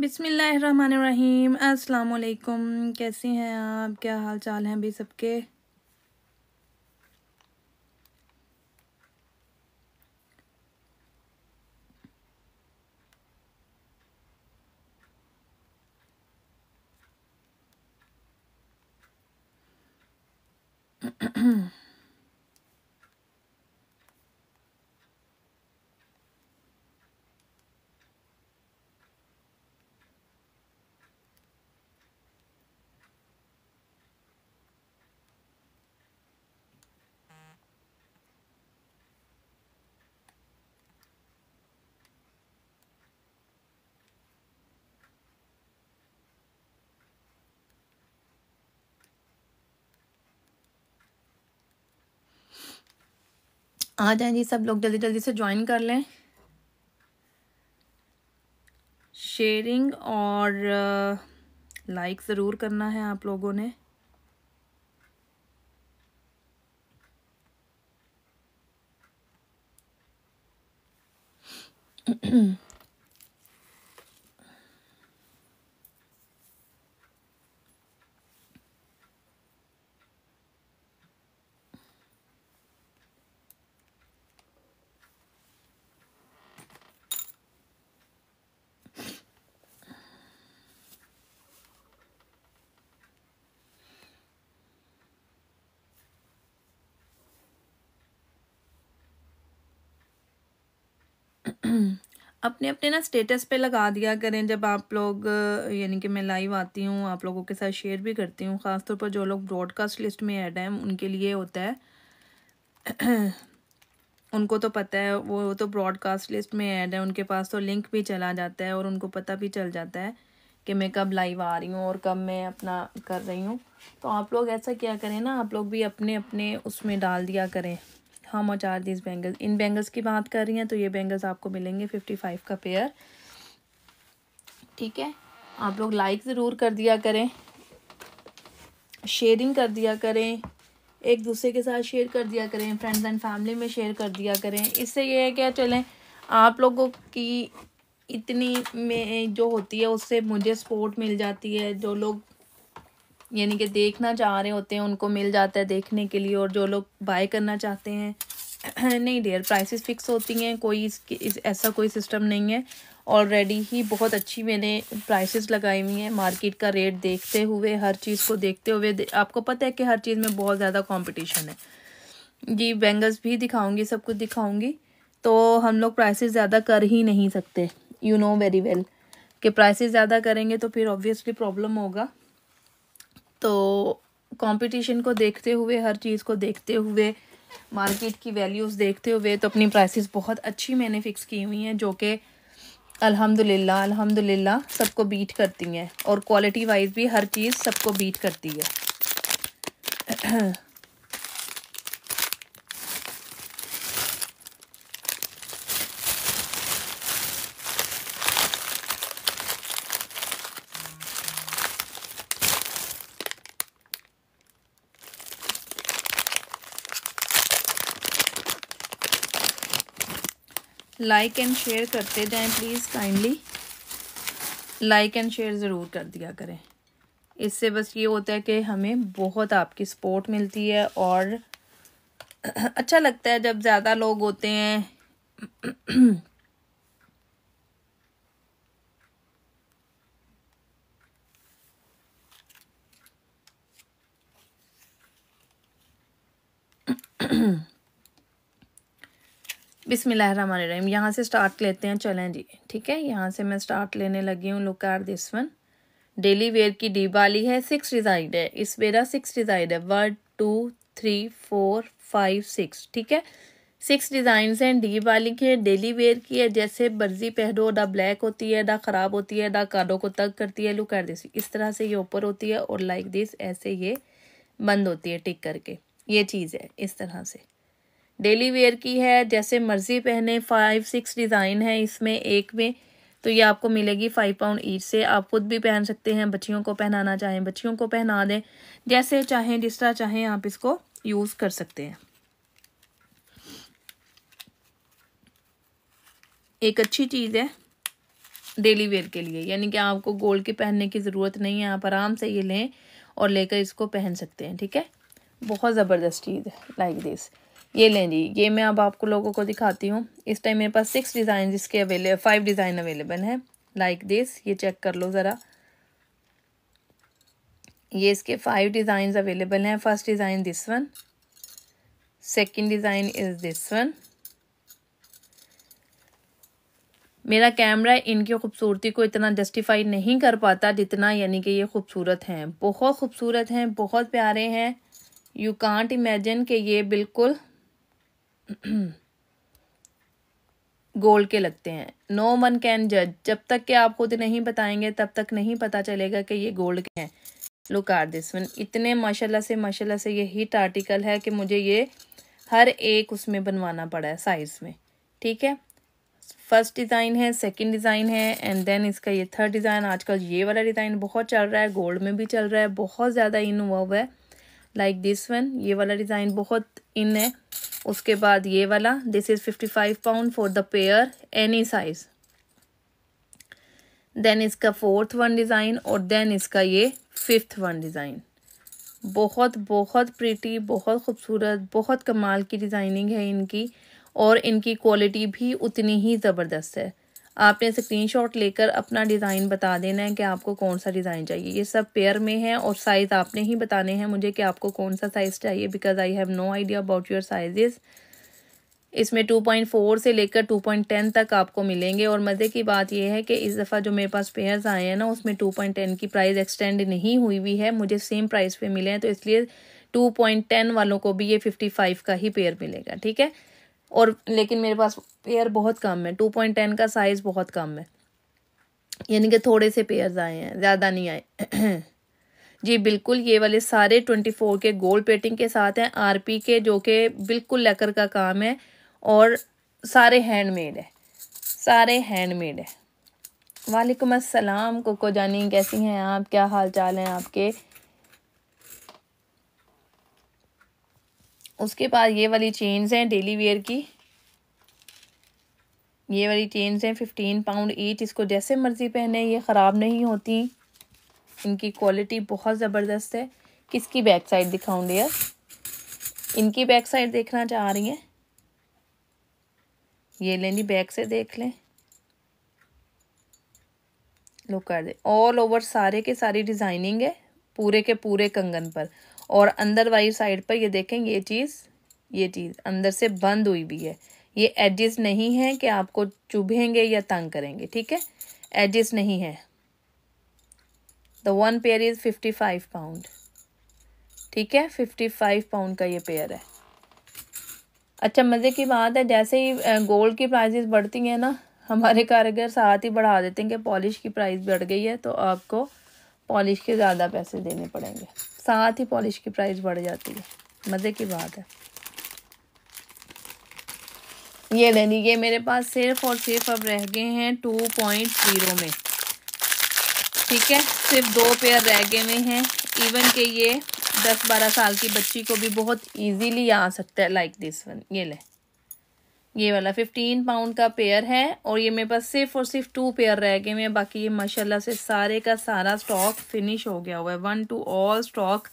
बिसमीम अस्सलाम कैसे हैं आप? क्या हाल चाल हैं भी सबके? आ जाएँ जी, सब लोग जल्दी जल्दी से ज्वाइन कर लें। शेयरिंग और लाइक ज़रूर करना है आप लोगों ने। अपने अपने ना स्टेटस पे लगा दिया करें जब आप लोग, यानी कि मैं लाइव आती हूँ, आप लोगों के साथ शेयर भी करती हूँ। ख़ासतौर पर जो लोग ब्रॉडकास्ट लिस्ट में ऐड हैं, उनके लिए होता है। उनको तो पता है, वो तो ब्रॉडकास्ट लिस्ट में ऐड है, उनके पास तो लिंक भी चला जाता है और उनको पता भी चल जाता है कि मैं कब लाइव आ रही हूँ और कब मैं अपना कर रही हूँ। तो आप लोग ऐसा क्या करें ना, आप लोग भी अपने अपने उसमें डाल दिया करें। How much are this bangles in bangles की बात कर रही हैं तो ये बैंगल्स आपको मिलेंगे फिफ्टी फाइव का पेयर ठीक है? आप लोग लाइक ज़रूर कर दिया करें। शेयरिंग कर दिया करें। एक दूसरे के साथ शेयर कर दिया करें। फ्रेंड्स एंड फैमिली में शेयर कर दिया करें। इससे ये है क्या? चलें, आप लोगों की इतनी में जो होती है, उससे मुझे सपोर्ट मिल जाती है। जो लोग यानी कि देखना चाह रहे होते हैं उनको मिल जाता है देखने के लिए और जो लोग बाय करना चाहते हैं नहीं डियर प्राइसेस फिक्स होती हैं कोई इस, इस ऐसा कोई सिस्टम नहीं है। ऑलरेडी ही बहुत अच्छी मैंने प्राइसेस लगाई हुई हैं मार्केट का रेट देखते हुए हर चीज़ को देखते हुए आपको पता है कि हर चीज़ में बहुत ज़्यादा कंपटीशन है। जी बैंगल्स भी दिखाऊँगी सब कुछ दिखाऊँगी तो हम लोग प्राइसेस ज़्यादा कर ही नहीं सकते यू नो वेरी वेल कि प्राइसेस ज़्यादा करेंगे तो फिर ऑब्वियसली प्रॉब्लम होगा। तो कंपटीशन को देखते हुए, हर चीज़ को देखते हुए मार्केट की वैल्यूज़ देखते हुए तो अपनी प्राइसेस बहुत अच्छी मैंने फ़िक्स की हुई हैं, जो कि अल्हम्दुलिल्लाह अल्हम्दुलिल्लाह सबको बीट करती हैं और क्वालिटी वाइज भी हर चीज़ सबको बीट करती है। लाइक एंड शेयर करते जाएँ please kindly like and share ज़रूर कर दिया करें। इससे बस ये होता है कि हमें बहुत आपकी सपोर्ट मिलती है और अच्छा लगता है जब ज़्यादा लोग होते हैं। बिसमीम यहाँ से स्टार्ट लेते हैं, चलें जी। ठीक है? यहाँ से मैं स्टार्ट लेने लगी हूँ look at this one daily wear की डी वाली है सिक्स डिजाइड है। इस मेरा सिक्स डिजाइड है। One two three four five six ठीक है? सिक्स डिज़ाइन हैं डी वाली के डेली वेयर की है। जैसे बर्जी पहनो, ना ब्लैक होती है, ना ख़राब होती है, ना कानों को तंग करती है। लुक कर दिस इस तरह से ये ऊपर होती है और लाइक दिस ऐसे ये बंद होती है टिक करके। ये चीज़ है, इस तरह से। डेली वेयर की है, जैसे मर्ज़ी पहने फाइव सिक्स डिज़ाइन है इसमें एक में तो ये आपको मिलेगी फाइव पाउंड ईच से। आप खुद भी पहन सकते हैं, बच्चियों को पहनाना चाहें, बच्चियों को पहना दें, जैसे चाहें, जिस तरह चाहें आप इसको यूज़ कर सकते हैं। एक अच्छी चीज़ है डेली वेयर के लिए, यानी कि आपको गोल्ड के पहनने की ज़रूरत नहीं है, आप आराम से ये लें और लेकर इसको पहन सकते हैं, ठीक है? बहुत ज़बरदस्त चीज़ है लाइक दिस ये लें जी, ये मैं अब आपको लोगों को दिखाती हूँ। इस टाइम मेरे पास सिक्स डिज़ाइन इसके अवेलेबल फाइव डिज़ाइन अवेलेबल हैं। लाइक दिस ये चेक कर लो ज़रा। ये इसके फाइव डिज़ाइन अवेलेबल हैं। First design this one second design is this one मेरा कैमरा इनकी खूबसूरती को इतना जस्टिफाई नहीं कर पाता जितना यानी कि ये खूबसूरत हैं। बहुत खूबसूरत हैं, बहुत प्यारे हैं। यू कांट इमेजिन कि ये बिल्कुल गोल्ड के लगते हैं। नो वन कैन जज जब तक कि आप खुद नहीं बताएँगे, तब तक नहीं पता चलेगा कि ये गोल्ड के हैं। लुक आर दिस वन इतने माशाल्लाह से माशाल्लाह से ये हिट आर्टिकल है कि मुझे ये हर एक उसमें बनवाना पड़ा है साइज़ में। ठीक है? फ़र्स्ट डिज़ाइन है सेकंड डिज़ाइन है एंड देन इसका ये थर्ड डिज़ाइन आजकल ये वाला डिज़ाइन बहुत चल रहा है गोल्ड में भी चल रहा है, बहुत ज़्यादा इन हुआ हुआ है। लाइक दिस वन ये वाला डिज़ाइन बहुत इन है। उसके बाद ये वाला this is fifty five pound for the pair any size then इसका फोर्थ वन डिज़ाइन और देन इसका ये फिफ्थ वन डिज़ाइन बहुत बहुत प्रीटी बहुत खूबसूरत, बहुत कमाल की डिज़ाइनिंग है इनकी। और इनकी क्वालिटी भी उतनी ही ज़बरदस्त है। आपने स्क्रीनशॉट लेकर अपना डिज़ाइन बता देना है कि आपको कौन सा डिज़ाइन चाहिए। ये सब पेयर में है और साइज़ आपने ही बताने हैं मुझे कि आपको कौन सा साइज़ चाहिए because I have no idea about your sizes इसमें 2.4 से लेकर 2.10 तक आपको मिलेंगे और मज़े की बात यह है कि इस दफ़ा जो मेरे पास पेयर्स आए हैं ना, उसमें 2.10 की प्राइस एक्सटेंड नहीं हुई हुई है, मुझे सेम प्राइस पे मिले हैं तो इसलिए 2.10 वालों को भी ये 55 का ही पेयर मिलेगा, ठीक है? और लेकिन मेरे पास पेयर बहुत कम है। टू पॉइंट टेन का साइज़ बहुत कम है। यानी कि थोड़े से पेयर्स आए हैं, ज़्यादा नहीं आए। जी, बिल्कुल, ये वाले सारे ट्वेंटी फोर के गोल्ड पेटिंग के साथ हैं। आरपी के, जो कि बिल्कुल लेकर का काम है। और सारे हैंडमेड है। सारे हैंडमेड है। वालेकुम अस्सलाम, कोको जानी, कैसी हैं आप? क्या हाल चाल हैं आपके? उसके बाद ये वाली चेन्स हैं डेली वेयर की। ये वाली चेन्स हैं फिफ्टीन पाउंड ईच इसको जैसे मर्ज़ी पहने, ये ख़राब नहीं होती। इनकी क्वालिटी बहुत ज़बरदस्त है। किसकी बैक साइड दिखाऊँ डियर इनकी बैक साइड देखना चाह रही हैं? ये लेनी बैक से देख लें। लो कर दे ऑल ओवर सारे के सारी डिज़ाइनिंग है, पूरे के पूरे कंगन पर। और अंदर वाली साइड पर ये देखें, ये चीज़ ये चीज़ अंदर से बंद हुई भी है। ये एडजस्ट नहीं है कि आपको चुभेंगे या तंग करेंगे, ठीक है? एडजस्ट नहीं है। The one pair is fifty five pound ठीक है? फिफ्टी फाइव पाउंड का ये पेयर है। अच्छा मज़े की बात है, जैसे ही गोल्ड की प्राइसेस बढ़ती हैं ना, हमारे कारीगर साथ ही बढ़ा देते हैं कि पॉलिश की प्राइस बढ़ गई है तो आपको पॉलिश के ज़्यादा पैसे देने पड़ेंगे। साथ ही पॉलिश की प्राइस बढ़ जाती है। मज़े की बात है। ये लेनी ये मेरे पास सिर्फ़ और सिर्फ़ अब रह गए हैं टू पॉइंट ज़ीरो में। ठीक है? सिर्फ़ दो पेयर रह गए हुए हैं। इवन के ये दस बारह साल की बच्ची को भी बहुत इजीली आ सकता है लाइक दिस वन ये ले। ये वाला फिफ्टीन पाउंड का पेयर है और ये मेरे पास सिर्फ़ और सिर्फ़ टू पेयर रह गए हैं। बाकी ये माशाल्लाह से सारे का सारा स्टॉक फिनिश हो गया हुआ है। One two all stock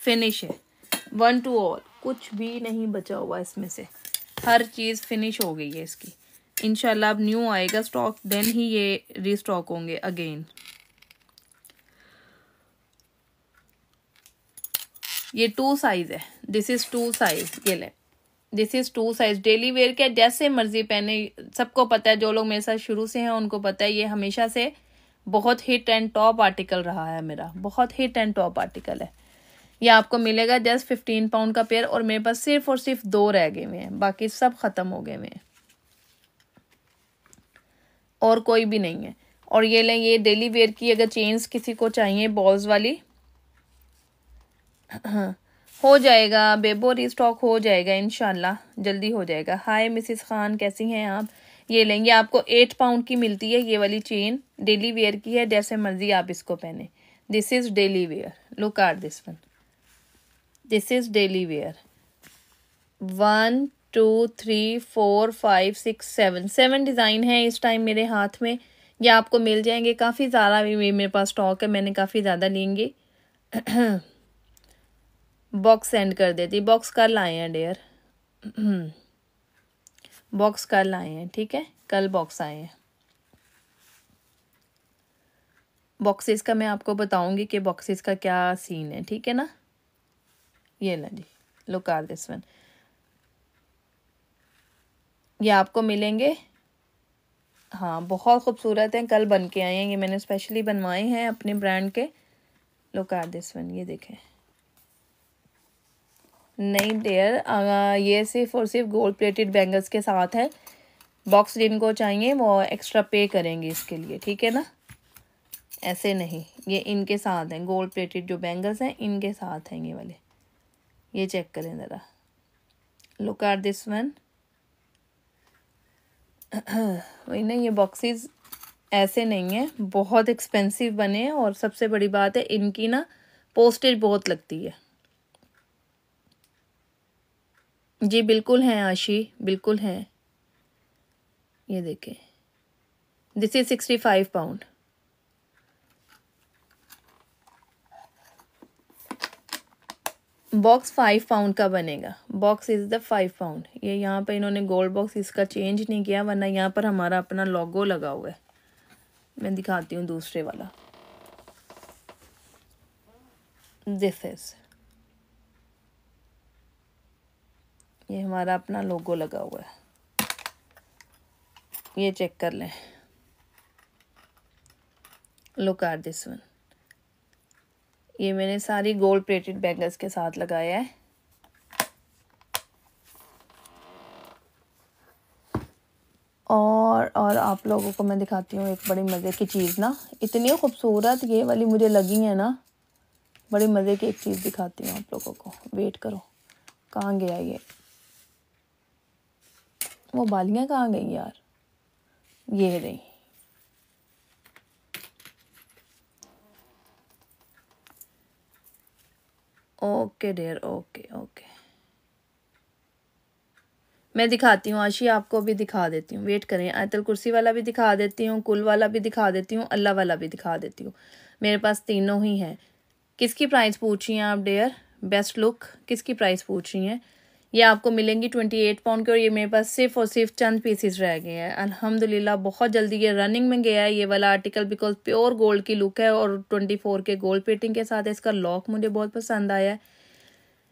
finish है। वन टू ऑल कुछ भी नहीं बचा हुआ इसमें से। हर चीज़ फिनिश हो गई है इसकी। इनशाला अब न्यू आएगा स्टॉक देन ही ये रीस्टॉक होंगे अगेन ये टू साइज़ है। दिस इज़ टू साइज़ ये ले। This is two size daily wear के जैसे मर्ज़ी पहने। सबको पता है, जो लोग मेरे साथ शुरू से हैं, उनको पता है, ये हमेशा से बहुत हिट एंड टॉप आर्टिकल रहा है मेरा। बहुत हिट एंड टॉप आर्टिकल है। ये आपको मिलेगा जस्ट फिफ्टीन पाउंड का पेयर और मेरे पास सिर्फ़ और सिर्फ़ दो रह गए हुए हैं। बाकी सब ख़त्म हो गए हुए हैं। और कोई भी नहीं है। और ये लें, ये डेली वेयर की अगर चेन्स किसी को चाहिए बॉल्स वाली हाँ हो जाएगा बेबो रिस्टॉक हो जाएगा इनशाला जल्दी हो जाएगा। हाय मिसिस खान कैसी हैं आप? ये लेंगे, आपको एट पाउंड की मिलती है, ये वाली चेन डेली वेयर की है, जैसे मर्ज़ी आप इसको पहने। This is daily wear look at this one this is daily wear one two three four five six seven seven design है इस टाइम मेरे हाथ में। ये आपको मिल जाएँगे। काफ़ी ज़्यादा भी मेरे पास स्टॉक है, मैंने काफ़ी ज़्यादा लेंगे। बॉक्स सेंड कर देती। बॉक्स कल आए हैं डेयर बॉक्स कल आए हैं, ठीक है? कल बॉक्स आए हैं। बॉक्सेस का मैं आपको बताऊँगी कि बॉक्सेस का क्या सीन है, ठीक है ना? ये ना जी लुक आर दिस वन ये आपको मिलेंगे। हाँ बहुत खूबसूरत हैं, कल बन के आए हैं, ये मैंने स्पेशली बनवाए हैं अपने ब्रांड के। लुक आर दिस वन ये देखें। नहीं डेयर ये सिर्फ़ और सिर्फ़ गोल्ड प्लेटेड बैंगल्स के साथ है। बॉक्स जिनको चाहिए, वो एक्स्ट्रा पे करेंगे इसके लिए, ठीक है ना? ऐसे नहीं, ये इनके साथ हैं। गोल्ड प्लेटेड जो बैंगल्स हैं, इनके साथ हैं ये वाले। ये चेक करें ज़रा। लुक आर दिस वन वही ना, ये बॉक्सेस ऐसे नहीं है। बहुत एक्सपेंसिव बने और सबसे बड़ी बात है, इनकी ना पोस्टेज बहुत लगती है। जी, बिल्कुल हैं आशी, बिल्कुल हैं। ये देखें। This is sixty five pound box five pound का बनेगा। Box is the five pound ये यहाँ पर इन्होंने गोल्ड बॉक्स इसका चेंज नहीं किया, वरना यहाँ पर हमारा अपना लोगो लगा हुआ है। मैं दिखाती हूँ दूसरे वाला। दिस इज़ ये हमारा अपना लोगो लगा हुआ है। ये चेक कर लें। लुक आर दिस वन ये मैंने सारी गोल्ड प्लेटेड बैंगल्स के साथ लगाया है। और और आप लोगों को मैं दिखाती हूँ एक बड़ी मज़े की चीज़ ना। इतनी खूबसूरत ये वाली मुझे लगी है ना। बड़ी मज़े की एक चीज़ दिखाती हूँ आप लोगों को। वेट करो। कहाँ गया ये? वो बालियाँ कहाँ गई यार? ये रही ओके डेयर, ओके ओके। मैं दिखाती हूँ, आशी आपको भी दिखा देती हूँ। वेट करें, आयतल कुर्सी वाला भी दिखा देती हूँ, कुल वाला भी दिखा देती हूँ, अल्लाह वाला भी दिखा देती हूँ। मेरे पास तीनों ही हैं। किसकी प्राइस पूछ रही हैं आप डेयर बेस्ट लुक किसकी प्राइस पूछ रही हैं? ये आपको मिलेंगी ट्वेंटी एट पाउंड के और ये मेरे पास सिर्फ़ और सिर्फ़ चंद पीसीस रह गए हैं। अल्हम्दुलिल्लाह, बहुत जल्दी ये रनिंग में गया है ये वाला आर्टिकल बिकॉज़ प्योर गोल्ड की लुक है और ट्वेंटी फोर के गोल्ड पेटिंग के साथ इसका लॉक मुझे बहुत पसंद आया। है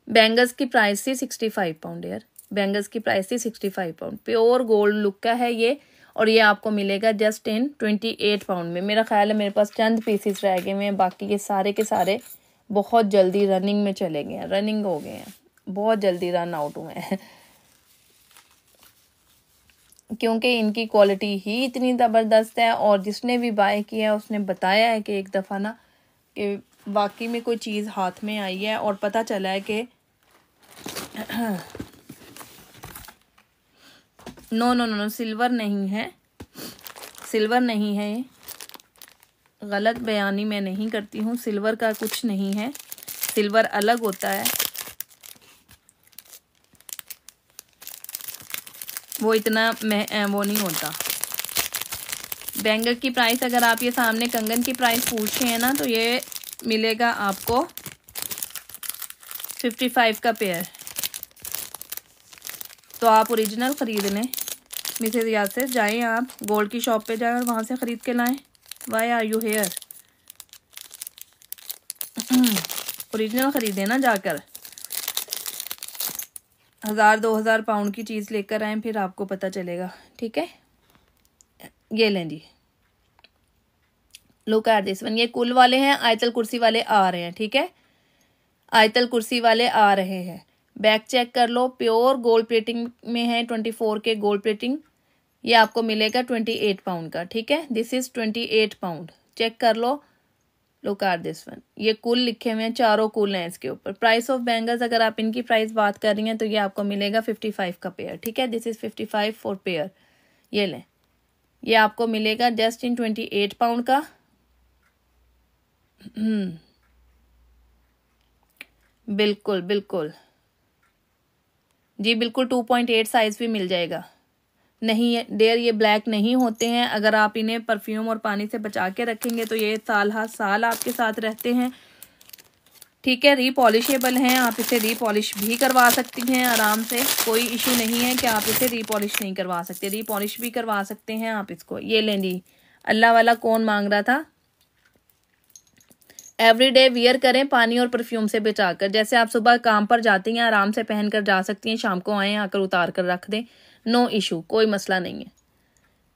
बैंगल्स की प्राइस थी सिक्सटी फाइव पाउंड यार। बैंगल्स की प्राइस थी sixty five pound pure gold look का है ये और ये आपको मिलेगा just in twenty eight pound में। मेरा ख्याल है मेरे पास चंद पीसीस रह गए हैं। बाकी ये सारे के सारे बहुत जल्दी रनिंग में चले गए हैं। रनिंग हो गए हैं। बहुत जल्दी रन आउट हुए हैं। क्योंकि इनकी क्वालिटी ही इतनी ज़बरदस्त है और जिसने भी बाय किया है, उसने बताया है कि एक दफ़ा ना कि बाकी में कोई चीज़ हाथ में आई है और पता चला है कि no no no no silver नहीं है। सिल्वर नहीं है ये। गलत बयानी मैं नहीं करती हूँ। सिल्वर का कुछ नहीं है। सिल्वर अलग होता है। वो इतना मैं वो नहीं होता। बैंगल की प्राइस अगर आप ये सामने कंगन की प्राइस पूछ रहे हैं ना तो ये मिलेगा आपको फिफ्टी फाइव का पेयर तो आप ओरिजिनल ख़रीद लें मिसेज यासिर, जाएँ आप गोल्ड की शॉप पे जाएँ और वहाँ से ख़रीद के लाएँ। Why are you here original ख़रीदें ना जाकर। हज़ार, दो हज़ार पाउंड की चीज़ लेकर आए, फिर आपको पता चलेगा। ठीक है? ये लें जी। लुक एट दिस वन ये कुल वाले हैं, आयतल कुर्सी वाले आ रहे हैं, ठीक है? आयतल कुर्सी वाले आ रहे हैं। बैक चेक कर लो प्योर गोल्ड प्लेटिंग में है twenty four K gold plating ये आपको मिलेगा ट्वेंटी एट पाउंड का, ठीक है? This is twenty eight pound check कर लो। लुक आर दिस वन ये कुल लिखे हुए हैं, चारों कुल हैं इसके ऊपर। प्राइस ऑफ़ बैंगल्स अगर आप इनकी प्राइस बात कर रही हैं तो ये आपको मिलेगा फिफ्टी फाइव का पेयर ठीक है? This is fifty five for pair ये लें। ये आपको मिलेगा just in twenty eight pound का। बिल्कुल बिल्कुल। जी, बिल्कुल टू पॉइंट एट साइज़ भी मिल जाएगा। नहीं है डेयर ये ब्लैक नहीं होते हैं। अगर आप इन्हें परफ्यूम और पानी से बचा के रखेंगे तो ये साल हर साल आपके साथ रहते हैं। ठीक है रीपॉलिशेबल हैं, आप इसे रीपॉलिश भी करवा सकती हैं आराम से। कोई इशू नहीं है कि आप इसे रीपॉलिश नहीं करवा सकते। रीपॉलिश भी करवा सकते हैं आप इसको। ये लें जी। अल्लाह वाला कौन मांग रहा था? एवरी डे वियर करें पानी और परफ्यूम से बचाकर। जैसे आप सुबह काम पर जाती हैं, आराम से पहन कर जा सकती हैं, शाम को आएँ, आकर उतार कर रख दें। नो इशू कोई मसला नहीं है।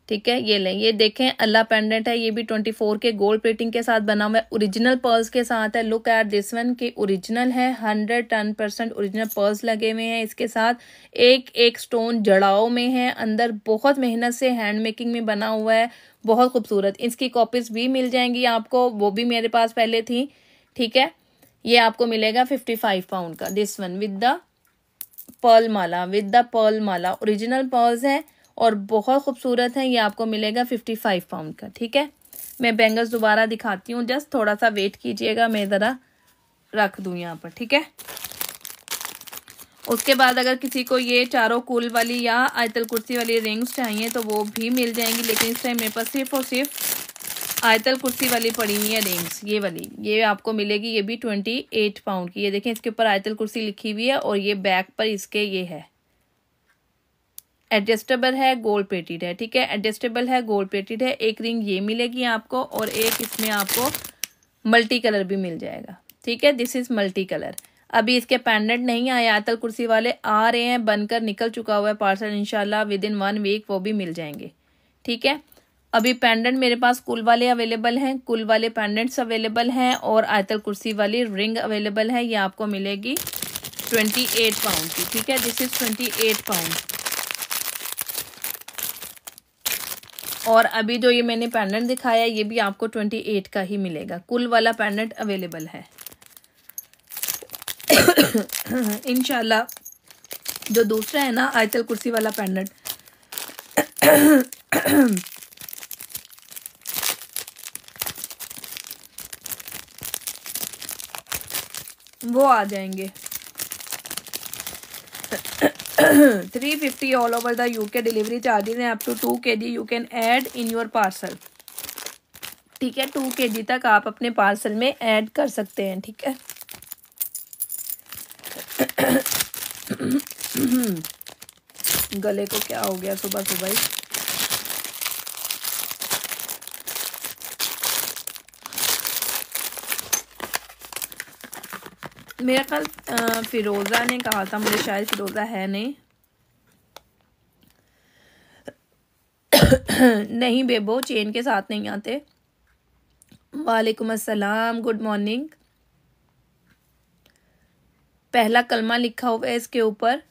ठीक है, ये लें, ये देखें, अल्लाह पेंडेंट है, ये भी twenty four K gold plating के साथ बना हुआ है ओरिजिनल पर्ल्स के साथ है लुक एट दिस वन के ओरिजिनल है hundred ten percent original pearls लगे हुए हैं, इसके साथ एक एक स्टोन जड़ाओ में है, अंदर बहुत मेहनत से हैंड मेकिंग में बना हुआ है, बहुत खूबसूरत। इसकी कॉपीज भी मिल जाएँगी आपको, वो भी मेरे पास पहले थी, ठीक है, ये आपको मिलेगा फिफ्टी फाइव पाउंड का this one with the pearl mala with the pearl mala original pearls है और बहुत खूबसूरत है, ये आपको मिलेगा फिफ्टी फाइव पाउंड का, ठीक है? मैं बैंगल्स दोबारा दिखाती हूँ जस्ट थोड़ा सा वेट कीजिएगा, मैं ज़रा रख दूँ यहाँ पर, ठीक है? उसके बाद अगर किसी को ये चारों कुल वाली या आयतल कुर्सी वाली रिंग्स चाहिए तो वो भी मिल जाएँगी, लेकिन इस टाइम मेरे पास सिर्फ़ और सिर्फ़ आयतल कुर्सी वाली पड़ी हुई है रिंग्स, ये वाली। ये आपको मिलेगी, ये भी ट्वेंटी एट पाउंड की। ये देखें, इसके ऊपर आयतल कुर्सी लिखी हुई है और ये बैक पर इसके ये है। एडजस्टेबल है गोल्ड प्लेटेड है, ठीक है? एडजस्टेबल है गोल्ड प्लेटेड है। एक रिंग ये मिलेगी आपको और एक इसमें आपको मल्टी कलर भी मिल जाएगा, ठीक है? दिस इज़ मल्टी कलर अभी इसके पेंडेंट नहीं आए आतल कुर्सी वाले, आ रहे हैं, बनकर निकल चुका हुआ है पार्सल इनशाला विद इन वन वीक वो भी मिल जाएँगे, ठीक है? अभी पेंडेंट मेरे पास कुल वाले अवेलेबल हैं, कुल वाले पेंडेंट्स अवेलेबल हैं और आयतल कुर्सी वाली रिंग अवेलेबल है, ये आपको मिलेगी ट्वेंटी एट पाउंड की, ठीक है? This is twenty eight pound और अभी जो ये मैंने पेंडेंट दिखाया, ये भी आपको ट्वेंटी एट का ही मिलेगा। कुल वाला पेंडेंट अवेलेबल है। इनशाला, जो दूसरा है ना आयतल कुर्सी वाला पेंडेंट वो आ जाएँगे। Three fifty all over the UK delivery charges हैं up to two K G you can add in your parcel ठीक है टू के जी तक आप अपने पार्सल में ऐड कर सकते हैं, ठीक है? गले को क्या हो गया सुबह सुबह ही? मेरा ख्याल फिरोज़ा ने कहा था, मुझे शायद फिरोज़ा है नहीं। नहीं बेबो, चेन के साथ नहीं आते। वालेकुम अस्सलाम, गुड मॉर्निंग। पहला कलमा लिखा हुआ है इसके ऊपर।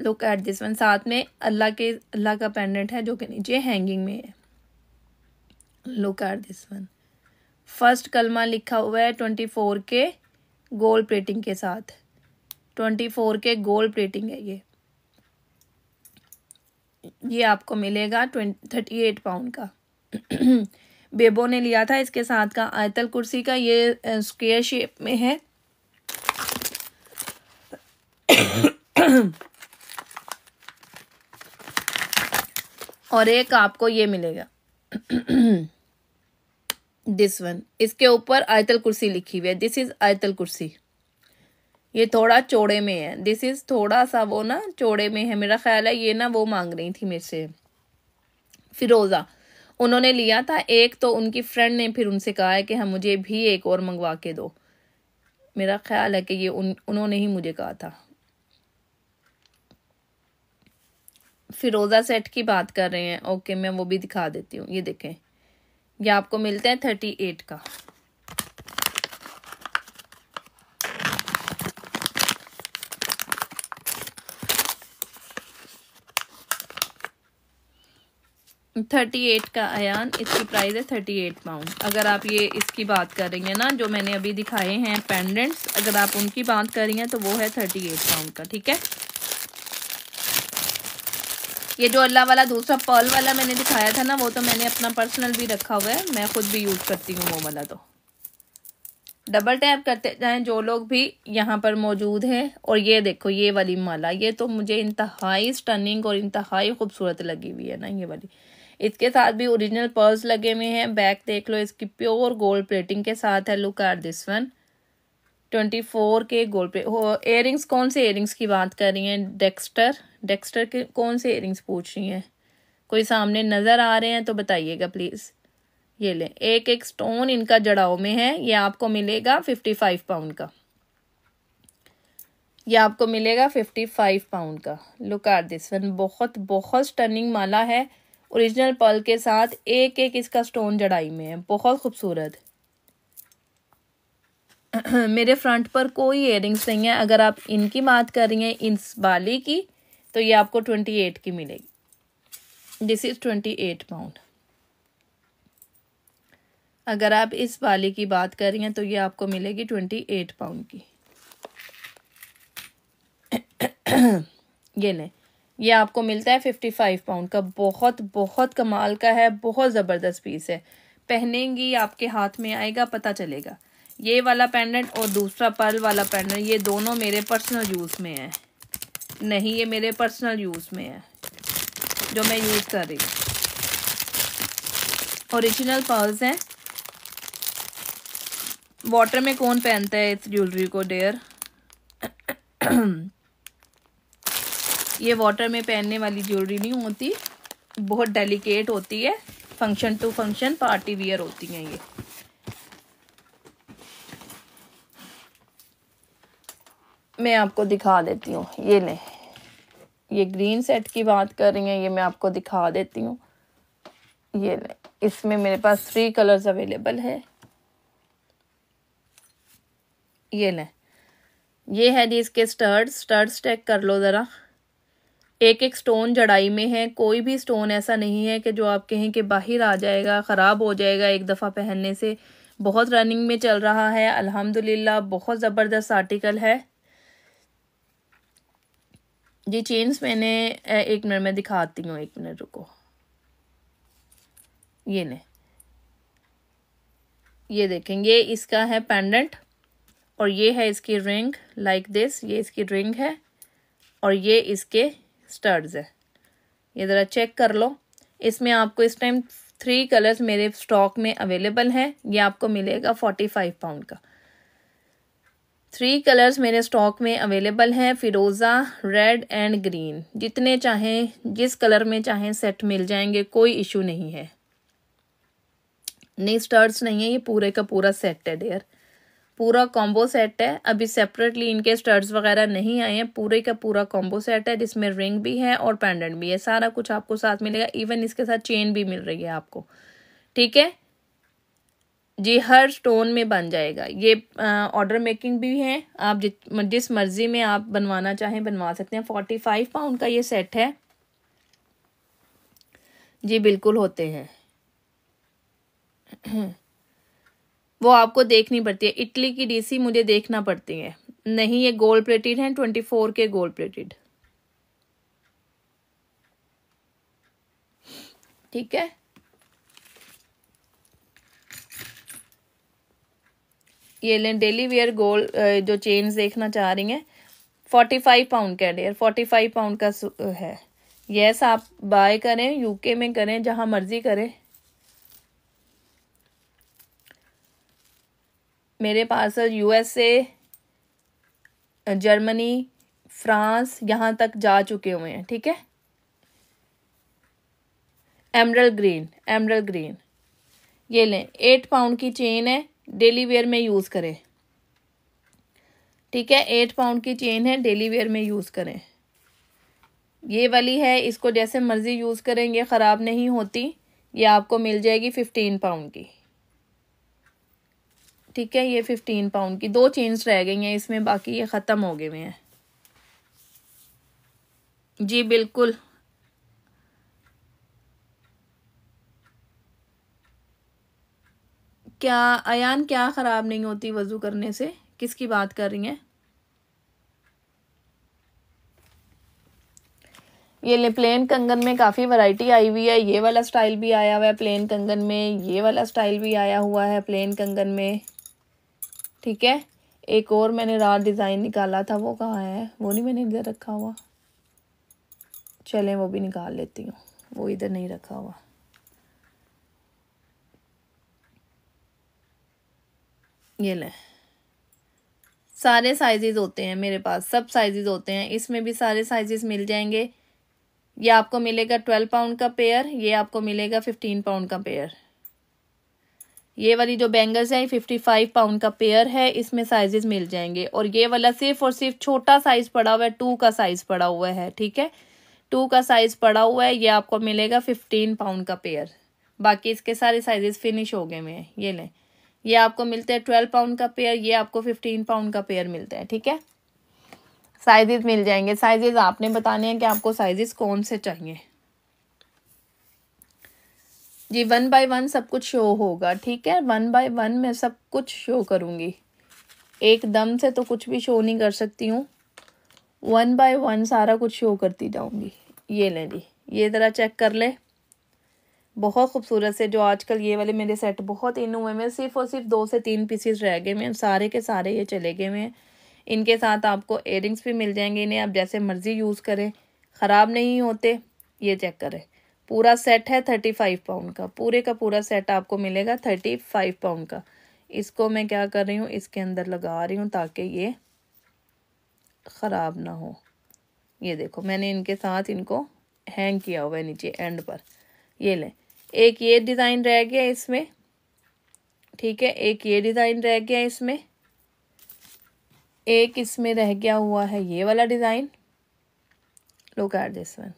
लुक एट दिस वन साथ में अल्लाह के, अल्लाह का पेंडेंट है जो कि नीचे हैंगिंग में है। Look at this one first कलमा लिखा हुआ है twenty four K. Gold plating के साथ। Twenty four K gold plating है ये। ये आपको मिलेगा ट्वेंटी थर्टी एट पाउंड का। बेबो ने लिया था इसके साथ का आयतल कुर्सी का, ये स्क्वेयर शेप में है। और एक आपको ये मिलेगा। दिस वन इसके ऊपर आयतल कुर्सी लिखी हुई है. दिस इज़ आयतल कुर्सी. ये थोड़ा चौड़े में है. दिस इज़ थोड़ा सा वो ना चौड़े में है. मेरा ख्याल है ये ना वो मांग रही थी मेरे से. फिरोज़ा. उन्होंने लिया था एक तो उनकी फ्रेंड ने फिर उनसे कहा है कि हम मुझे भी एक और मंगवा के दो. मेरा ख्याल है कि ये उन, उन्होंने ही मुझे कहा था. फिरोज़ा सेट की बात कर रहे हैं. ओके मैं वो भी दिखा देती हूँ. ये देखें. ये आपको मिलते हैं थर्टी एट का। थर्टी एट का अयान इसकी प्राइस है थर्टी एट पाउंड अगर आप ये इसकी बात कर रही हैं ना, जो मैंने अभी दिखाए हैं पेंडेंट्स अगर आप उनकी बात कर रही हैं तो वो है थर्टी एट पाउंड का, ठीक है? ये जो अल्लाह वाला दूसरा पर्ल वाला मैंने दिखाया था ना, वो तो मैंने अपना पर्सनल भी रखा हुआ है। मैं खुद भी यूज़ करती हूँ वो वाला तो। डबल टैप करते जाएँ, जो लोग भी यहाँ पर मौजूद हैं। और ये देखो, ये वाली माला, ये तो मुझे इंतहाई स्टनिंग और इंतहाई खूबसूरत लगी हुई है ना, ये वाली। इसके साथ भी ओरिजिनल पर्स लगे हुए हैं। बैक देख लो, इसकी प्योर गोल्ड प्लेटिंग के साथ है। Look at this one twenty four K gold plate earrings कौन से एयरिंग्स की बात कर रही हैं? डेक्स्टर डेक्स्टर के कौन से एयरिंग्स पूछ रही हैं? कोई सामने नज़र आ रहे हैं तो बताइएगा प्लीज़ ये लें, एक एक स्टोन इनका जड़ाव में है, ये आपको मिलेगा फिफ्टी फाइव पाउंड का। ये आपको मिलेगा फिफ्टी फाइव पाउंड का। लुक आर दिस वन बहुत बहुत स्टनिंग माला है। ओरिजिनल पल के साथ एक एक इसका स्टोन जड़ाई में है, बहुत खूबसूरत। मेरे फ्रंट पर कोई इयरिंग्स नहीं है। अगर आप इनकी बात कर रही हैं, इस बाली की तो ये आपको ट्वेंटी एट की मिलेगी। This is twenty eight pound अगर आप इस वाली की बात कर रही हैं तो ये आपको मिलेगी ट्वेंटी एट पाउंड की। ये लें, ये आपको मिलता है फिफ्टी फाइव पाउंड का। बहुत बहुत कमाल का है, बहुत ज़बरदस्त पीस है। पहनेंगी, आपके हाथ में आएगा, पता चलेगा। ये वाला पेंडेंट और दूसरा पर्ल वाला पेंडेंट ये दोनों मेरे पर्सनल यूज़ में है। नहीं, ये मेरे पर्सनल यूज़ में है, जो मैं यूज़ कर रही हूँ। ओरिजिनल पर्ल्स हैं। वाटर में कौन पहनता है इस ज्वेलरी को डेयर ये वाटर में पहनने वाली ज्वेलरी नहीं होती। बहुत डेलिकेट होती है। Function to function party wear होती हैं ये। मैं आपको दिखा देती हूँ। ये ले। ये ग्रीन सेट की बात कर रही हैं, ये मैं आपको दिखा देती हूँ। ये ले। इसमें मेरे पास थ्री कलर्स अवेलेबल है। ये लें। ये है जी इसके स्टर्ड स्टर्ड चेक कर लो ज़रा। एक एक स्टोन जड़ाई में है। कोई भी स्टोन ऐसा नहीं है कि जो आप कहें कि बाहर आ जाएगा, ख़राब हो जाएगा एक दफ़ा पहनने से। बहुत रनिंग में चल रहा है। अल्हम्दुलिल्लाह, बहुत ज़बरदस्त आर्टिकल है। जी चेन्स मैंने एक मिनट में दिखाती हूँ, एक मिनट रुको। ये ने ये देखें ये इसका है पेंडेंट और ये है इसकी रिंग लाइक दिस ये इसकी रिंग है और ये इसके स्टड्स है। ये ज़रा चेक कर लो। इसमें आपको इस टाइम थ्री कलर्स मेरे स्टॉक में अवेलेबल हैं, ये आपको मिलेगा फोर्टी फाइव पाउंड का। थ्री कलर्स मेरे स्टॉक में अवेलेबल हैं फिरोज़ा रेड एंड ग्रीन जितने चाहें, जिस कलर में चाहें सेट मिल जाएँगे, कोई इशू नहीं है। नहीं स्टर्ट्स नहीं है, ये पूरे का पूरा सेट है डेयर पूरा कॉम्बो सेट है। अभी सेपरेटली इनके स्टर्ट्स वगैरह नहीं आए हैं, पूरे का पूरा कॉम्बो सेट है, जिसमें रिंग भी है और पेंडेंट भी है। सारा कुछ आपको साथ मिलेगा इवन इसके साथ चेन भी मिल रही है आपको। ठीक है? जी, हर स्टोन में बन जाएगा। ये ऑर्डर मेकिंग भी है। आप जिस मर्ज़ी में आप बनवाना चाहें बनवा सकते हैं। फोर्टी फाइव पाउंड का ये सेट है। जी, बिल्कुल होते हैं। वो आपको देखनी पड़ती है। इटली की डीसी मुझे देखना पड़ती है। नहीं, ये गोल्ड प्लेटेड हैं। Twenty four K gold plated ठीक है? ये लें डेली वेयर गोल्ड जो चेन्स देखना चाह रही हैं फोर्टी फाइव पाउंड का डेयर फोर्टी फाइव पाउंड का है। यस आप बाय करें यूके में करें, जहाँ मर्ज़ी करें। मेरे पार्सल यूएसए जर्मनी फ्रांस यहाँ तक जा चुके हुए हैं, ठीक है? एमरल ग्रीन एमरल ग्रीन ये लें एट पाउंड की चेन है डेली वेयर में यूज़ करें। ठीक है एट पाउंड की चेन है, डेली वेयर में यूज़ करें। ये वाली है, इसको जैसे मर्ज़ी यूज़ करेंगे, ख़राब नहीं होती। ये आपको मिल जाएगी फिफ्टीन पाउंड की। ठीक है, ये फिफ्टीन पाउंड की। दो चेन्स रह गई हैं, इसमें बाकी ये ख़त्म हो गए हुए हैं। जी, बिल्कुल। क्या अयान क्या ख़राब नहीं होती वज़ू करने से? किसकी बात कर रही हैं? ये ले प्लेन कंगन में काफ़ी वैरायटी आई हुई है। ये वाला स्टाइल भी आया हुआ है प्लेन कंगन में। ये वाला स्टाइल भी आया हुआ है प्लेन कंगन में। ठीक है? एक और मैंने रात डिज़ाइन निकाला था, वो कहाँ है? वो नहीं मैंने इधर रखा हुआ। चलें, वो भी निकाल लेती हूँ। वो इधर नहीं रखा हुआ। ये लें। सारे साइजेस होते हैं मेरे पास, सब साइजेस होते हैं। इसमें भी सारे साइजेस मिल जाएँगे। ये आपको मिलेगा ट्वेल्व पाउंड का पेयर ये आपको मिलेगा फिफ्टीन पाउंड का पेयर ये वाली जो बैंगल्स है फिफ्टी फाइव पाउंड का पेयर है, इसमें साइजेस मिल जाएँगे। और ये वाला सिर्फ़ और सिर्फ़ छोटा साइज़ पड़ा हुआ है टू का साइज़ पड़ा हुआ है, ठीक है? टू का साइज़ पड़ा हुआ है, ये आपको मिलेगा फिफ्टीन पाउंड का पेयर बाकी इसके सारे साइजेस फिनिश हो गए हुए हैं ये लें। ये आपको मिलते हैं ट्वेल्व पाउंड का पेयर, ये आपको फिफ्टीन पाउंड का पेयर मिलता है, ठीक है? साइजेस मिल जाएँगे। साइजेस आपने बताने हैं कि आपको साइजेस कौन से चाहिए। जी वन बाय वन सब कुछ शो होगा, ठीक है? वन बाय वन मैं सब कुछ शो करूँगी। एकदम से तो कुछ भी शो नहीं कर सकती हूँ। वन बाय वन सारा कुछ शो करती जाऊँगी। ये ले जी ये ज़रा चेक कर ले। बहुत खूबसूरत से, जो आजकल ये वाले मेरे सेट बहुत इन हुए हैं। सिर्फ़ और सिर्फ़ दो से तीन पीसीस रह गए हैं। सारे के सारे ये चले गए हैं। इनके साथ आपको एयरिंग्स भी मिल जाएँगे इन्हें, आप जैसे मर्ज़ी यूज़ करें। ख़राब नहीं होते, ये चेक करें। पूरा सेट है थर्टी फाइव पाउंड का। पूरे का पूरा सेट आपको मिलेगा थर्टी फाइव पाउंड का। इसको मैं क्या कर रही हूँ? इसके अंदर लगा रही हूँ ताकि ये ख़राब ना हो। ये देखो, मैंने इनके साथ इनको हैंग किया हुआ है नीचे एंड पर। ये लें। एक ये डिज़ाइन रह गया इसमें, ठीक है, एक ये डिज़ाइन रह गया इसमें, एक इसमें रह गया हुआ है ये वाला design look at this one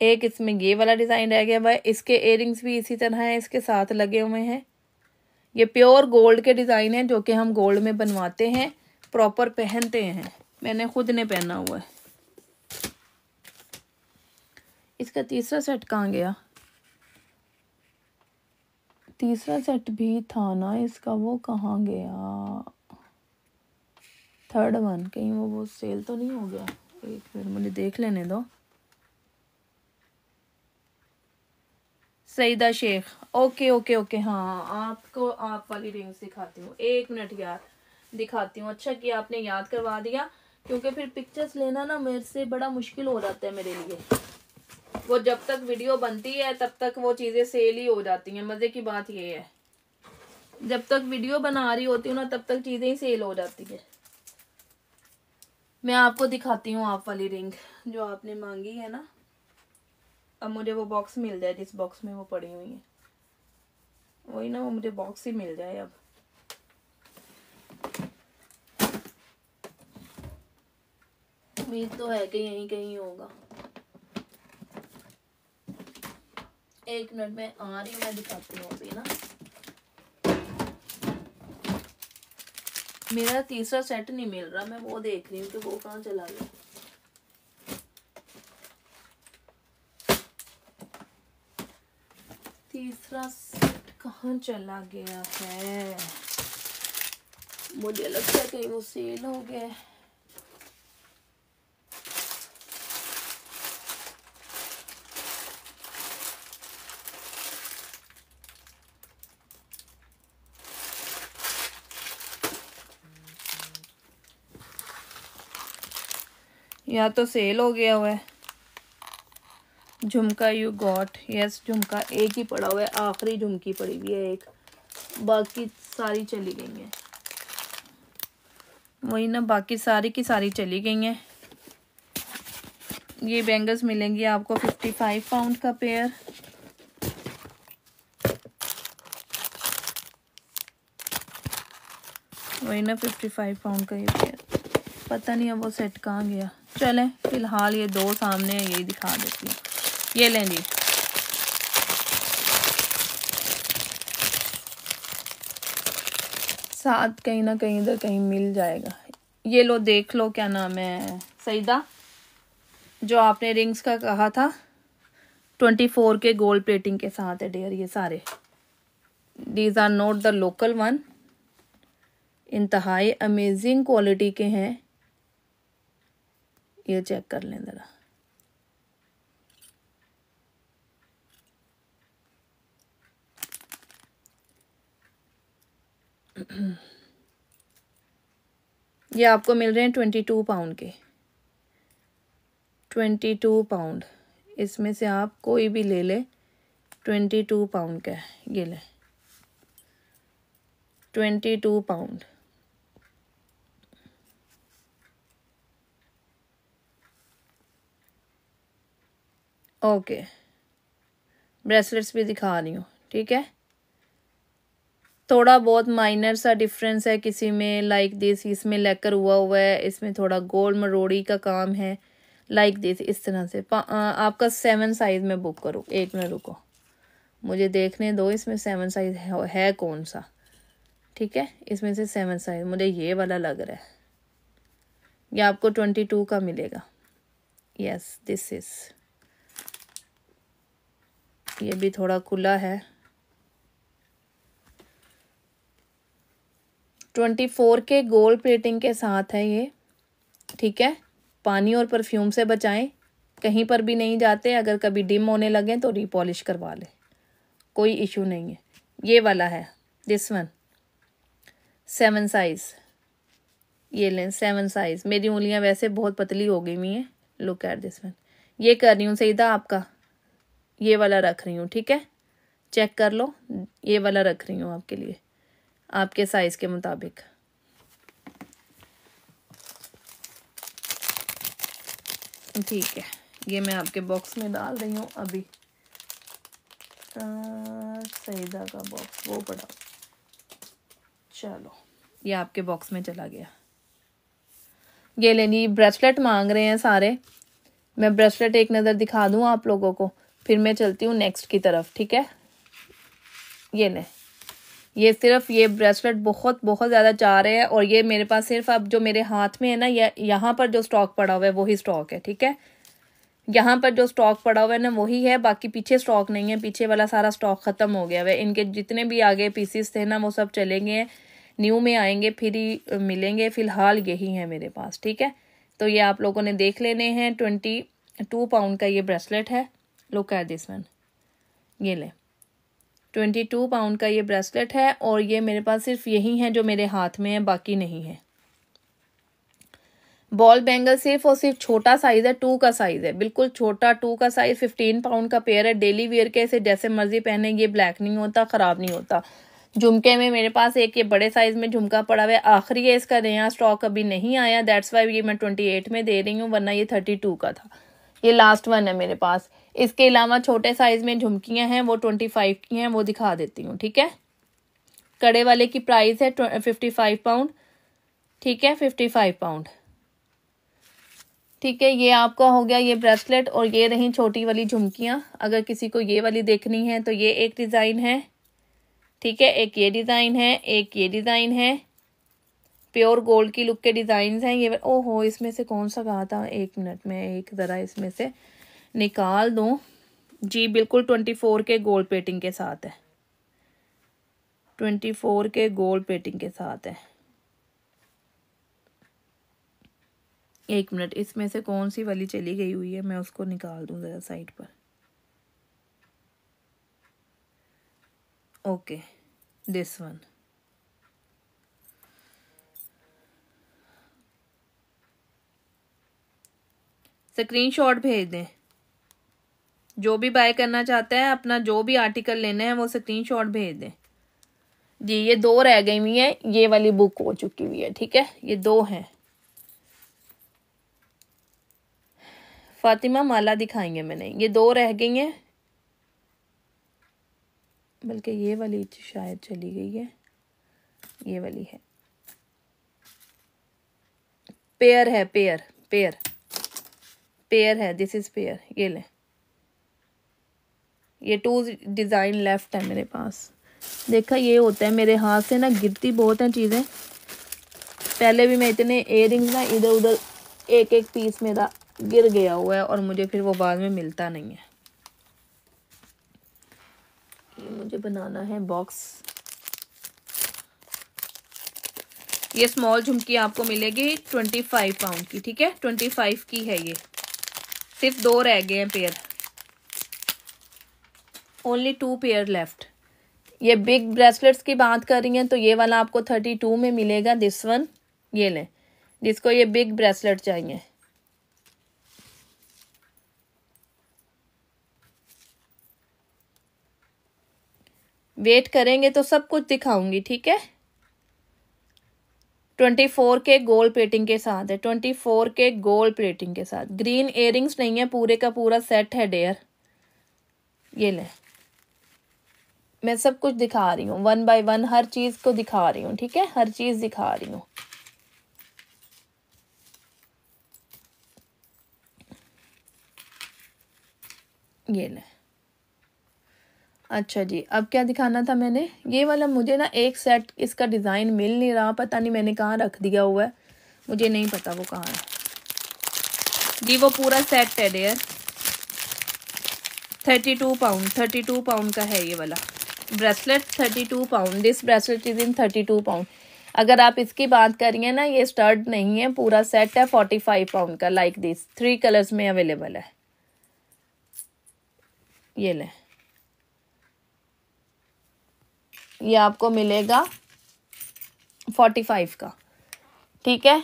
एक इसमें ये वाला डिज़ाइन रह गया है इसके एयरिंग्स भी इसी तरह हैं, इसके साथ लगे हुए हैं, ये प्योर गोल्ड के डिज़ाइन है, जो कि हम गोल्ड में बनवाते हैं प्रॉपर पहनते हैं, मैंने खुद ने पहना हुआ है। इसका तीसरा सेट कहाँ गया? तीसरा सेट भी था ना इसका, वो कहाँ गया? थर्ड वन कहीं वो वो सेल तो नहीं हो गया? एक मिनट, मुझे देख लेने दो। Saeeda Shaikh, okay okay okay हाँ आपको, आप वाली रिंग्स दिखाती हूँ। एक मिनट यार, दिखाती हूँ। अच्छा कि आपने याद करवा दिया, क्योंकि फिर पिक्चर्स लेना ना मेरे से बड़ा मुश्किल हो जाता है मेरे लिए। वो जब तक वीडियो बनती है, तब तक वो चीज़ें सेल ही हो जाती हैं। मज़े की बात ये है। जब तक वीडियो बना रही होती हूँ ना, तब तक चीज़ें ही सेल हो जाती है। मैं आपको दिखाती हूँ आप वाली रिंग जो आपने मांगी है ना। अब मुझे वो बॉक्स मिल जाए, जिस बॉक्स में वो पड़ी हुई है। वही ना, वो मुझे बॉक्स ही मिल जाए अब। उम्मीद तो है कि यहीं कहीं होगा। एक मिनट में आ रही हूँ, मैं दिखाती हूँ अभी ना? मेरा तीसरा सेट नहीं मिल रहा, मैं वो देख रही हूँ कि वो कहाँ चला गया। तीसरा सेट कहाँ चला गया है? मुझे लगता है कहीं वो सेल हो गया या तो सेल हो गया हुआ है। झुमका यू गॉट यस झुमका एक ही पड़ा हुआ है। आखिरी झुमकी पड़ी हुई है एक। बाकी सारी चली गई हैं। वही ना, बाकी सारी की सारी चली गई हैं। ये बैंगल्स मिलेंगी आपको फिफ्टी फाइव पाउंड का पेयर वही ना फिफ्टी फाइव पाउंड का ये पेयर पता नहीं अब वो सेट कहाँ गया। चलें, फ़िलहाल ये दो सामने है, यही दिखा देती हूँ। ये लें जी। साथ कहीं ना कहीं इधर कहीं मिल जाएगा। ये लो, देख लो क्या नाम है, सईदा। जो आपने रिंग्स का कहा था, twenty four K gold plating के साथ है डेयर ये सारे। These are not the local one इंतहाई अमेजिंग क्वालिटी के हैं। ये चेक कर लें ज़रा। ये आपको मिल रहे हैं ट्वेंटी टू पाउंड के। Twenty two pound. इसमें से आप कोई भी ले ले, ट्वेंटी टू पाउंड का है, ये ले। Twenty two pound. Okay. Bracelets भी दिखा रही हूँ ठीक है? थोड़ा बहुत माइनर सा डिफरेंस है किसी में लाइक दिस इसमें लेकर हुआ हुआ है इसमें थोड़ा गोल मरोड़ी का काम है लाइक दिस इस तरह से। आपका सेवन साइज़ में बुक करूँ एक मिनट रुको। मुझे देखने दो इसमें सेवन साइज़ है, है कौन सा? ठीक है? इसमें से सेवन साइज़ मुझे ये वाला लग रहा है। ये आपको ट्वेंटी टू का मिलेगा। यस दिस इज़ ये भी थोड़ा खुला है। Twenty four K gold plating के साथ है ये, ठीक है? पानी और परफ्यूम से बचाएँ। कहीं पर भी नहीं जाते, अगर कभी डिम होने लगे तो रिपॉलिश करवा लें। कोई इशू नहीं है। ये वाला है दिस वन सेवन साइज़ ये लें सेवन साइज़ मेरी उंगलियाँ वैसे बहुत पतली हो गई हुई हैं। लुक एट दिस वन ये कर रही हूँ सही था आपका। ये वाला रख रही हूँ, ठीक है? चेक कर लो, ये वाला रख रही हूँ आपके लिए, आपके साइज़ के मुताबिक। ठीक है, ये मैं आपके बॉक्स में डाल रही हूँ अभी। सईदा का बॉक्स वो पड़ा। चलो, ये आपके बॉक्स में चला गया। ये लेनी, ब्रेसलेट मांग रहे हैं सारे। मैं ब्रेसलेट एक नज़र दिखा दूँ आप लोगों को। फिर मैं चलती हूँ नेक्स्ट की तरफ़, ठीक है? ये ले। ये सिर्फ़ ये ब्रेसलेट बहुत बहुत ज़्यादा चाह रहे हैं और ये मेरे पास सिर्फ़ अब जो मेरे हाथ में है ना, ये यहाँ पर जो स्टॉक पड़ा हुआ है, वही स्टॉक है, ठीक है? यहाँ पर जो स्टॉक पड़ा हुआ है ना, वही है, बाकी पीछे स्टॉक नहीं है, पीछे वाला सारा स्टॉक ख़त्म हो गया है। इनके जितने भी आगे पीसीस थे ना, वो सब चलेंगे न्यू में आएँगे, फिर ही मिलेंगे, फ़िलहाल यही है मेरे पास, ठीक है? तो ये आप लोगों ने देख लेने हैं ट्वेंटी टू पाउंड का ये ब्रेसलेट है। लुक एट दिस वन ये ले। ट्वेंटी टू पाउंड का ये ब्रेसलेट है और ये मेरे पास सिर्फ़ यही है जो मेरे हाथ में है, बाकी नहीं है। बॉल बैंगल सिर्फ़ और सिर्फ़ छोटा साइज़ है टू का साइज़ है। बिल्कुल छोटा टू का साइज़ फिफ्टीन पाउंड का पेयर है। डेली वेयर के इसे जैसे मर्ज़ी पहने, ये ब्लैक नहीं होता, ख़राब नहीं होता। झुमके में मेरे पास एक ये बड़े साइज़ में झुमका पड़ा हुआ है। आखिरी है, इसका नया स्टॉक अभी नहीं आया। दैट्स वाई ये मैं ट्वेंटी एट में दे रही हूँ, वरना ये थर्टी टू का था। ये लास्ट वन है मेरे पास। इसके अलावा छोटे साइज़ में झुमकियाँ हैं, वो ट्वेंटी फाइव की हैं, वो दिखा देती हूँ, ठीक है? कड़े वाले की प्राइस है फिफ्टी फाइव पाउंड ठीक है? फिफ्टी फाइव पाउंड ठीक है, ये आपका हो गया ये ब्रेसलेट और ये रही छोटी वाली झुमकियाँ। अगर किसी को ये वाली देखनी है तो ये एक डिज़ाइन है, ठीक है? एक ये डिज़ाइन है, एक ये डिज़ाइन है। प्योर गोल्ड की लुक के डिज़ाइन हैं ये। ओ हो इसमें से कौन सा कहा था? एक मिनट में, एक ज़रा इसमें से। निकाल दूँ। जी, बिल्कुल twenty four K gold plating के साथ है। Twenty four K gold plating के साथ है। एक मिनट, इसमें से कौन सी वाली चली गई हुई है? मैं उसको निकाल दूँ ज़रा साइड पर। ओके दिस वन स्क्रीनशॉट भेज दें। जो भी बाय करना चाहता है, अपना जो भी आर्टिकल लेना है, वो स्क्रीनशॉट भेज दें। जी, ये दो रह गई हुई है, ये वाली बुक हो चुकी हुई है, ठीक है? ये दो हैं। फातिमा, माला दिखाएँगे मैंने। ये दो रह गई हैं, बल्कि ये वाली शायद चली गई है। ये वाली है। पेयर है, पेयर पेयर। पेयर है दिस इज़ पेयर, ये ले। ये टू डिज़ाइन लेफ़्ट है मेरे पास। देखा, ये होता है मेरे हाथ से ना, गिरती बहुत हैं चीज़ें। पहले भी मैं इतने इयर ना इधर उधर एक एक पीस मेरा गिर गया हुआ है और मुझे फिर वो बाद में मिलता नहीं है। ये मुझे बनाना है बॉक्स ये स्मॉल झुमकी आपको मिलेगी ट्वेंटी फाइव पाउंड की, ठीक है? ट्वेंटी फाइव की है ये। सिर्फ़ दो रह गए हैं pair only two pair left ये बिग ब्रेसलेट्स की बात कर रही हैं तो ये वाला आपको थर्टी टू में मिलेगा दिस वन ये लें। जिसको ये बिग ब्रेसलेट चाहिए। वेट करेंगे तो सब कुछ दिखाऊँगी, ठीक है? Twenty four K gold plating के साथ है twenty four K gold plating के साथ। ग्रीन एयरिंग्स नहीं है, पूरे का पूरा सेट है डेयर ये ले। मैं सब कुछ दिखा रही हूँ। वन बाय वन हर चीज़ को दिखा रही हूँ, ठीक है? हर चीज़ दिखा रही हूँ। ये ले। अच्छा जी, अब क्या दिखाना था मैंने? ये वाला मुझे ना एक सेट इसका डिज़ाइन मिल नहीं रहा, पता नहीं मैंने कहाँ रख दिया हुआ है। मुझे नहीं पता वो कहाँ है। जी, वो पूरा सेट है there thirty two pound thirty two pound का है ये वाला। Bracelet thirty two pound this bracelet is in thirty two pound अगर आप इसकी बात करिए ना, ये स्टर्ड नहीं है, पूरा सेट है फोर्टी फाइव पाउंड का लाइक दिस थ्री कलर्स में अवेलेबल है. ये लें. ये आपको मिलेगा फोर्टी फाइव का. ठीक है?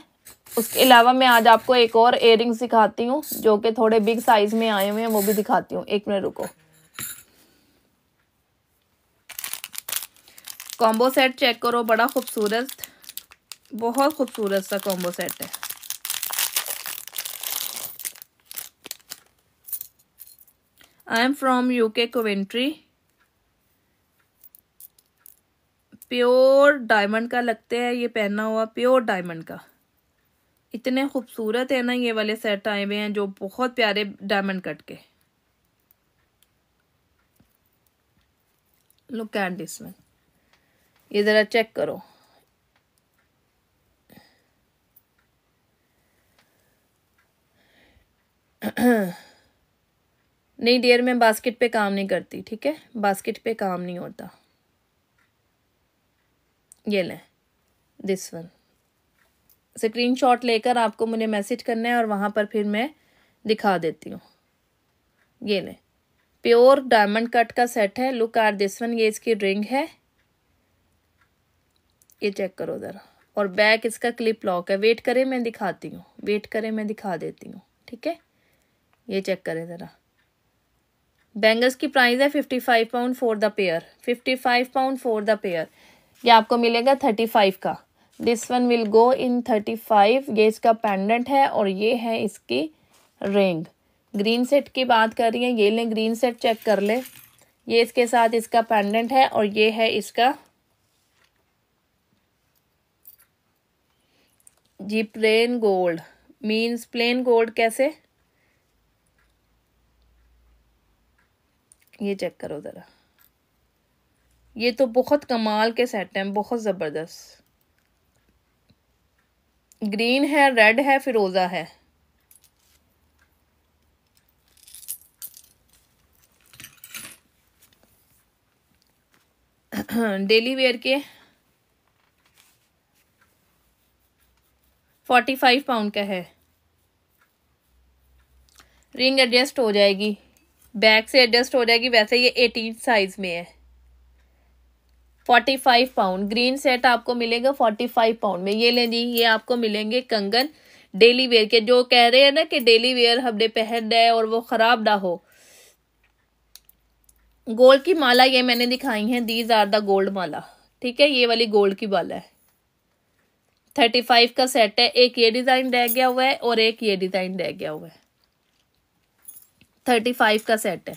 उसके अलावा मैं आज आपको एक और एयरिंग्स दिखाती हूँ, जो कि थोड़े बिग साइज़ में आए हुए हैं, वो भी दिखाती हूँ. एक मिनट रुको. कॉम्बो सेट चेक करो, बड़ा खूबसूरत, बहुत खूबसूरत सा कॉम्बो सेट है। I am from UK Coventry pure diamond का लगते हैं, ये पहना हुआ प्योर डायमंड का। इतने खूबसूरत है ना ये वाले सेट आए हुए हैं, जो बहुत प्यारे डायमंड कट के। लुक एट दिस वन ये ज़रा चेक करो। नहीं डियर मैं बास्केट पे काम नहीं करती, ठीक है? बास्केट पे काम नहीं होता। ये लें दिस वन स्क्रीन शॉट लेकर आपको मुझे मैसेज करना है और वहाँ पर फिर मैं दिखा देती हूँ। ये लें प्योर डायमंड कट का सेट है। लुक आर दिस वन ये इसकी रिंग है। ये चेक करो ज़रा। और बैक इसका क्लिप लॉक है। वेट करें, मैं दिखाती हूँ। वेट करें, मैं दिखा देती हूँ। ठीक है? ये चेक करें ज़रा। बैंगल्स की प्राइस है fifty five pound for the pair fifty five pound for the pair ये आपको मिलेगा थर्टी फाइव का। This one will go in thirty five ये इसका पेंडेंट है और ये है इसकी रिंग ग्रीन सेट की बात कर रही है। ये लें ग्रीन सेट चेक कर ले। ये इसके साथ इसका पेंडेंट है और ये है इसका जी plain gold means plain gold कैसे? ये चेक करो ज़रा। ये तो बहुत कमाल के सेट हैं, बहुत ज़बरदस्त। ग्रीन है रेड है फिरोज़ा है। डेली वेयर के फोर्टी फाइव पाउंड का है। रिंग एडजस्ट हो जाएगी। बैक से एडजस्ट हो जाएगी, वैसे ये एटीन साइज़ में है। Forty five pound, green set आपको मिलेगा फोर्टी फाइव पाउंड में। ये लें जी ये आपको मिलेंगे कंगन डेली वेयर के। जो कह रहे हैं ना कि डेली वेयर हमने पहन है और वो ख़राब ना हो। गोल्ड की माला ये मैंने दिखाई है these are the gold mala. ठीक है, ये वाली गोल्ड की माला है। थर्टी फाइव का सेट है, एक ये डिज़ाइन रह गया हुआ है और एक ये डिज़ाइन रह गया हुआ है। थर्टी फाइव का सेट है।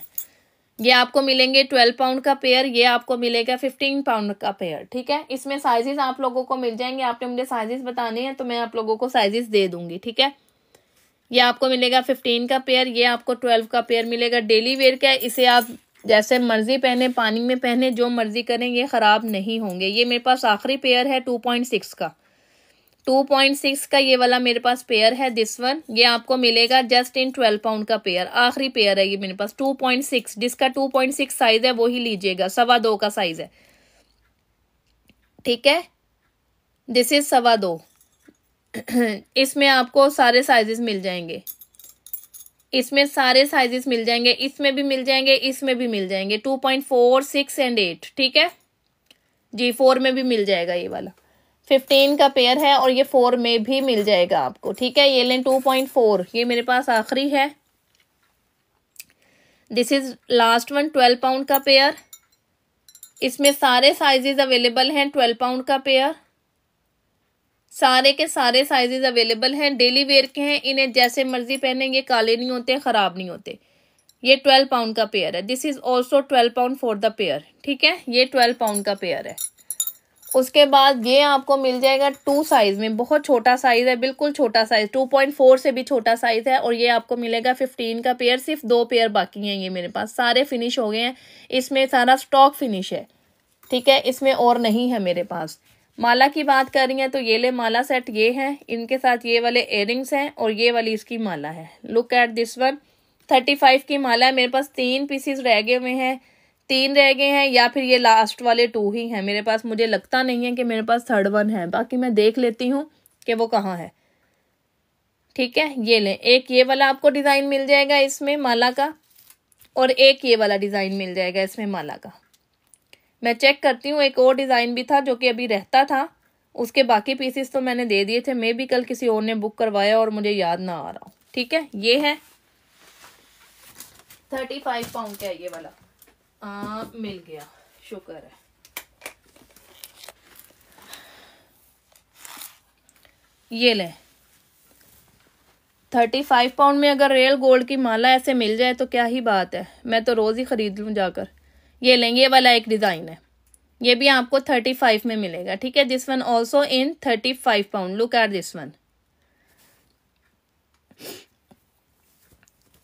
ये आपको मिलेंगे ट्वेल्व पाउंड का पेयर, ये आपको मिलेगा फिफ्टीन पाउंड का पेयर, ठीक है? इसमें साइजेस आप लोगों को मिल जाएँगे। आपने मुझे साइजेस बताने हैं तो मैं आप लोगों को साइजेस दे दूँगी, ठीक है? ये आपको मिलेगा फिफ्टीन का पेयर, ये आपको ट्वेल्व का पेयर मिलेगा। डेली वेयर का इसे आप जैसे मर्ज़ी पहने, पानी में पहने, जो मर्ज़ी करें, ये ख़राब नहीं होंगे। ये मेरे पास आखिरी पेयर है टू पॉइंट सिक्स का। टू पॉइंट सिक्स का ये वाला मेरे पास पेयर है दिस वन ये आपको मिलेगा जस्ट इन ट्वेल्व पाउंड का पेयर आखिरी पेयर है ये मेरे पास, टू पॉइंट सिक्स. जिसका टू पॉइंट सिक्स साइज़ है वो ही लीजिएगा, सवा दो का साइज़ है। ठीक है? दिस इज़ सवा दो। इसमें आपको सारे साइजेस मिल जाएँगे। इसमें सारे साइजेस मिल जाएँगे, इसमें भी मिल जाएँगे, इसमें भी मिल जाएँगे। Two point four, six and eight ठीक है? जी फोर में भी मिल जाएगा ये वाला। फिफ्टीन का पेयर है और ये फोर में भी मिल जाएगा आपको, ठीक है? ये लें टू पॉइंट फोर ये मेरे पास आखिरी है। This is last one twelve pound का पेयर इसमें सारे साइजेस अवेलेबल हैं ट्वेल्व पाउंड का पेयर सारे के सारे साइजेस अवेलेबल हैं डेली वेयर के हैं, इन्हें जैसे मर्ज़ी पहनेंगे, काले नहीं होते, ख़राब नहीं होते। ये ट्वेल्व पाउंड का पेयर है। This is also twelve pound for the pair ठीक है? ये ट्वेल्व पाउंड का पेयर है। उसके बाद ये आपको मिल जाएगा टू साइज़ में, बहुत छोटा साइज़ है, बिल्कुल छोटा साइज़ टू पॉइंट फोर से भी छोटा साइज़ है और ये आपको मिलेगा फिफ्टीन का पेयर सिर्फ़ दो पेयर बाकी हैं ये मेरे पास, सारे फिनिश हो गए हैं, इसमें सारा स्टॉक फिनिश है, ठीक है, इसमें और नहीं है मेरे पास। माला की बात कर रही हैं तो ये ले, माला सेट ये है, इनके साथ ये वाले एयरिंग्स हैं और ये वाली इसकी माला है। Look at this one thirty five की माला है, मेरे पास तीन पीसीस रह गए हुए हैं तीन रह गए हैं या फिर ये लास्ट वाले टू ही हैं। मेरे पास मुझे लगता नहीं है कि मेरे पास थर्ड वन है। बाकी मैं देख लेती हूँ कि वो कहाँ है। ठीक है? ये लें। एक ये वाला आपको डिज़ाइन मिल जाएगा इसमें माला का और एक ये वाला डिज़ाइन मिल जाएगा इसमें माला का। मैं चेक करती हूँ, एक और डिज़ाइन भी था जो कि अभी रहता था। उसके बाकी पीसेस तो मैंने दे दिए थे। मैं भी कल किसी और ने बुक करवाया और मुझे याद ना आ रहा। ठीक है? ये है। थर्टी फाइव पाउंड का ये वाला। आ, मिल गया। शुक्र है। ये ले। थर्टी फाइव पाउंड में अगर रियल गोल्ड की माला ऐसे मिल जाए तो क्या ही बात है। मैं तो रोज़ ही ख़रीद लूँ जाकर। ये लेंगे ये वाला एक डिज़ाइन है। ये भी आपको थर्टी फाइव में मिलेगा ठीक है? This one also in thirty five pound. Look at this one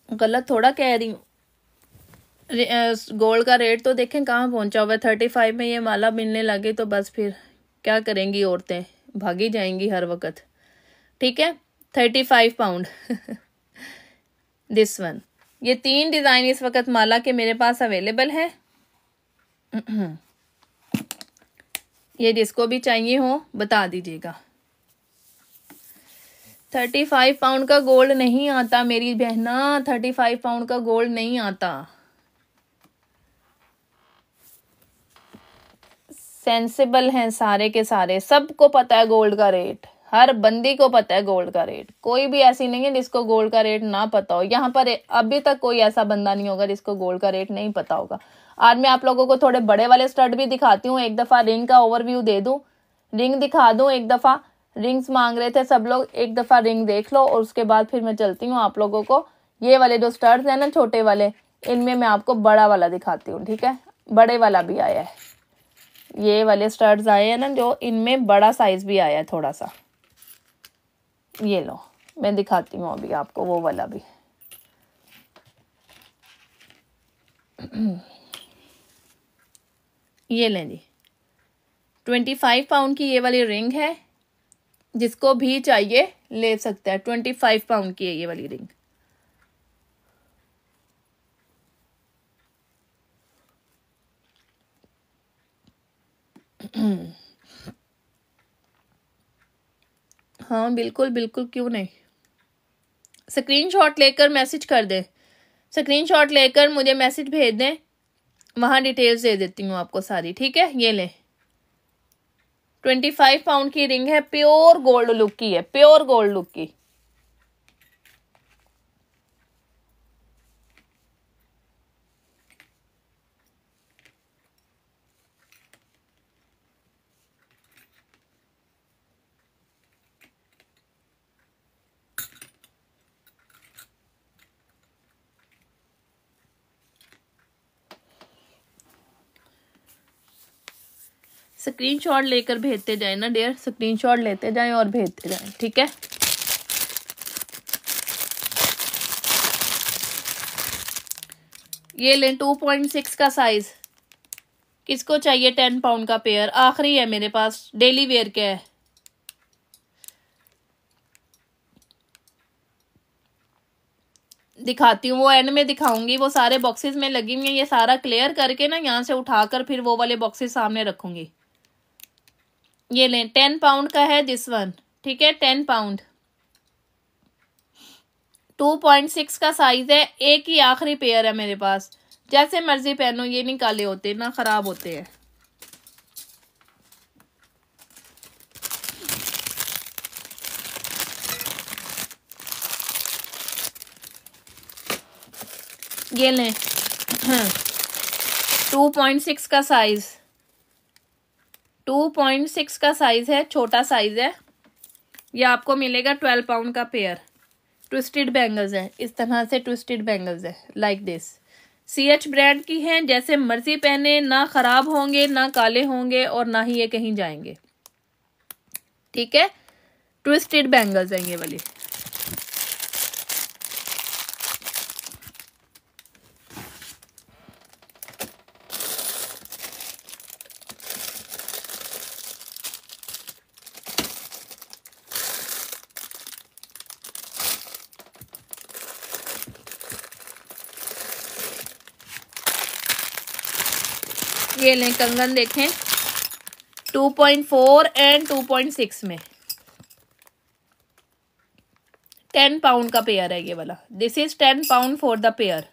गलत थोड़ा कह रही हूँ। गोल्ड का रेट तो देखें कहाँ पहुँचा हुआ है? थर्टी फाइव में ये माला मिलने लगे तो बस फिर क्या करेंगी औरतें? भागी जाएँगी हर वक्त। ठीक है? Thirty five pound this one ये तीन डिज़ाइन इस वक्त माला के मेरे पास अवेलेबल है। ये जिसको भी चाहिए हो, बता दीजिएगा। थर्टी फाइव पाउंड का गोल्ड नहीं आता, मेरी बहना। थर्टी फाइव पाउंड का गोल्ड नहीं आता। सेंसिबल हैं सारे के सारे। सबको पता है गोल्ड का रेट हर बंदी को पता है गोल्ड का रेट कोई भी ऐसी नहीं है जिसको गोल्ड का रेट ना पता हो। यहाँ पर अभी तक कोई ऐसा बंदा नहीं होगा जिसको गोल्ड का रेट नहीं पता होगा। आज मैं आप लोगों को थोड़े बड़े वाले स्टड भी दिखाती हूँ। एक दफ़ा रिंग का ओवरव्यू दे दूँ। रिंग दिखा दूँ एक दफ़ा। रिंग्स मांग रहे थे सब लोग। एक दफ़ा रिंग देख लो और उसके बाद फिर मैं चलती हूँ आप लोगों को। ये वाले जो स्टड्स हैं ना छोटे वाले, इनमें मैं आपको बड़ा वाला दिखाती हूँ, ठीक है? बड़े वाला भी आया है। ये वाले स्टड्स आए हैं ना, जो इनमें बड़ा साइज़ भी आया है थोड़ा सा ये लो, मैं दिखाती हूँ अभी आपको वो वाला भी। ये लें जी। ट्वेंटी फाइव पाउंड की ये वाली रिंग है, जिसको भी चाहिए ले सकता है। ट्वेंटी फाइव पाउंड की है ये वाली रिंग हाँ बिल्कुल बिल्कुल, क्यों नहीं? स्क्रीनशॉट लेकर मैसेज कर दें। स्क्रीनशॉट लेकर मुझे मैसेज भेज दें। वहाँ डिटेल्स दे देती हूँ आपको सारी, ठीक है? ये लें। ट्वेंटी फाइव पाउंड की रिंग है प्योर गोल्ड लुक की है प्योर गोल्ड लुक की। स्क्रीनशॉट लेकर भेजते जाए ना डियर स्क्रीनशॉट लेते जाएँ और भेजते जाएँ, ठीक है? ये लें टू पॉइंट सिक्स का साइज़ किसको चाहिए टेन पाउंड का पेयर आखिरी है मेरे पास डेली वेयर के है। दिखाती हूँ, वो एंड में दिखाऊँगी, वो सारे बॉक्सेस में लगी हुई हैं, ये सारा क्लियर करके ना यहाँ से उठाकर फिर वो वाले बॉक्सेस सामने रखूँगी। ये लें टेन पाउंड का है दिस वन ठीक है ten pound two point six का साइज़ है, एक ही आखिरी पेयर है मेरे पास. जैसे मर्ज़ी पहनो, ये नहीं काले होते, ना खराब होते हैं. ये लें टू पॉइंट सिक्स का साइज़ टू पॉइंट सिक्स का साइज़ है, छोटा साइज़ है। ये आपको मिलेगा ट्वेल्व पाउंड का पेयर ट्विस्टेड बैंगल्स है। इस तरह से ट्विस्टेड बैंगल्स है like this C H brand की हैं, जैसे मर्ज़ी पहने, ना खराब होंगे, ना काले होंगे और ना ही ये कहीं जाएँगे। ठीक है? ट्विस्टेड बैंगल्स हैं ये वाली। ये लें, कंगन देखें। 2.4 एंड 2.6 में। टेन पाउंड का पेयर है ये वाला। This is ten pound for the pair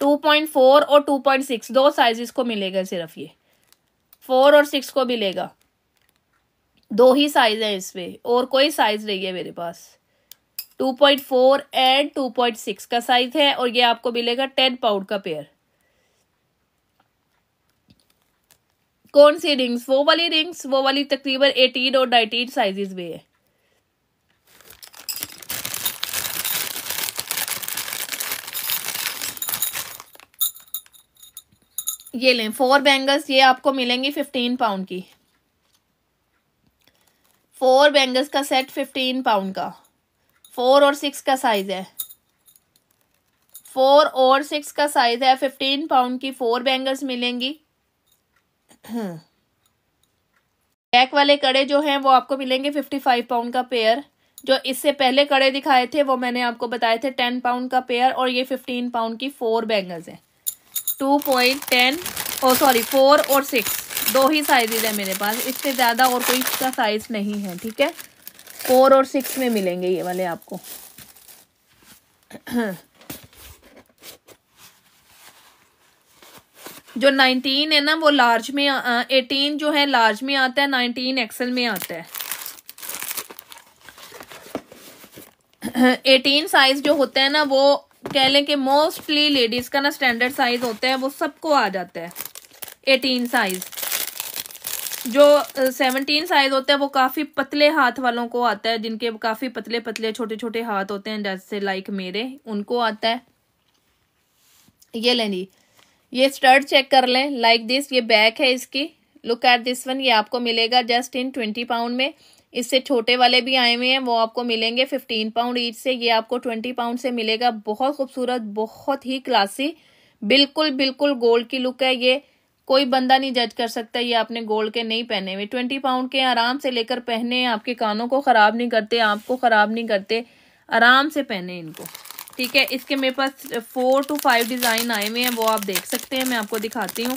two point four और टू पॉइंट सिक्स दो साइजेस को मिलेगा सिर्फ़ ये। फोर और सिक्स को मिलेगा। दो ही साइज़ है इसमें, और कोई साइज़ नहीं है मेरे पास। Two point four and two point six का साइज़ है, और ये आपको मिलेगा टेन पाउंड का पेयर कौन सी रिंग्स वो वाली रिंग्स वो वाली तकरीबन एटीन और नाइनटीन साइजेस में है। ये लें फोर बैंगल्स ये आपको मिलेंगी फिफ्टीन पाउंड की। फोर बैंगल्स का सेट फिफ्टीन पाउंड का। फोर और सिक्स का साइज़ है। फोर और सिक्स का साइज़ है फिफ्टीन पाउंड की फोर बैंगल्स मिलेंगी। बैक वाले कड़े जो हैं, वो आपको मिलेंगे फिफ्टी फाइव पाउंड का पेयर जो इससे पहले कड़े दिखाए थे, वो मैंने आपको बताए थे टेन पाउंड का पेयर और ये फिफ्टीन पाउंड की फोर बैंगल्स हैं. Two point ten oh sorry four और सिक्स दो ही साइजेज है मेरे पास. इससे ज़्यादा और कोई इसका साइज़ नहीं है, ठीक है? फोर और सिक्स में मिलेंगे ये वाले आपको. जो नाइनटीन है ना, वो लार्ज में एटीन जो है लार्ज में आता है नाइनटीन एक्सल में आता है। एटीन साइज़ जो होता है ना, वो कह लें कि मोस्टली लेडीज़ का ना स्टैंडर्ड साइज़ होता है, वो सबको आ जाता है। एटीन साइज़ जो सेवनटीन साइज़ होता है, वो काफ़ी पतले हाथ वालों को आता है, जिनके काफ़ी पतले पतले छोटे छोटे हाथ होते हैं, जैसे लाइक मेरे, उनको आता है। ये लें जी ये स्टर्ट चेक कर लें। लाइक दिस ये बैक है इसकी। लुक एट दिस वन ये आपको मिलेगा जस्ट इन ट्वेंटी पाउंड में। इससे छोटे वाले भी आए हुए हैं, वो आपको मिलेंगे फिफ्टीन पाउंड ईच से। ये आपको ट्वेंटी पाउंड से मिलेगा। बहुत खूबसूरत, बहुत ही क्लासी बिल्कुल बिल्कुल गोल्ड की लुक है ये। कोई बंदा नहीं जज कर सकता ये आपने गोल्ड के नहीं पहने हुए। ट्वेंटी पाउंड के आराम से लेकर पहने आपके कानों को ख़राब नहीं करते आपको ख़राब नहीं करते। आराम से पहने इनको। ठीक है, इसके मेरे पास फोर टू फाइव डिज़ाइन आए हुए हैं, वो आप देख सकते हैं, मैं आपको दिखाती हूँ।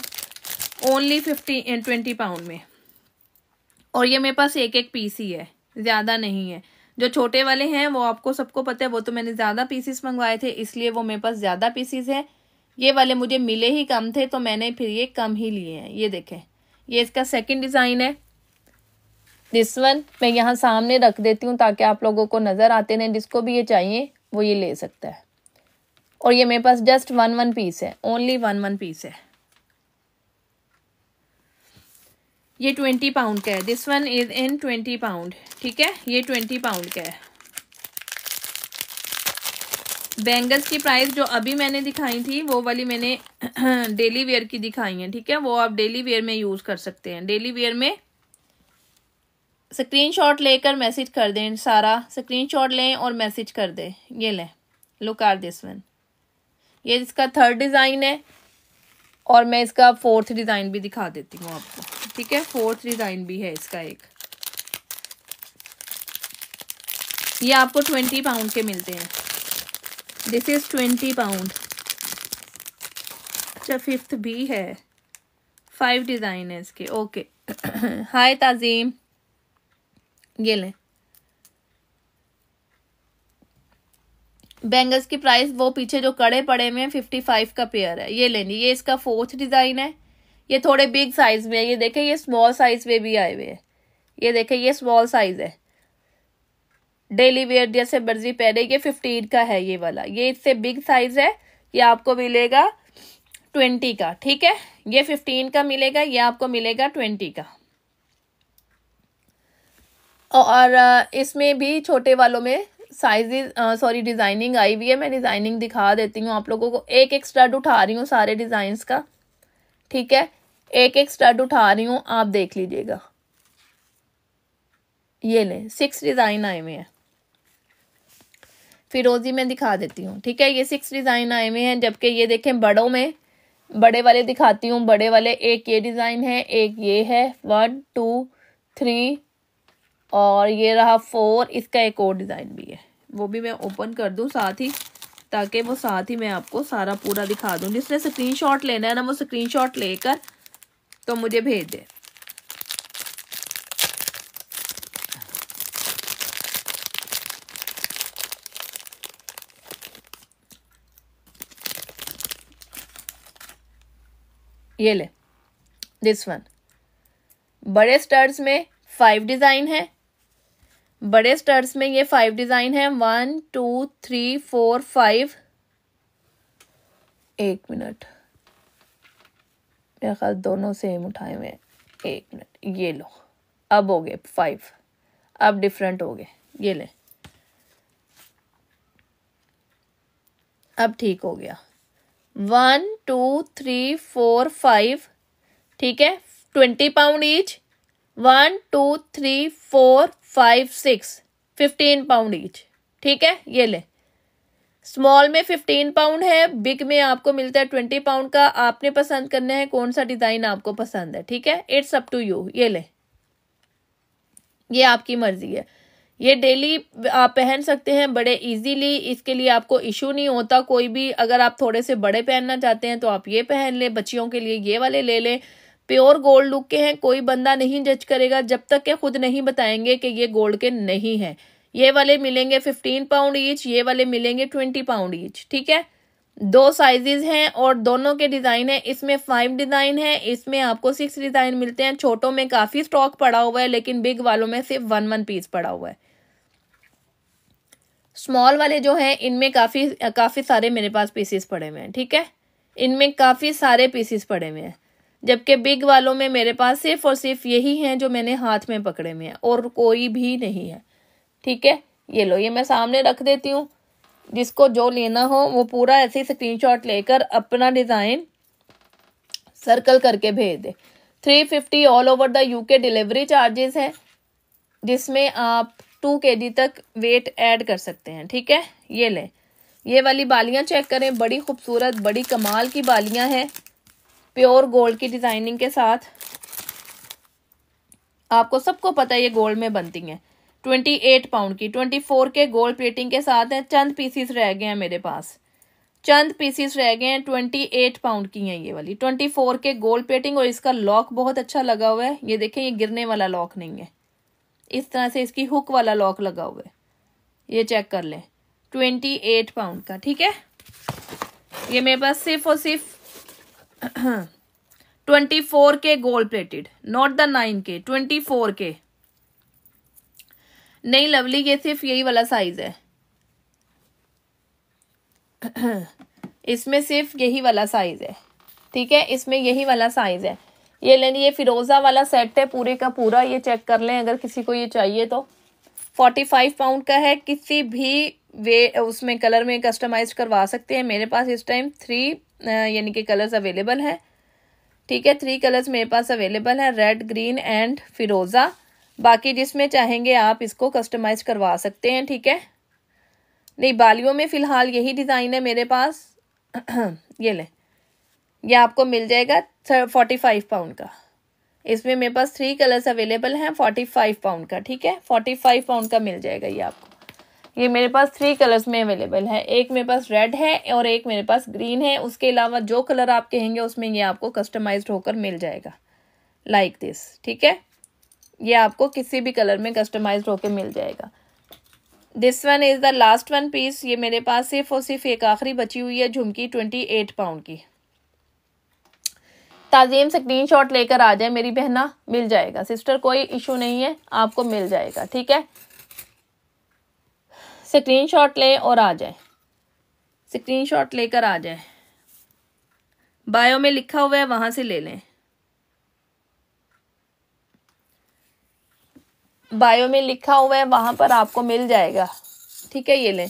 ओनली फिफ्टी ट्वेंटी पाउंड में। और ये मेरे पास एक एक पीस ही है, ज़्यादा नहीं है। जो छोटे वाले हैं, वो आपको सबको पता है, वो तो मैंने ज़्यादा पीसीस मंगवाए थे, इसलिए वो मेरे पास ज़्यादा पीसीस है। ये वाले मुझे मिले ही कम थे तो मैंने फिर ये कम ही लिए हैं, ये देखें। ये इसका सेकंड डिज़ाइन है। दिस वन मैं यहाँ सामने रख देती हूँ, ताकि आप लोगों को नज़र आते रहें, जिसको भी ये चाहिए। वो ये ले सकता है। और ये मेरे पास जस्ट वन वन पीस है। ओनली वन वन पीस है। ये ट्वेंटी पाउंड का है। This one is in twenty pound ठीक है? ये ट्वेंटी पाउंड का है। बैंगल्स की प्राइस जो अभी मैंने दिखाई थी, वो वाली मैंने डेली वेयर की दिखाई है। ठीक है? वो आप डेली वेयर में यूज़ कर सकते हैं। डेली वेयर में स्क्रीनशॉट लेकर मैसेज कर दें, सारा स्क्रीनशॉट लें और मैसेज कर दें। ये लें। लुक आर दिस वन ये इसका थर्ड डिज़ाइन है और मैं इसका फोर्थ डिज़ाइन भी दिखा देती हूँ आपको। ठीक है? फोर्थ डिज़ाइन भी है इसका एक। ये आपको ट्वेंटी पाउंड के मिलते हैं। दिस इज़ ट्वेंटी पाउंड अच्छा फिफ्थ भी है। फाइव डिज़ाइन है इसके। ओके हाय ताजीम ये लें बैंगल्स की प्राइस वो पीछे जो कड़े पड़े हैं फिफ्टी फाइव का पेयर है। ये लेनी ये इसका फोर्थ डिज़ाइन है। ये थोड़े बिग साइज़ में है। ये देखें, ये स्मॉल साइज़ में भी आए हुए हैं। ये देखें, ये स्मॉल साइज़ है। डेली वेयर जैसे मर्ज़ी पहने, ये फिफ्टीन का है ये वाला। ये इससे बिग साइज़ है। ये आपको मिलेगा ट्वेंटी का, ठीक है? ये फिफ्टीन का मिलेगा, ये आपको मिलेगा ट्वेंटी का। और इसमें भी छोटे वालों में साइजेस सॉरी डिज़ाइनिंग आई हुई है। मैं डिज़ाइनिंग दिखा देती हूँ आप लोगों को। एक एक स्टड उठा रही हूँ सारे डिज़ाइंस का। ठीक है? एक एक स्टड उठा रही हूँ। आप देख लीजिएगा। ये लें सिक्स डिज़ाइन आए हुए हैं। फिरोजी में दिखा देती हूँ। ठीक है? ये सिक्स डिज़ाइन आए हुए हैं। जबकि ये देखें बड़ों में। बड़े वाले दिखाती हूँ। बड़े वाले, एक ये डिज़ाइन है, एक ये है। वन टू थ्री और ये रहा फोर, इसका एक और डिज़ाइन भी है। वो भी मैं ओपन कर दूँ साथ ही, ताकि वो साथ ही मैं आपको सारा पूरा दिखा दूँ। जिसने स्क्रीनशॉट लेना है ना, वो स्क्रीनशॉट लेकर तो मुझे भेज दे। ये ले दिस वन बड़े स्टर्स में फाइव डिज़ाइन है। बड़े स्टर्स में ये फाइव डिज़ाइन है. One two three four five एक मिनट. मेरे ख्याल दोनों सेम उठाए हुए हैं. एक मिनट. ये लो. अब हो गए फाइव अब डिफरेंट हो गए. ये ले. अब ठीक हो गया. One two three four five ठीक है? Twenty pound each one two three four five, six, fifteen pound each ठीक है? ये ले। स्मॉल में फिफ्टीन पाउंड है बिग में आपको मिलता है ट्वेंटी पाउंड का। आपने पसंद करना है, कौन सा डिज़ाइन आपको पसंद है? ठीक है? इट्स अप टू यू ये ले। ये आपकी मर्ज़ी है। ये डेली आप पहन सकते हैं बड़े इजीली इसके लिए आपको इशू नहीं होता। कोई भी अगर आप थोड़े से बड़े पहनना चाहते हैं तो आप ये पहन लें। बच्चियों के लिए ये वाले ले लें। प्योर गोल्ड लुक के हैं, कोई बंदा नहीं जज करेगा जब तक के खुद नहीं बताएँगे कि ये गोल्ड के नहीं है। ये वाले मिलेंगे फिफ्टीन पाउंड ईच ये वाले मिलेंगे ट्वेंटी पाउंड ईच ठीक है? दो साइजेस हैं और दोनों के डिज़ाइन है। इसमें फाइव डिज़ाइन है, इसमें आपको सिक्स डिज़ाइन मिलते हैं। छोटों में काफ़ी स्टॉक पड़ा हुआ है, लेकिन बिग वालों में सिर्फ़ वन वन पीस पड़ा हुआ है। स्मॉल वाले जो हैं, इनमें काफ़ी काफ़ी सारे मेरे पास पीसीस पड़े हुए हैं, ठीक है? इनमें काफ़ी सारे पीसीस पड़े हुए हैं। जबकि बिग वालों में मेरे पास सिर्फ़ और सिर्फ़ यही हैं जो मैंने हाथ में पकड़े हुए हैं, और कोई भी नहीं है। ठीक है? ये लो, ये मैं सामने रख देती हूँ। जिसको जो लेना हो, वो पूरा ऐसे ही स्क्रीनशॉट लेकर अपना डिज़ाइन सर्कल करके भेज दे। Three fifty all over the UK delivery charges हैं, जिसमें आप टू के जी तक वेट ऐड कर सकते हैं। ठीक है? ये लें। ये वाली बालियाँ चेक करें। बड़ी खूबसूरत, बड़ी कमाल की बालियाँ हैं। प्योर गोल्ड की डिज़ाइनिंग के साथ। आपको सबको पता है ये गोल्ड में बनती हैं। ट्वेंटी एट पाउंड की, twenty four K gold plating के साथ हैं, चंद पीसीस रह गए हैं मेरे पास। चंद पीसीस रह गए हैं, ट्वेंटी एट पाउंड की हैं ये वाली। Twenty four K gold plating और इसका लॉक बहुत अच्छा लगा हुआ है। ये देखें, ये गिरने वाला लॉक नहीं है। इस तरह से इसकी हुक वाला लॉक लगा हुआ है। ये चेक कर लें। ट्वेंटी एट पाउंड का, ठीक है? ये मेरे पास सिर्फ़ और सिर्फ़ twenty four K gold plated not the nine K, twenty four K. नहीं लवली ये सिर्फ़ यही वाला साइज़ है। इसमें सिर्फ़ यही वाला साइज़ है। ठीक है? इसमें यही वाला साइज़ है। ये लेनी ये फिरोज़ा वाला सेट है, पूरे का पूरा। ये चेक कर लें, अगर किसी को ये चाहिए तो। फोर्टी फाइव पाउंड का है, किसी भी वे, उसमें कलर में कस्टमाइज करवा सकते हैं। मेरे पास इस टाइम थ्री यानी कि कलर्स अवेलेबल हैं। ठीक है थ्री कलर्स मेरे पास अवेलेबल हैं रेड ग्रीन एंड फिरोज़ा बाकी जिसमें चाहेंगे आप इसको कस्टमाइज करवा सकते हैं, ठीक है? नहीं, बालियों में फ़िलहाल यही डिज़ाइन है मेरे पास। ये लें। ये आपको मिल जाएगा फोर्टी फाइव पाउंड का। इसमें मेरे पास थ्री कलर्स अवेलेबल हैं फोर्टी फाइव पाउंड का, ठीक है? फोर्टी फाइव पाउंड का मिल जाएगा ये आपको। ये मेरे पास थ्री कलर्स में अवेलेबल है। एक मेरे पास रेड है और एक मेरे पास ग्रीन है। उसके अलावा जो कलर आप कहेंगे, उसमें ये आपको कस्टमाइज्ड होकर मिल जाएगा। लाइक दिस ठीक है? ये आपको किसी भी कलर में कस्टमाइज्ड होकर मिल जाएगा। This one is the last one piece ये मेरे पास सिर्फ़ और सिर्फ़ एक आखिरी बची हुई है झुमकी ट्वेंटी एट पाउंड की। ताजीम स्क्रीन शॉट लेकर आ जाए मेरी बहना, मिल जाएगा। सिस्टर कोई इशू नहीं है, आपको मिल जाएगा, ठीक है? स्क्रीन शॉट लें और आ जाए। स्क्रीनशॉट लेकर आ जाए। बायो में लिखा हुआ है, वहाँ से ले लें। बायो में लिखा हुआ है, वहाँ पर आपको मिल जाएगा। ठीक है, ये लें।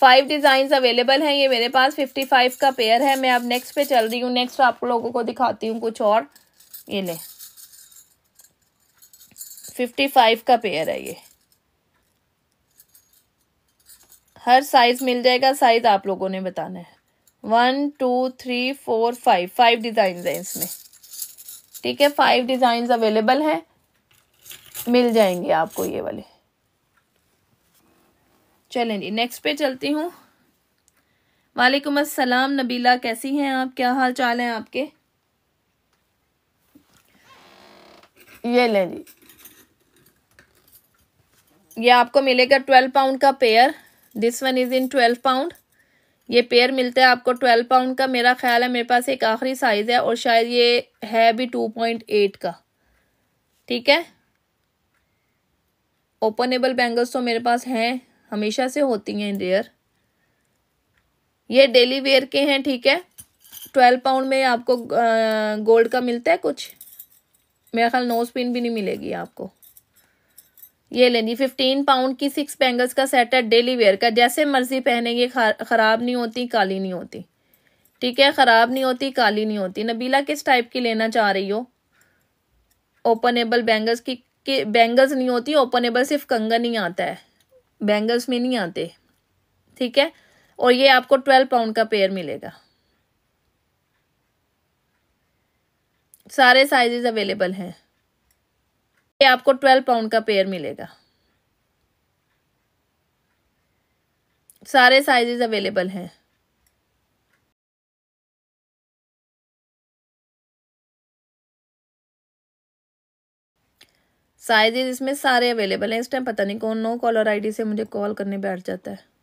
फाइव डिज़ाइन अवेलेबल हैं, ये मेरे पास। फिफ्टी फाइव का पेयर है। मैं अब नेक्स्ट पे चल रही हूँ। नेक्स्ट आप लोगों को दिखाती हूँ कुछ और। ये लें। फिफ्टी फाइव का पेयर है ये। हर साइज़ मिल जाएगा साइज़ आप लोगों ने बताना है। One two three four five five design है इसमें। ठीक है फाइव डिज़ाइन अवेलेबल हैं। मिल जाएँगे आपको ये वाले। चलें जी नेक्स्ट पे चलती हूँ। वालेकुम अस्सलाम, नबीला कैसी हैं आप? क्या हाल चाल हैं आपके? ये लें जी। ये आपको मिलेगा ट्वेल्व पाउंड का pair this one is in twelve pound ये पेयर मिलता है आपको ट्वेल्व पाउंड का। मेरा ख्याल है, मेरे पास एक आखिरी साइज़ है और शायद ये है भी टू पॉइंट एट का। ठीक है? ओपनेबल बैंगल्स तो मेरे पास हैं, हमेशा से होती हैं रेयर ये डेली वेयर के हैं, ठीक है? ट्वेल्व पाउंड में आपको गोल्ड का मिलता है कुछ? मेरा ख्याल नोज़ पिन भी नहीं मिलेगी आपको। ये लेनी फिफ्टीन पाउंड की सिक्स बैंगल्स का सेट है डेली वेयर का। जैसे मर्ज़ी पहनेंगे ख़राब नहीं होती, काली नहीं होती। ठीक है, ख़राब नहीं होती, काली नहीं होती। नबीला किस टाइप की लेना चाह रही हो? ओपनेबल बैंगल्स की, कि बैंगल्स नहीं होती ओपनेबल सिर्फ़ कंगन ही आता है। बैंगल्स में नहीं आते। ठीक है? और ये आपको ट्वेल्व पाउंड का पेयर मिलेगा। सारे साइजेस अवेलेबल हैं। ये आपको ट्वेल्व पाउंड का पेयर मिलेगा। सारे साइजेस अवेलेबल हैं। साइजेस इसमें सारे अवेलेबल हैं। इस टाइम पता नहीं कौन नो कॉलर आईडी से मुझे कॉल करने बैठ जाता है।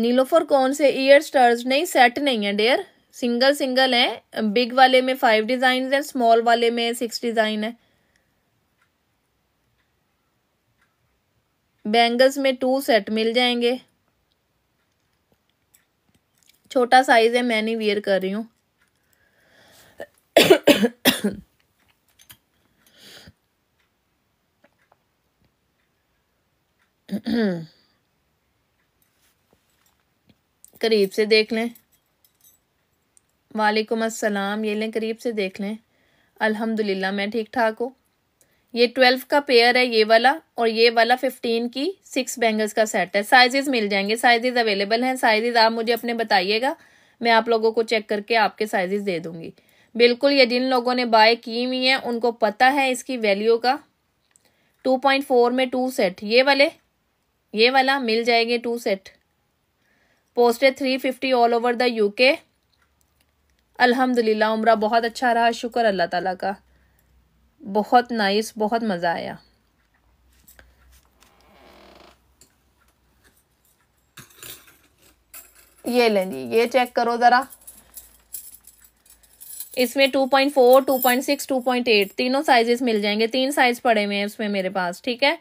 नीलोफर कौन से ईयर स्टर्स नहीं सेट नहीं है डेयर सिंगल सिंगल है. बिग वाले में फाइव डिज़ाइन है स्मॉल वाले में सिक्स डिज़ाइन है. बैंगल्स में टू सेट मिल जाएँगे. छोटा साइज़ है, मैं नहीं वियर कर रही हूँ. करीब से देख लें। वालेकुम अस्सलाम, ये लें करीब से देख लें। अल्हम्दुलिल्लाह, मैं ठीक ठाक हूँ। ये ट्वेल्व का पेयर है ये वाला और ये वाला फिफ्टीन की सिक्स बैंगल्स का सेट है। साइजेस मिल जाएँगे साइजेस अवेलेबल हैं। साइजेस आप मुझे अपने बताइएगा, मैं आप लोगों को चेक करके आपके साइजेस दे दूँगी। बिल्कुल ये जिन लोगों ने बाय की हुई है, उनको पता है इसकी वैल्यू का। टू पॉइंट फोर में टू सेट ये वाले, ये वाला मिल जाएँगे two set postage three fifty all over the UK अल्हम्दुलिल्लाह उम्र बहुत अच्छा रहा, शुक्र अल्लाह ताला का। बहुत नाइस बहुत मज़ा आया। ये लें जी, ये चेक करो ज़रा। इसमें two point four two point six two point eight तीनों साइजेस मिल जाएँगे। तीन साइज़ पड़े हुए हैं उसमें मेरे पास, ठीक है?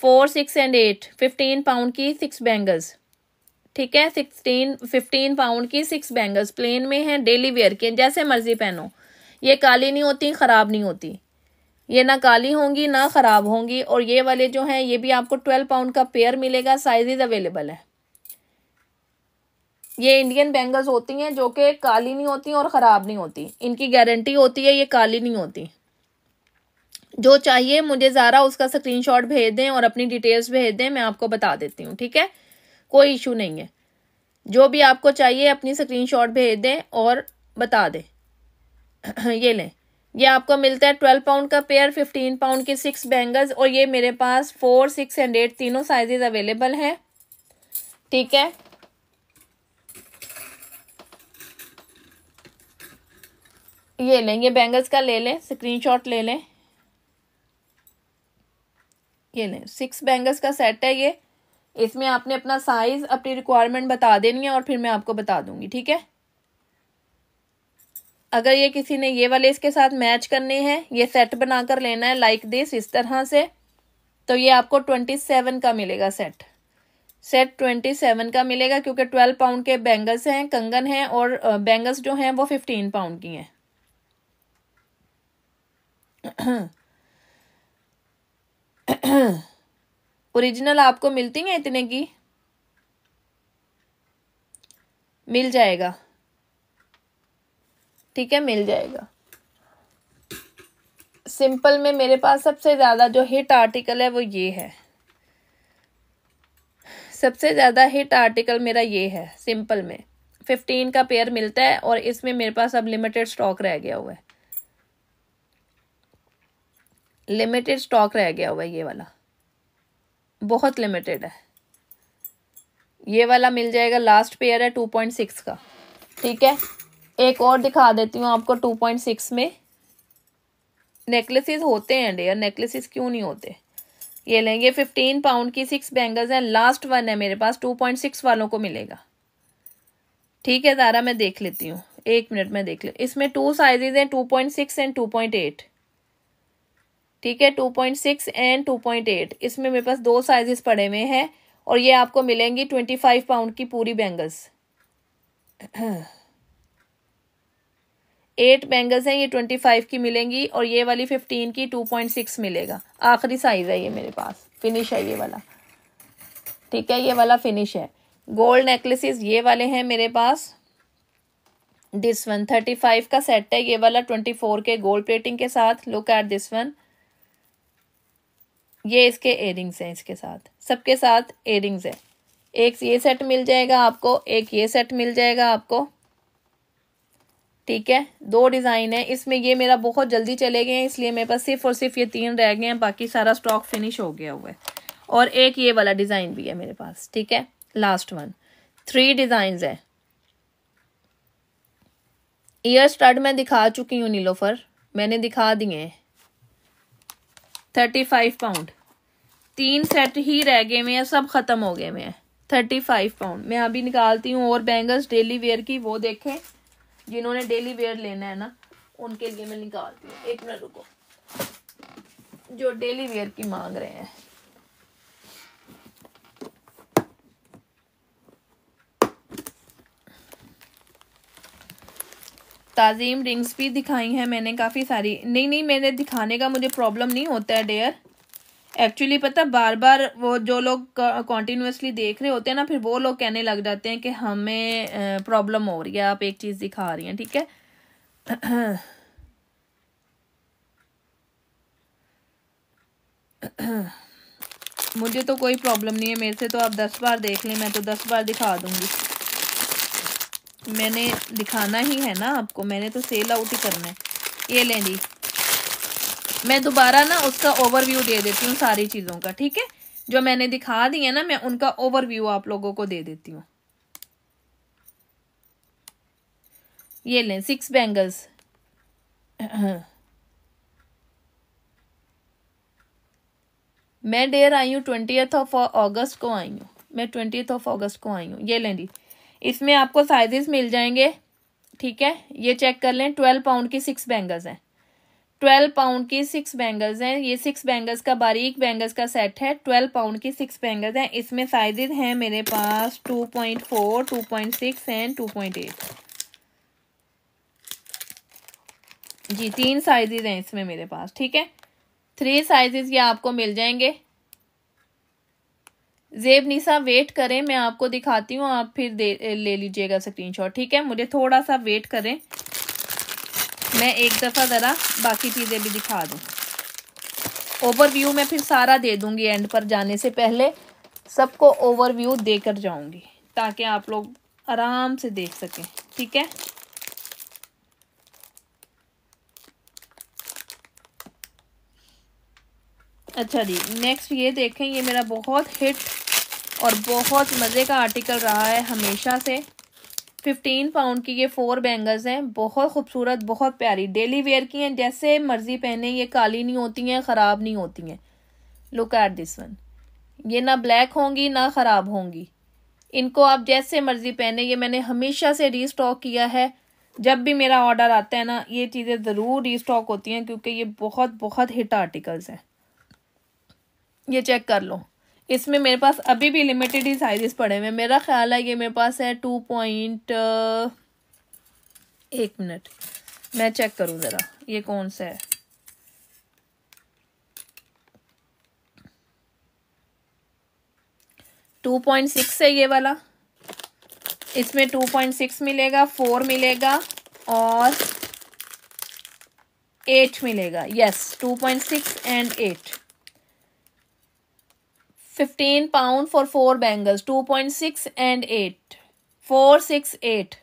Four six and eight fifteen pound की सिक्स बैंगल्स ठीक है सिक्सटीन फिफ्टीन पाउंड की सिक्स बैंगल्स प्लेन में है डेली वेयर के जैसे मर्ज़ी पहनो। ये काली नहीं होती, ख़राब नहीं होती। ये ना काली होंगी, ना ख़राब होंगी, और ये वाले जो हैं, ये भी आपको ट्वेल्व पाउंड का पेयर मिलेगा साइजेज अवेलेबल है। ये इंडियन बैंगल्स होती हैं, जो कि काली नहीं होती और ख़राब नहीं होती। इनकी गारंटी होती है, ये काली नहीं होती। जो चाहिए, मुझे ज़रा उसका स्क्रीनशॉट भेज दें और अपनी डिटेल्स भेज दें, मैं आपको बता देती हूँ, ठीक है? कोई इशू नहीं है। जो भी आपको चाहिए, अपनी स्क्रीनशॉट भेज दें और बता दें। ये लें। ये आपको मिलता है ट्वेल्व पाउंड का पेयर फिफ्टीन पाउंड की सिक्स बैंगल्स और ये मेरे पास फोर सिक्स एंड एट तीनों साइजेस अवेलेबल हैं। ठीक है? ये लें। ये बैंगल्स का ले लें। स्क्रीनशॉट ले लें। ये लें। सिक्स बैंगल्स का सेट है ये। इसमें आपने अपना साइज़ अपनी रिक्वायरमेंट बता देनी है और फिर मैं आपको बता दूँगी, ठीक है? अगर ये किसी ने ये वाले इसके साथ मैच करने हैं, ये सेट बनाकर लेना है लाइक दिस इस तरह से तो ये आपको ट्वेंटी सेवन का मिलेगा सेट सेट ट्वेंटी सेवन का मिलेगा क्योंकि ट्वेल्व पाउंड के बैंगल्स हैं, कंगन हैं और बैंगल्स जो हैं वो फिफ्टीन पाउंड की हैं. ओरिजिनल आपको मिलती है इतने की? मिल जाएगा। ठीक है, मिल जाएगा। सिंपल में मेरे पास सबसे ज़्यादा जो हिट आर्टिकल है वो ये है। सबसे ज़्यादा हिट आर्टिकल मेरा ये है, सिंपल में। फिफ्टीन का पेयर मिलता है और इसमें मेरे पास अब लिमिटेड स्टॉक रह गया हुआ है। लिमिटेड स्टॉक रह गया हुआ है ये वाला। बहुत लिमिटेड है। ये वाला मिल जाएगा लास्ट पेयर है टू पॉइंट सिक्स का। ठीक है? एक और दिखा देती हूँ आपको टू पॉइंट सिक्स में। नेकलेसेस होते हैं डेयर नेकलेसेस क्यों नहीं होते? ये लेंगे फिफ्टीन पाउंड की सिक्स बैंगल्स हैं। लास्ट वन है मेरे पास टू पॉइंट सिक्स वालों को मिलेगा। ठीक है तारा मैं देख लेती हूँ। एक मिनट में देख ले। इसमें टू साइजेज हैं two point six and two point eight ठीक है two point six and two point eight इसमें मेरे पास दो साइजेस पड़े हुए हैं और ये आपको मिलेंगी ट्वेंटी फाइव पाउंड की पूरी बैंगल्स एट बैंगल्स हैं, ये ट्वेंटी फाइव की मिलेंगी और ये वाली फिफ्टीन की टू पॉइंट सिक्स मिलेगा। आखिरी साइज़ है ये मेरे पास। फिनिश है ये वाला। ठीक है, ये वाला फिनिश है। गोल्ड नेकलेसेस ये वाले हैं मेरे पास। दिस वन थर्टी फाइव का सेट है, ये वाला twenty four K gold plating के साथ। लुक एट दिस वन ये इसके एयरिंग्स हैं, इसके साथ। सबके साथ एयरिंग्स है। एक ये सेट मिल जाएगा आपको, एक ये सेट मिल जाएगा आपको। ठीक है? दो डिज़ाइन है। इसमें ये मेरा बहुत जल्दी चले गए हैं, इसलिए मेरे पास सिर्फ़ और सिर्फ़ ये तीन रह गए हैं, बाकी सारा स्टॉक फिनिश हो गया हुआ है। और एक ये वाला डिज़ाइन भी है मेरे पास, ठीक है? लास्ट वन थ्री डिज़ाइन है। ईयर स्टड मैं दिखा चुकी हूँ नीलोफर। मैंने दिखा दिए हैं। थर्टी फाइव पाउंड तीन सेट ही रह गए हुए हैं, सब खत्म हो गए हुए हैं। थर्टी फाइव पाउंड मैं अभी निकालती हूँ और बैंगल्स डेली वेयर की, वो देखें, जिन्होंने डेली वेयर लेना है ना, उनके लिए मैं निकालती हूँ। एक मिनट रुको। जो डेली वेयर की मांग रहे हैं। ताजीम रिंग्स भी दिखाई हैं मैंने काफ़ी सारी। नहीं नहीं, मैंने दिखाने का मुझे प्रॉब्लम नहीं होता है डेयर एक्चुअली पता बार बार वो जो लोग कॉन्टीन्यूसली देख रहे होते हैं ना, फिर वो लोग कहने लग जाते हैं कि हमें प्रॉब्लम हो रही है, आप एक चीज़ दिखा रही हैं, ठीक है? मुझे तो कोई प्रॉब्लम नहीं है, मेरे से तो आप दस बार देख लें, मैं तो दस बार दिखा दूँगी। मैंने दिखाना ही है ना आपको, मैंने तो सेल आउट ही करना है। ये लें जी मैं दोबारा ना उसका ओवरव्यू दे देती हूँ सारी चीज़ों का, ठीक है? जो मैंने दिखा दी है ना, मैं उनका ओवरव्यू आप लोगों को दे देती हूँ। ये लें सिक्स बैंगल्स मैं डेयर आई हूँ ट्वेंटी ऑफ़ अगस्त को आई हूँ। मैं ट्वेंटी ऑफ़ अगस्त को आई हूँ। ये लें दी इसमें आपको साइजेस मिल जाएँगे, ठीक है? ये चेक कर लें ट्वेल्व पाउंड की सिक्स बैंगल्स हैं। ट्वेल्व पाउंड की सिक्स बैंगल्स हैं। ये सिक्स बैंगल्स का बारीक बैंगल्स का सेट है। ट्वेल्व पाउंड की सिक्स बैंगल्स हैं। इसमें साइजेज हैं मेरे पास two point four two point six and two point eight जी, तीन साइजेज हैं इसमें मेरे पास, ठीक है? थ्री साइजेस ये आपको मिल जाएँगे। जेब निशा वेट करें, मैं आपको दिखाती हूँ, आप फिर दे, ले लीजिएगा स्क्रीनशॉट ठीक है? मुझे थोड़ा सा वेट करें। मैं एक दफ़ा ज़रा बाकी चीज़ें भी दिखा दूँ। ओवरव्यू मैं फिर सारा दे दूँगी एंड पर जाने से पहले। सबको ओवरव्यू देकर जाऊँगी, ताकि आप लोग आराम से देख सकें, ठीक है? अच्छा जी नेक्स्ट ये देखें, ये मेरा बहुत हिट और बहुत मज़े का आर्टिकल रहा है हमेशा से। फिफ्टीन पाउंड की ये फोर बैंगल्स हैं, बहुत खूबसूरत, बहुत प्यारी। डेली वेयर की हैं, जैसे मर्ज़ी पहने, ये काली नहीं होती हैं, ख़राब नहीं होती हैं। लुक एट दिस वन ये ना ब्लैक होंगी, ना ख़राब होंगी। इनको आप जैसे मर्ज़ी पहने, ये मैंने हमेशा से रीस्टॉक किया है। जब भी मेरा ऑर्डर आता है ना, ये चीज़ें ज़रूर रीस्टॉक होती हैं, क्योंकि ये बहुत बहुत हिट आर्टिकल्स हैं। ये चेक कर लो। इसमें मेरे पास अभी भी लिमिटेड ही साइजेस पड़े हुए मेरा ख्याल है ये मेरे पास है टू पॉइंट एक मिनट मैं चेक करूँ ज़रा, ये कौन सा है? टू पॉइंट सिक्स है ये वाला। इसमें टू पॉइंट सिक्स मिलेगा फोर मिलेगा और एट मिलेगा। Yes two point six and eight fifteen pound for four bangles two point six and eight four six eight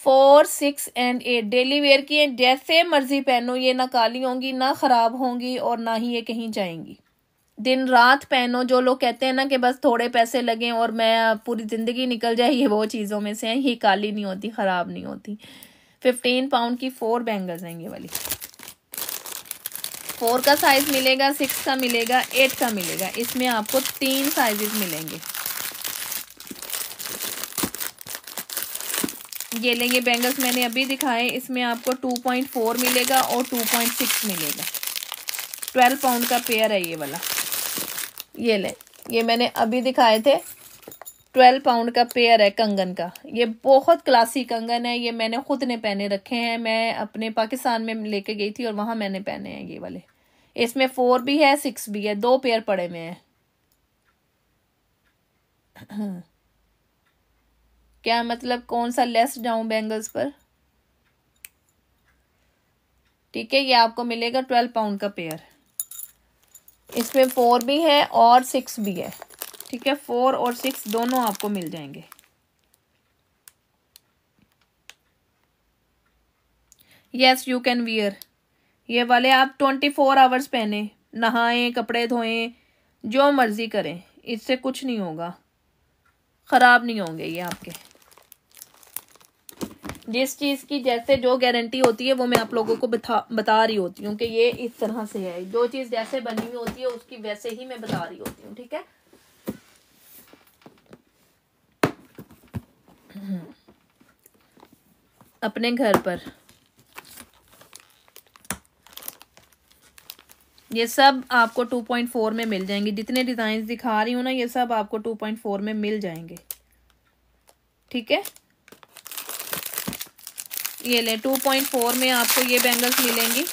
four six and eight daily wear की जैसे मर्ज़ी पहनो, ये ना काली होंगी, ना ख़राब होंगी और ना ही ये कहीं जाएँगी। दिन रात पहनो, जो लोग कहते हैं ना कि बस थोड़े पैसे लगें और मैं पूरी ज़िंदगी निकल जाए, ये वो चीज़ों में से हैं, ये काली नहीं होती, ख़राब नहीं होती। फिफ्टीन पाउंड की फोर बैंगल्स हैं ये वाली। फोर का साइज़ मिलेगा सिक्स का मिलेगा एट का मिलेगा। इसमें आपको तीन साइजेस मिलेंगे। ये लेंगे बैंगल्स मैंने अभी दिखाए। इसमें आपको टू पॉइंट फोर मिलेगा और टू पॉइंट सिक्स मिलेगा। ट्वेल्व पाउंड का पेयर है ये वाला। ये ले, ये मैंने अभी दिखाए थे। ट्वेल्व पाउंड का पेयर है कंगन का। ये बहुत क्लासी कंगन है, ये मैंने खुद ने पहने रखे हैं। मैं अपने पाकिस्तान में लेके गई थी और वहाँ मैंने पहने हैं ये वाले। इसमें फोर भी है सिक्स भी है, दो पेयर पड़े हुए हैं। क्या मतलब कौन सा लेस जाऊँ बैंगल्स पर? ठीक है, ये आपको मिलेगा ट्वेल्व पाउंड का पेयर इसमें फोर भी है और सिक्स भी है। ठीक है फोर और सिक्स दोनों आपको मिल जाएँगे। यस यू कैन वियर ये वाले आप ट्वेंटी फोर आवर्स पहने, नहाएँ, कपड़े धोएँ, जो मर्ज़ी करें, इससे कुछ नहीं होगा। ख़राब नहीं होंगे ये आपके। जिस चीज़ की जैसे जो गारंटी होती है, वो मैं आप लोगों को बता बता रही होती हूँ कि ये इस तरह से है। जो चीज़ जैसे बनी हुई होती है, उसकी वैसे ही मैं बता रही होती हूँ, ठीक है? अपने घर पर। ये सब आपको 2.4 में मिल जाएँगे। जितने डिज़ाइन दिखा रही हूँ ना, ये सब आपको 2.4 में मिल जाएँगे। ठीक है? ये लें 2.4 में आपको ये बैंगल्स मिलेंगी।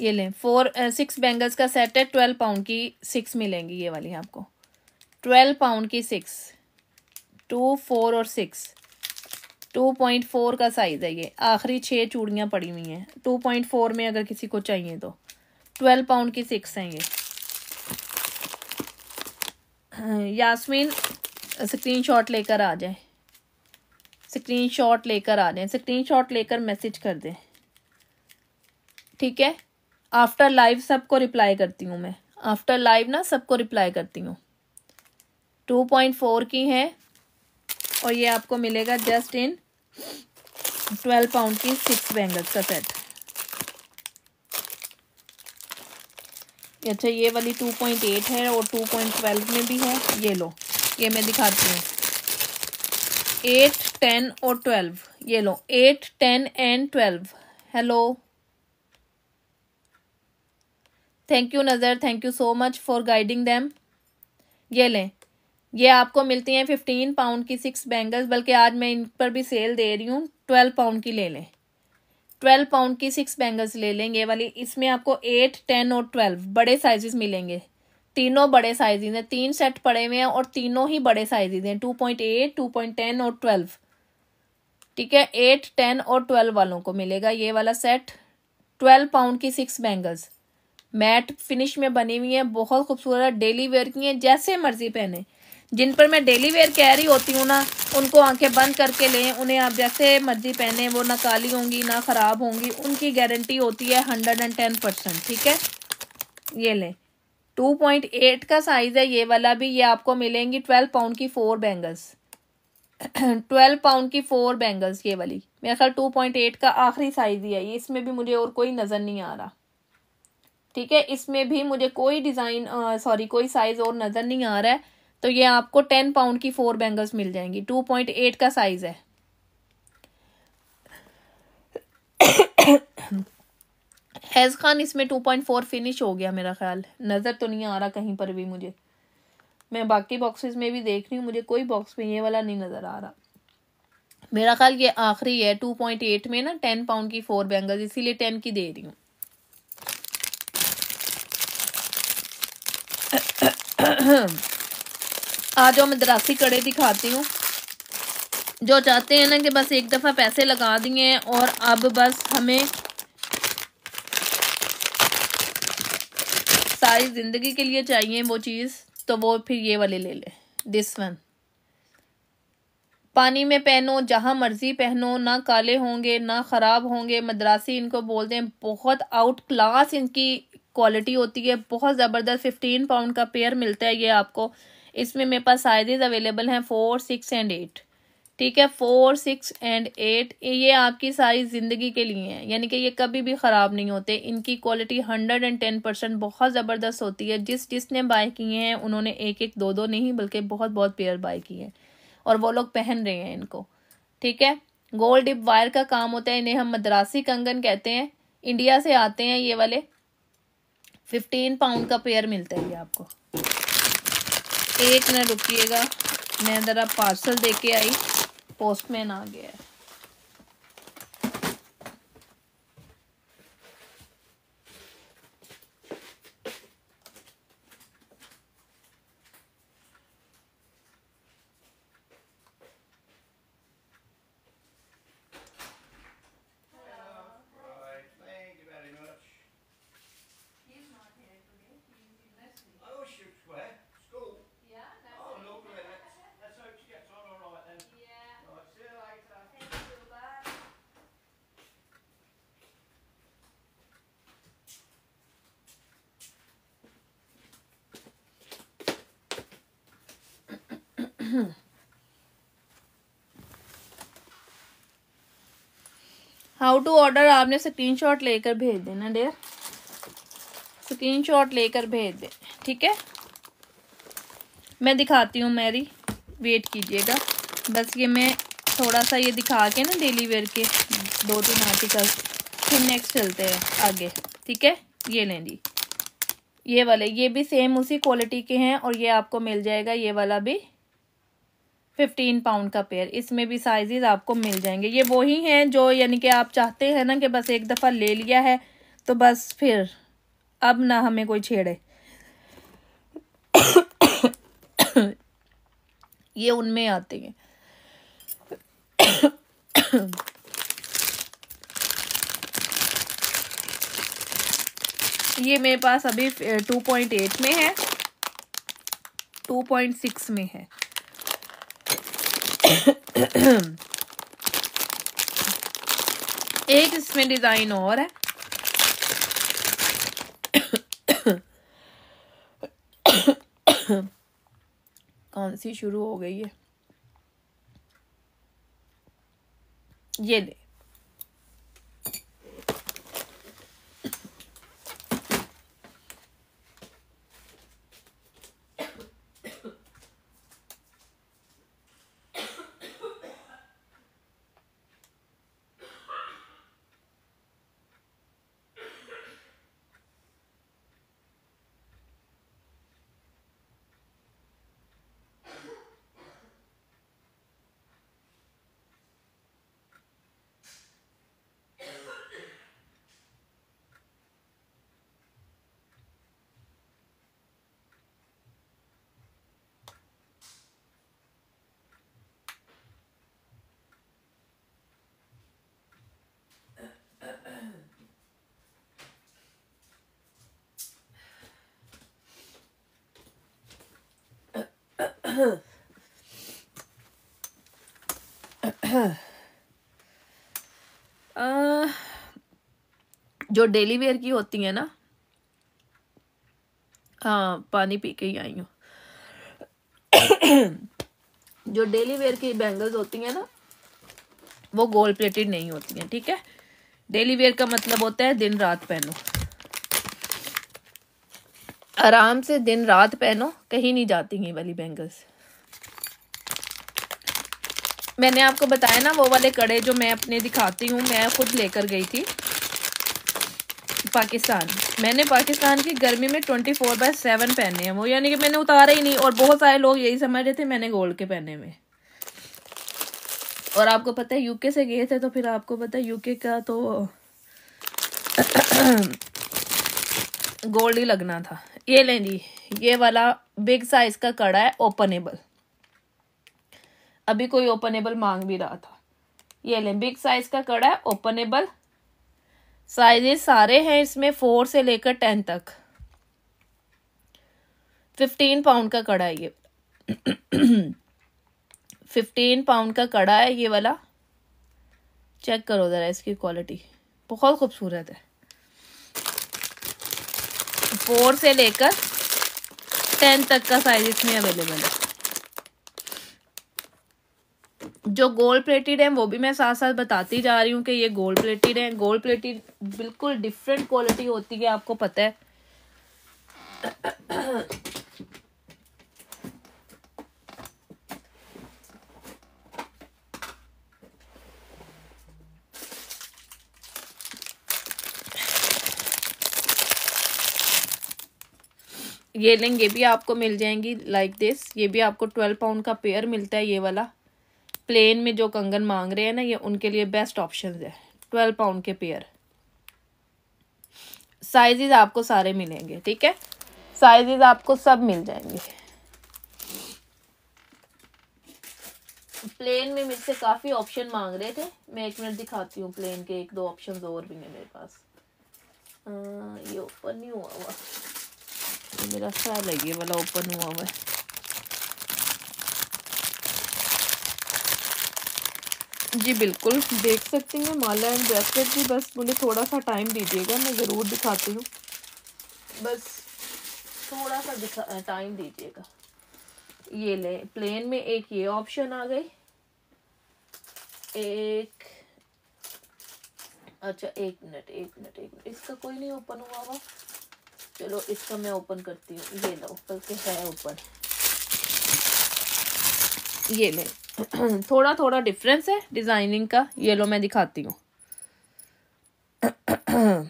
ये लें फोर सिक्स बैंगल्स का सेट है ट्वेल्व पाउंड की सिक्स मिलेंगी ये वाली आपको। ट्वेल्व पाउंड की सिक्स टू फोर और सिक्स। टू पॉइंट फोर का साइज़ है ये। आखिरी छः चूड़ियाँ पड़ी हुई हैं। टू पॉइंट फोर में अगर किसी को चाहिए तो। ट्वेल्व पाउंड की सिक्स हैं ये। यास्मीन स्क्रीन शॉट लेकर आ जाए। स्क्रीन शॉट लेकर आ जाए। स्क्रीन शॉट लेकर मैसेज कर दें। ठीक है? आफ्टर लाइव सबको रिप्लाई करती हूँ मैं। आफ्टर लाइव ना सबको रिप्लाई करती हूँ। टू पॉइंट फोर की है। और ये आपको मिलेगा जस्ट इन ट्वेल्व पाउंड की सिक्स बैंगल्स का सेट अच्छा ये वाली टू पॉइंट एट है और टू पॉइंट ट्वेल्व में भी है। ये लो, ये मैं दिखाती हूँ। एट टेन और ट्वेल्व ये लो। Eight ten and twelve hello thank you नज़र thank you so much for guiding them ये लें। ये आपको मिलती हैं फिफ्टीन पाउंड की सिक्स बैंगल्स बल्कि आज मैं इन पर भी सेल दे रही हूँ ट्वेल्व पाउंड की ले लें। ट्वेल्व पाउंड की सिक्स बैंगल्स ले लेंगे, ये वाली, इसमें आपको एट टेन और ट्वेल्व बड़े साइजेस मिलेंगे। तीनों बड़े साइजेज हैं, तीन सेट पड़े हुए हैं और तीनों ही बड़े साइजेज हैं two point eight two point ten और ट्वेल्व ठीक है एट टेन और ट्वेल्व वालों को मिलेगा ये वाला सेट ट्वेल्व पाउंड की सिक्स बैंगल्स मैट फिनिश में बनी हुई है, बहुत खूबसूरत डेली वेयर की हैं, जैसे मर्ज़ी पहने। जिन पर मैं डेली वेयर कह रही होती हूँ ना, उनको आँखें बंद करके लें, उन्हें आप जैसे मर्ज़ी पहने, वो ना काली होंगी, ना ख़राब होंगी, उनकी गारंटी होती है हंड्रेड एंड टेन परसेंट ठीक है? ये लें। टू पॉइंट एट का साइज़ है, ये वाला भी, ये आपको मिलेंगी ट्वेल्व पाउंड की फोर बैंगल्स ट्वेल्व पाउंड की फोर बैंगल्स ये वाली। मेरा ख्याल टू पॉइंट एट का आखिरी साइज़ ही है, ये इसमें भी मुझे और कोई नज़र नहीं आ रहा। ठीक है? इसमें भी मुझे कोई डिज़ाइन सॉरी कोई साइज़ और नज़र नहीं आ रहा है। तो ये आपको टेन पाउंड की फोर बैंगल्स मिल जाएँगी। टू पॉइंट एट का साइज़ है। हैज़ खान, इसमें टू पॉइंट फोर फिनिश हो गया मेरा ख्याल। नज़र तो नहीं आ रहा कहीं पर भी मुझे। मैं बाकी बॉक्सेस में भी देख रही हूँ, मुझे कोई बॉक्स में ये वाला नहीं नज़र आ रहा। मेरा ख्याल ये आखिरी है, टू पॉइंट एट में ना टेन पाउंड की फोर बैंगल्स इसीलिए टेन की दे रही हूँ। आज मैं दरासी कड़े दिखाती हूँ। जो चाहते हैं ना कि बस एक दफ़ा पैसे लगा दिए और अब बस हमें सारी ज़िंदगी के लिए चाहिए वो चीज़ तो वो फिर ये वाले ले ले। दिस वन पानी में पहनो, जहाँ मर्ज़ी पहनो, ना काले होंगे, ना ख़राब होंगे, मद्रासी इनको बोलते हैं बहुत आउट क्लास इनकी क्वालिटी होती है, बहुत ज़बरदस्त फिफ्टीन पाउंड का पेयर मिलता है ये आपको। इसमें मेरे पास साइजेज अवेलेबल हैं फोर सिक्स एंड एट ठीक है? फोर सिक्स एंड एट ये आपकी सारी ज़िंदगी के लिए हैं। यानी कि ये कभी भी ख़राब नहीं होते। इनकी quality hundred and ten percent बहुत ज़बरदस्त होती है। जिस, जिसने बाय किए हैं, उन्होंने एक एक दो दो नहीं, बल्कि बहुत बहुत पेयर बाय किए हैं। और वो लोग पहन रहे हैं इनको। ठीक है? गोल्ड डिप वायर का काम होता है। इन्हें हम मद्रासी कंगन कहते हैं। इंडिया से आते हैं ये वाले। फिफ्टीन पाउंड का पेयर मिलता है ये आपको। एक मिनट रुकिएगा। मैं ज़रा पार्सल दे के आई। पोस्टमैन आ गया है। हाउ टू ऑर्डर आपने स्क्रीन शॉट लेकर भेज देना डेयर स्क्रीन शॉट लेकर भेज दे, ठीक है? मैं दिखाती हूँ मेरी वेट कीजिएगा। बस ये मैं थोड़ा सा ये दिखा के ना डेली वेयर के दो तीन आर्टिकल फिर नेक्स्ट चलते हैं आगे, ठीक है? ये लें जी। ये वाले, ये भी सेम उसी क्वालिटी के हैं और ये आपको मिल जाएगा, ये वाला भी फिफ्टीन पाउंड का पेयर इसमें भी साइजेस आपको मिल जाएँगे। ये वही हैं जो यानी कि आप चाहते हैं ना कि बस एक दफ़ा ले लिया है तो बस फिर अब ना हमें कोई छेड़े। ये उनमें आते हैं। ये मेरे पास अभी टू पॉइंट एट में है टू पॉइंट सिक्स में है। एक इसमें डिज़ाइन और है। कौन सी शुरू हो गई है? ये दे जो डेली वेयर की होती है ना हाँ पानी पी के ही आई हूँ। जो डेली वेयर की बैंगल्स होती हैं ना, वो गोल्ड प्लेटेड नहीं होती हैं, ठीक है? डेली वेयर का मतलब होता है दिन रात पहनो। आराम से दिन रात पहनो, कहीं नहीं जाती ये वाली बैंगल्स मैंने आपको बताया ना, वो वाले कड़े जो मैं अपने दिखाती हूँ, मैं खुद लेकर गई थी। पाकिस्तान। मैंने पाकिस्तान की गर्मी में ट्वेंटी फोर बाय सेवन पहने हैं वो, यानी कि मैंने उतारा ही नहीं, और बहुत सारे लोग यही समझ रहे थे मैंने गोल्ड के पहने में और आपको पता है यूके से गए थे तो फिर आपको पता है यूके का तो गोल्ड ही लगना था। ये लें जी ये वाला बिग साइज़ का कड़ा है ओपनेबल अभी कोई ओपनेबल मांग भी रहा था। ये लें बिग साइज़ का कड़ा है ओपनेबल साइजेस सारे हैं इसमें फोर से लेकर टेन तक। फिफ्टीन पाउंड का कड़ा है ये। फिफ्टीन पाउंड का कड़ा है ये वाला। चेक करो ज़रा इसकी क्वालिटी बहुत खूबसूरत है। फोर से लेकर टेन तक का साइज़ इसमें अवेलेबल है। जो गोल्ड प्लेटेड है, वो भी मैं साथ साथ बताती जा रही हूँ कि ये गोल्ड प्लेटेड है। गोल्ड प्लेटेड बिल्कुल डिफरेंट क्वालिटी होती है, आपको पता है। ये लेंगे भी आपको मिल जाएँगी लाइक दिस ये भी आपको ट्वेल्व पाउंड का पेयर मिलता है ये वाला. प्लेन में जो कंगन मांग रहे हैं ना ये उनके लिए बेस्ट ऑप्शन है. ट्वेल्व पाउंड के पेयर साइजेस आपको सारे मिलेंगे ठीक है? साइजेस आपको सब मिल जाएँगे. प्लेन में मेरे से काफ़ी ऑप्शन मांग रहे थे. मैं एक मिनट दिखाती हूँ प्लेन के एक दो ऑप्शन और भी हैं मेरे पास. आ, ये ओपन नहीं हुआ हुआ. मेरा ख्याल है ये वाला ओपन हुआ हुआ है। जी, बिल्कुल। देख सकती हैं माला एंड ब्रेसलेट भी, बस मुझे थोड़ा सा टाइम दीजिएगा, मैं ज़रूर दिखाती हूँ। बस थोड़ा सा दिखा टाइम दीजिएगा। ये ले प्लेन में एक ये ऑप्शन आ गई। एक अच्छा एक मिनट एक मिनट एक मिनट, इसका कोई नहीं ओपन हुआ हुआ। चलो, इसका मैं ओपन करती हूँ। ये लो बल्कि है ओपन ये ले। थोड़ा थोड़ा डिफरेंस है डिज़ाइनिंग का। ये लो, मैं दिखाती हूँ।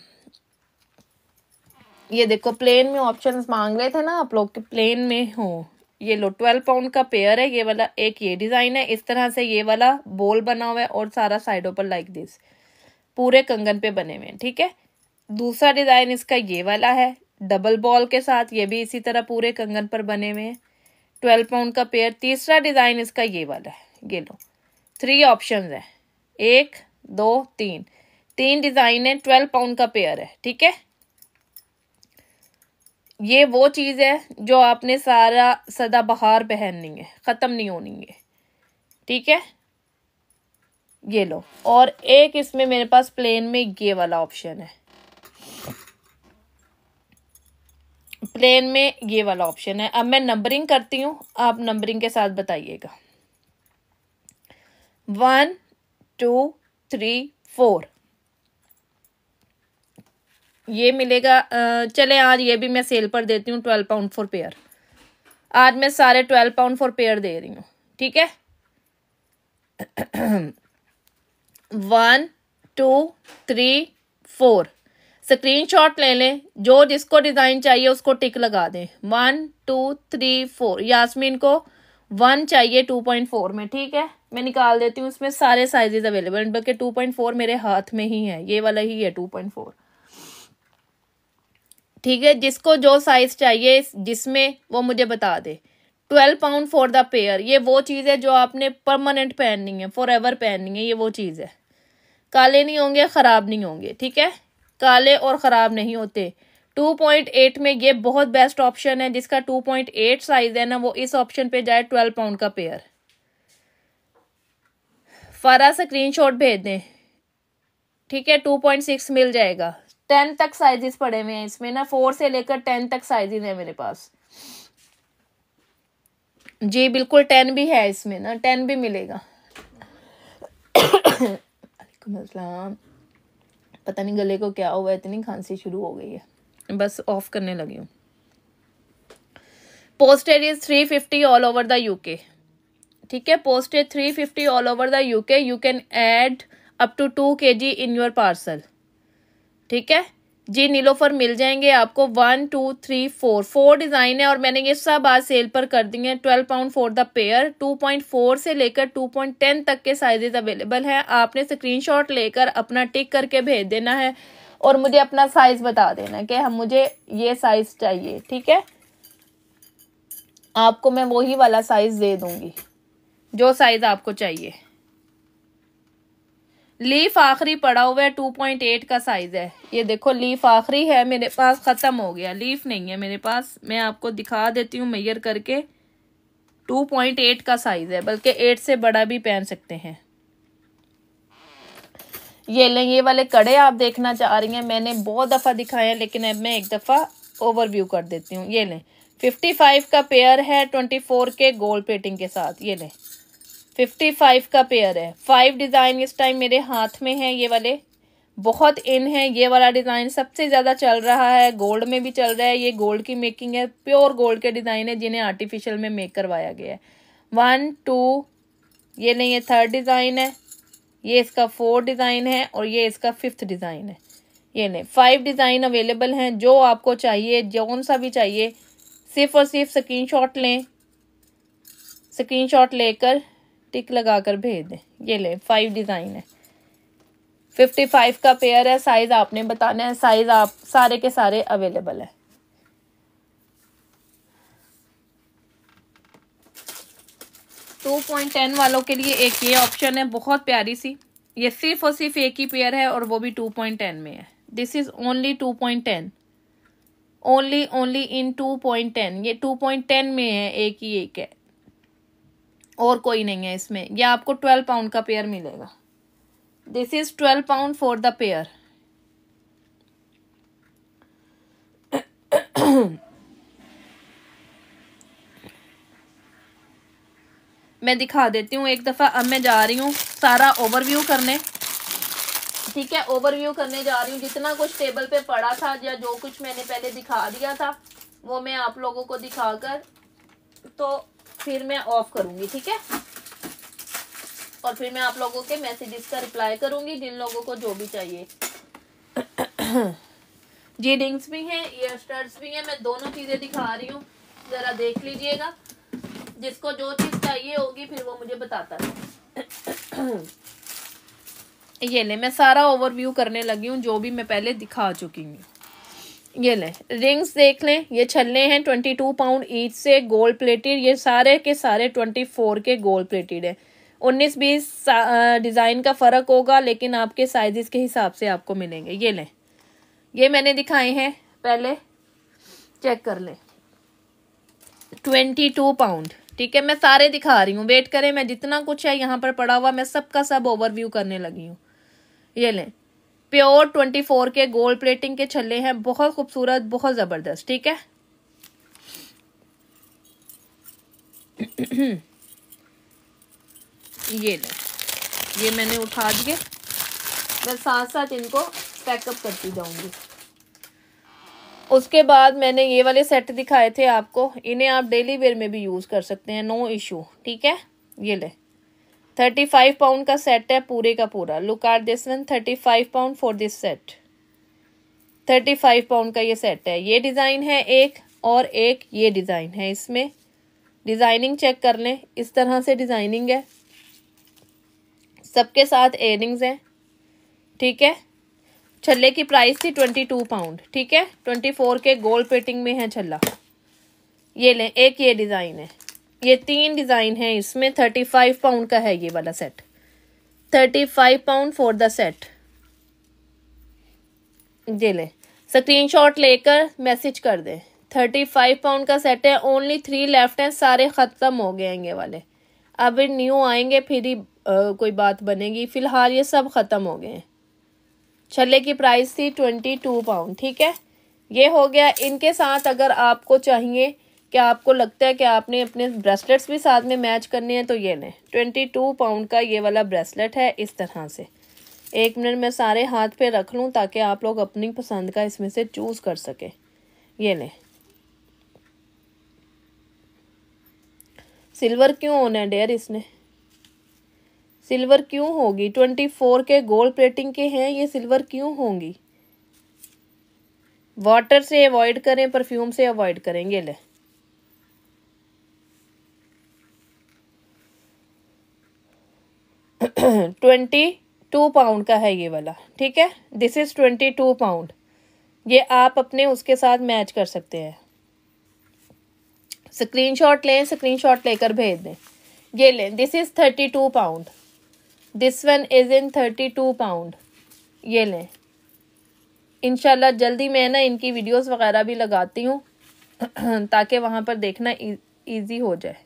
ये देखो प्लेन में ऑप्शन मांग रहे थे ना आप लोग के प्लेन में हो। ये लो ट्वेल्व पाउंड का पेयर है। ये वाला एक ये डिज़ाइन है। इस तरह से ये वाला बोल बना हुआ है और सारा साइडों पर लाइक दिस पूरे कंगन पे बने हुए हैं, ठीक है? दूसरा डिज़ाइन इसका ये वाला है। डबल बॉल के साथ ये भी इसी तरह पूरे कंगन पर बने हुए हैं। ट्वेल्व पाउंड का पेयर तीसरा डिज़ाइन इसका ये वाला है, ये लो। थ्री ऑप्शन है। एक, दो, तीन। तीन डिज़ाइन है ट्वेल्व पाउंड का पेयर है, ठीक है? ये वो चीज़ है जो आपने सारा सदा बहार पहननी है, ख़त्म नहीं होनी है, ठीक है? ये लो। और एक इसमें मेरे पास प्लेन में ये वाला ऑप्शन है। प्लेन में ये वाला ऑप्शन है। अब मैं नंबरिंग करती हूँ। आप नंबरिंग के साथ बताइएगा। वन टू थ्री फोर ये मिलेगा चले आज ये भी मैं सेल पर देती हूँ ट्वेल्व पाउंड फॉर पेयर आज मैं सारे ट्वेल्व पाउंड फॉर पेयर दे रही हूँ। ठीक है? One two three four screenshot ले लें, जो जिसको डिज़ाइन चाहिए उसको टिक लगा दें। One two three four Yasmin को वन चाहिए टू पॉइंट फोर में, ठीक है? मैं निकाल देती हूँ, उसमें सारे साइजेस अवेलेबल बल्कि टू पॉइंट फोर मेरे हाथ में ही है। ये वाला ही है टू पॉइंट फोर ठीक है? जिसको जो साइज़ चाहिए, जिसमें वो मुझे बता दे। Twelve pound for the pair ये वो चीज़ है जो आपने परमानेंट पहननी है फॉर एवर पहननी है, ये वो चीज़ है। काले नहीं होंगे, ख़राब नहीं होंगे, ठीक है? काले और ख़राब नहीं होते। 2.8 में ये बहुत बेस्ट ऑप्शन है, जिसका 2.8 साइज़ है ना, वो इस ऑप्शन पे जाए 12 पाउंड का पेयर फरा स्क्रीनशॉट भेज दें। ठीक है 2.6 मिल जाएगा। 10 तक साइजेस पड़े हुए हैं इसमें ना फोर से लेकर 10 तक साइजेस है मेरे पास। जी, बिल्कुल टेन भी है इसमें ना, टेन भी मिलेगा। पता नहीं गले को क्या हुआ, इतनी खांसी शुरू हो गई है। बस ऑफ़ करने लगी हूँ। Postage is three fifty all over the UK ठीक है postage three fifty all over the UK you can add up to two K G in your parcel ठीक है? जी, नीलोफर मिल जाएँगे आपको one two three four four design है और मैंने ये सब आज सेल पर कर दिए हैं. Twelve pound for the pair two point four से लेकर टू पॉइंट टेन तक के साइजेस अवेलेबल हैं. आपने स्क्रीनशॉट लेकर अपना टिक करके भेज देना है और मुझे अपना साइज़ बता देना कि हम मुझे ये साइज़ चाहिए, ठीक है? आपको मैं वही वाला साइज़ दे दूँगी, जो साइज़ आपको चाहिए। लीफ आखिरी पड़ा हुआ है टू पॉइंट एट का साइज़ है। ये देखो, लीफ आखिरी है, मेरे पास ख़त्म हो गया। लीफ नहीं है मेरे पास। मैं आपको दिखा देती हूँ मैयर करके। टू पॉइंट एट का साइज़ है, बल्कि एट से बड़ा भी पहन सकते हैं। ये लें, ये वाले कड़े आप देखना चाह रही हैं। मैंने बहुत दफ़ा दिखाए हैं, लेकिन अब मैं एक दफ़ा ओवरव्यू कर देती हूँ। ये लें फिफ्टी फाइव का पेयर है ट्वेंटी फोर के गोल्ड पेटिंग के साथ। ये लें फिफ्टी फाइव का पेयर है। फाइव डिज़ाइन इस टाइम मेरे हाथ में है ये वाले। बहुत इन है ये वाला डिज़ाइन सबसे ज़्यादा चल रहा है गोल्ड में भी चल रहा है। ये गोल्ड की मेकिंग है प्योर गोल्ड के डिज़ाइन है, जिन्हें आर्टिफिशियल में मेक करवाया गया है। वन टू ये नहीं ये थर्ड डिज़ाइन है। ये इसका फोर्थ डिज़ाइन है और ये इसका फिफ्थ डिज़ाइन है। ये नहीं फाइव डिज़ाइन अवेलेबल हैं। जो आपको चाहिए, जौन सा भी चाहिए, सिर्फ़ और सिर्फ़ स्क्रीनशॉट लें। स्क्रीनशॉट लेकर टिक लगा कर भेज दें। ये ले फाइव डिज़ाइन है। फिफ्टी फाइव का पेयर है साइज़ आपने बताना है साइज़ आप सारे के सारे अवेलेबल है। टू पॉइंट टेन वालों के लिए एक ये ऑप्शन है, बहुत प्यारी सी। ये सिर्फ़ और सिर्फ़ एक ही पेयर है और वो भी टू पॉइंट टेन में है। This is only two point ten only only in two point ten ये टू पॉइंट टेन में है, एक ही एक है। और कोई नहीं है इसमें। यह आपको ट्वेल्व पाउंड का पेयर मिलेगा। This is twelve pound for the pair मैं दिखा देती हूँ एक दफ़ा। अब मैं जा रही हूँ सारा ओवरव्यू करने। ठीक है ओवरव्यू करने जा रही हूँ। जितना कुछ टेबल पे पड़ा था या जो कुछ मैंने पहले दिखा दिया था, वो मैं आप लोगों को दिखाकर तो फिर मैं ऑफ़ करूँगी, ठीक है? और फिर मैं आप लोगों के मैसेजेस का रिप्लाई करूँगी, जिन लोगों को जो भी चाहिए। जी रिंग्स भी हैं ईयर स्टर्स भी हैं, मैं दोनों चीज़ें दिखा रही हूँ। ज़रा देख लीजिएगा। जिसको जो चीज़ चाहिए होगी, फिर वो मुझे बताता है। ये ले, मैं सारा ओवरव्यू करने लगी हूँ, जो भी मैं पहले दिखा चुकी हूँ। ये लें रिंग्स देख लें, ये छल्ले हैं ट्वेंटी टू पाउंड ईच से गोल्ड प्लेटेड ये सारे के सारे ट्वेंटी फोर के गोल्ड प्लेटेड है। उन्नीस बीस डिज़ाइन का फ़र्क होगा, लेकिन आपके साइजेस के हिसाब से आपको मिलेंगे। ये लें, ये मैंने दिखाए हैं, पहले चेक कर लें। ट्वेंटी टू पाउंड ठीक है, मैं सारे दिखा रही हूँ। वेट करें, मैं जितना कुछ है यहाँ पर पड़ा हुआ, मैं सबका सब ओवरव्यू करने लगी हूँ। ये लें प्योर ट्वेंटी फोर के गोल्ड प्लेटिंग के छल्ले हैं। बहुत खूबसूरत, बहुत ज़बरदस्त, ठीक है? ये ले। ये मैंने उठा दिए। मैं साथ साथ इनको पैकअप करती जाऊँगी। उसके बाद मैंने ये वाले सेट दिखाए थे आपको। इन्हें आप डेली वेयर में भी यूज़ कर सकते हैं। नो इशू ठीक है? ये ले। थर्टी फाइव पाउंड का सेट है पूरे का पूरा। Look are this one thirty five pound for this set thirty five pound का ये सेट है। ये डिज़ाइन है एक और एक ये डिज़ाइन है इसमें। डिज़ाइनिंग चेक कर लें। इस तरह से डिज़ाइनिंग है। सबके साथ एयरिंग्स हैं। ठीक है? छल्ले की प्राइस थी ट्वेंटी टू पाउंड ठीक है? ट्वेंटी फोर के गोल्ड पेटिंग में है छल्ला। ये लें, एक ये डिज़ाइन है। ये तीन डिज़ाइन है इसमें थर्टी फाइव पाउंड का है ये वाला set thirty five pound for the set ये ले स्क्रीनशॉट लेकर मैसेज कर दे। थर्टी फाइव पाउंड का सेट है ओनली थ्री लेफ़्ट हैं, सारे ख़त्म हो गए हैं ये वाले। अब न्यू आएँगे, फिर ही कोई बात बनेगी। फ़िलहाल ये सब ख़त्म हो गए हैं। छल्ले की प्राइस थी ट्वेंटी टू पाउंड ठीक है? ये हो गया। इनके साथ अगर आपको चाहिए क्या आपको लगता है कि आपने अपने ब्रेसलेट्स भी साथ में मैच करने हैं? तो ये लें। ट्वेंटी टू पाउंड का ये वाला ब्रेसलेट है इस तरह से। एक मिनट में सारे हाथ पे रख लूँ ताकि आप लोग अपनी पसंद का इसमें से चूज़ कर सके। ये लें। सिल्वर क्यों होना है डेयर इसने? सिल्वर क्यों होगी? ट्वेंटी फोर के गोल्ड प्लेटिंग के हैं, ये सिल्वर क्यों होंगी? वाटर से अवॉइड करें परफ्यूम से अवॉइड करेंगे ले। ट्वेंटी टू पाउंड का है ये वाला, ठीक है? This is twenty two pound ये आप अपने उसके साथ मैच कर सकते हैं। स्क्रीनशॉट लें स्क्रीनशॉट लेकर भेज दें। ये लें this is thirty two pound this one is in thirty two pound ये लें। इनशाला जल्दी मैं ना इनकी वीडियोस वगैरह भी लगाती हूँ, ताकि वहाँ पर देखना इजी हो जाए।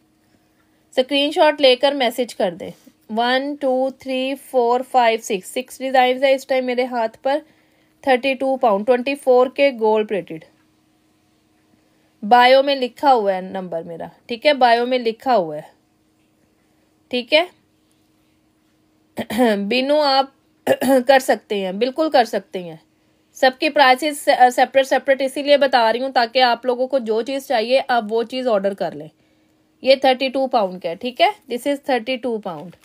स्क्रीनशॉट लेकर मैसेज कर दें। One, two, three, four, five, six. Six design है इस टाइम मेरे हाथ पर। Thirty two pound twenty four के गोल्ड प्लेटेड बायो में लिखा हुआ है नंबर मेरा। ठीक है? बायो में लिखा हुआ है। ठीक है? बिनू आप कर सकते हैं। बिल्कुल कर सकते हैं। सबकी प्राइसेस सेपरेट सेपरेट इसीलिए बता रही हूँ ताकि आप लोगों को जो चीज़ चाहिए, आप वो चीज़ ऑर्डर कर लें। ये थर्टी टू पाउंड का है। ठीक है? This is thirty two pound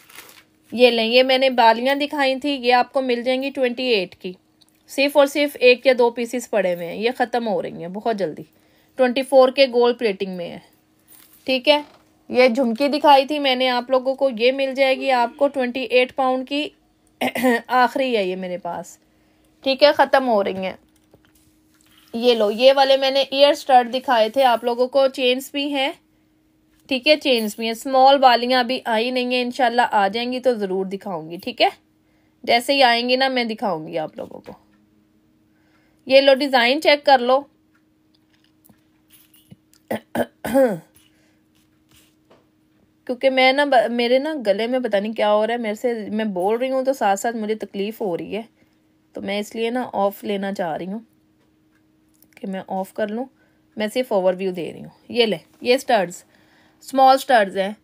ये लें, ये मैंने बालियाँ दिखाई थी, ये आपको मिल जाएँगी ट्वेंटी एट की। सिर्फ़ और सिर्फ़ एक या दो पीसीस पड़े हुए हैं, ये ख़त्म हो रही हैं बहुत जल्दी। ट्वेंटी फोर के गोल्ड प्लेटिंग में है। ठीक है? ये झुमकी दिखाई थी मैंने आप लोगों को, ये मिल जाएगी आपको ट्वेंटी एट पाउंड की। आखिरी है ये मेरे पास। ठीक है? ख़त्म हो रही हैं। ये लो, ये वाले मैंने ईयर स्टर्ट दिखाए थे, आप लोगों को चेन्स भी हैं। ठीक है चेन्स भी हैं। स्मॉल वालियाँ अभी आई नहीं है इनशाला आ जाएँगी तो ज़रूर दिखाऊँगी, ठीक है? जैसे ही आएँगी ना, मैं दिखाऊँगी आप लोगों को। ये लो डिज़ाइन चेक कर लो। क्योंकि मैं ना मेरे ना गले में पता नहीं क्या हो रहा है, मेरे से, मैं बोल रही हूँ तो साथ साथ मुझे तकलीफ़ हो रही है। तो मैं इसलिए ना ऑफ़ लेना चाह रही हूँ कि मैं ऑफ़ कर लूँ। मैं सिर्फ़ ओवरव्यू दे रही हूँ। ये ले, ये स्टर्ड्स स्मॉल स्टर्ड्स हैं.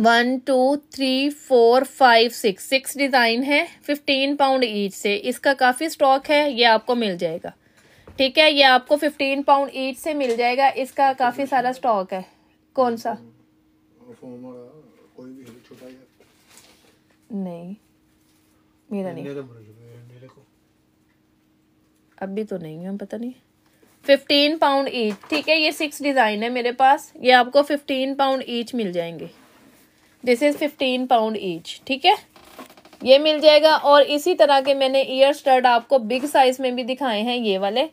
One two three four five six six design है फिफ्टीन पाउंड ईच से. इसका काफ़ी स्टॉक है ये आपको मिल जाएगा. ठीक है ये आपको फिफ्टीन पाउंड ईच से मिल जाएगा. इसका काफ़ी सारा स्टॉक है. कौन सा? नहीं. मेरा नहीं. अभी तो नहीं है पता नहीं. फिफ्टीन पाउंड ईच ठीक है, ये सिक्स डिज़ाइन है मेरे पास. ये आपको फिफ्टीन पाउंड ईच मिल जाएँगे. This is fifteen pound each ठीक है? ये मिल जाएगा और इसी तरह के मैंने ईयर स्टर्ड आपको बिग साइज़ में भी दिखाए हैं, ये वाले.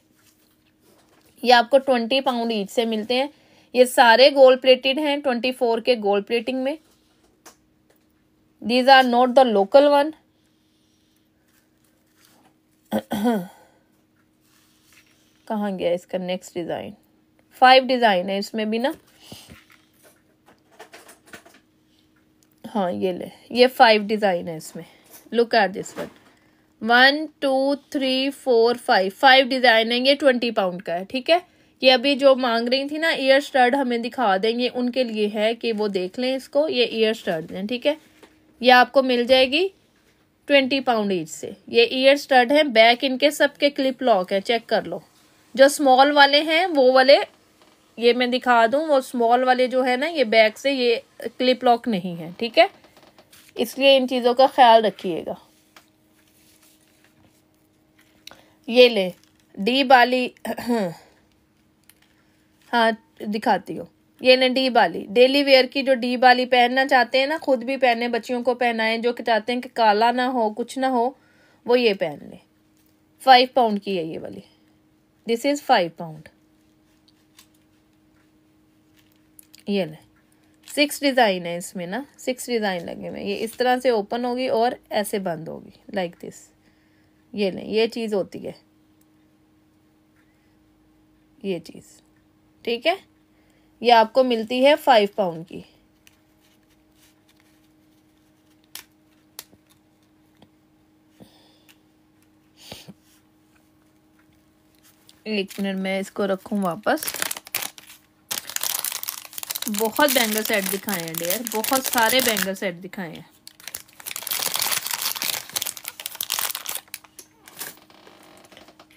ये आपको ट्वेंटी पाउंड ईच से मिलते हैं. ये सारे गोल्ड प्लेटेड हैं ट्वेंटी फोर के गोल्ड प्लेटिंग में. These are not the local one कहाँ गया इसका नेक्स्ट डिज़ाइन फाइव डिज़ाइन है इसमें भी ना? हाँ ये ले। ये फाइव डिज़ाइन है इसमें। Look at this one one two three four five five design है, ये ट्वेंटी पाउंड का है, ठीक है? ये अभी जो मांग रही थी ना ईयर स्टर्ड हमें दिखा देंगे, उनके लिए है कि वो देख लें इसको, ये ईयर स्टर्ड हैं, ठीक है? ये आपको मिल जाएगी ट्वेंटी पाउंड ईच से। ये ईयर स्टर्ड है बैक इनके सबके क्लिप लॉक है चेक कर लो। जो स्मॉल वाले हैं, वो वाले, ये मैं दिखा दूँ, वो स्मॉल वाले जो है ना, ये बैक से ये क्लिप लॉक नहीं है, ठीक है? इसलिए इन चीज़ों का ख्याल रखिएगा। ये ले डी बाली हाँ दिखाती हूँ। ये ने डी बाली। डेली वेयर की जो डी बाली पहनना चाहते हैं ना, खुद भी पहने, बच्चियों को पहनाएँ, जो चाहते हैं कि काला ना हो, कुछ ना हो, वो ये पहन ले। फाइव पाउंड की है ये वाली। दिस इज़ फाइव पाउंड ये ले। सिक्स डिज़ाइन है इसमें ना। सिक्स डिज़ाइन लगे हुए ये इस तरह से ओपन होगी और ऐसे बंद होगी। लाइक दिस ये लें। ये चीज़ होती है। ये चीज़। ठीक है? ये आपको मिलती है फाइव पाउंड की। एक मिनट, में इसको रखूँ वापस। बहुत बैंगल सेट दिखाए हैं डेयर बहुत सारे बैंगल सेट दिखाए हैं।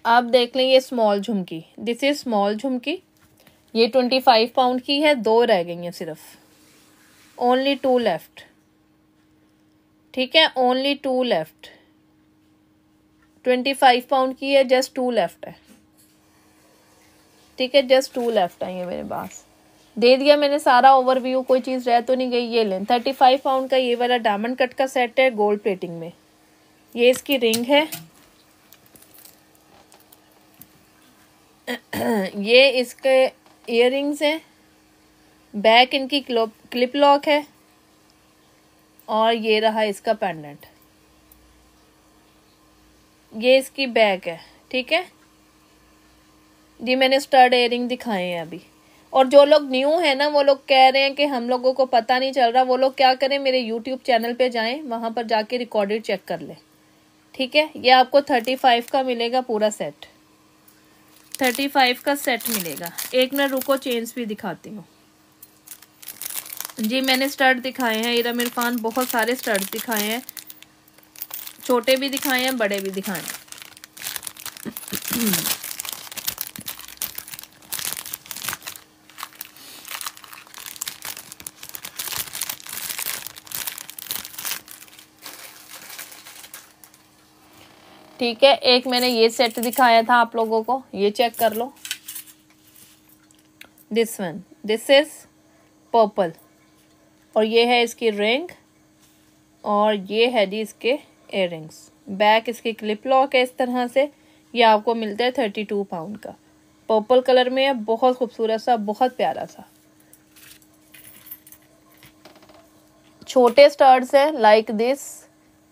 आप देख लें ये small Jhumki. This is small jhumki. ये ट्वेंटी फाइव पाउंड की है, दो रह गई हैं सिर्फ़। ओनली टू लेफ़्ट ठीक है only two left twenty five pound की है जस्ट टू लेफ़्ट है। ठीक है जस्ट टू लेफ़्ट आई है मेरे पास। दे दिया मैंने सारा ओवरव्यू कोई चीज़ रह तो नहीं गई ये लें थर्टी फाइव पाउंड का ये वाला डायमंड कट का सेट है गोल्ड प्लेटिंग में। ये इसकी रिंग है। ये इसके इयर हैं। बैक इनकी क्लिप लॉक है। और ये रहा इसका पेंडेंट ये इसकी बैक है, ठीक है? जी, मैंने स्टर्ड एयरिंग दिखाए हैं अभी। और जो लोग न्यू है ना, वो लोग कह रहे हैं कि हम लोगों को पता नहीं चल रहा। वो लोग क्या करें, मेरे यूट्यूब चैनल पे जाएँ, वहाँ पर जाके रिकॉर्डेड चेक कर लें। ठीक है? ये आपको थर्टी फाइव का मिलेगा पूरा सेट थर्टी फाइव का सेट मिलेगा। एक मिनट रुको चेंज भी दिखाती हूँ। जी, मैंने स्टर्ट दिखाए हैं। इरम इरफान बहुत सारे स्टर्ट दिखाए हैं। छोटे भी दिखाए हैं, बड़े भी दिखाए हैं। ठीक है, एक मैंने ये सेट दिखाया था आप लोगों को, ये चेक कर लो। This one this is purple और ये है इसकी रिंग और ये है जी इसके इयर बैक इसकी क्लिप लॉक है इस तरह से, ये आपको मिलता है थर्टी टू पाउंड का। पर्पल कलर में है, बहुत खूबसूरत सा, बहुत प्यारा सा। छोटे स्टार्स हैं लाइक दिस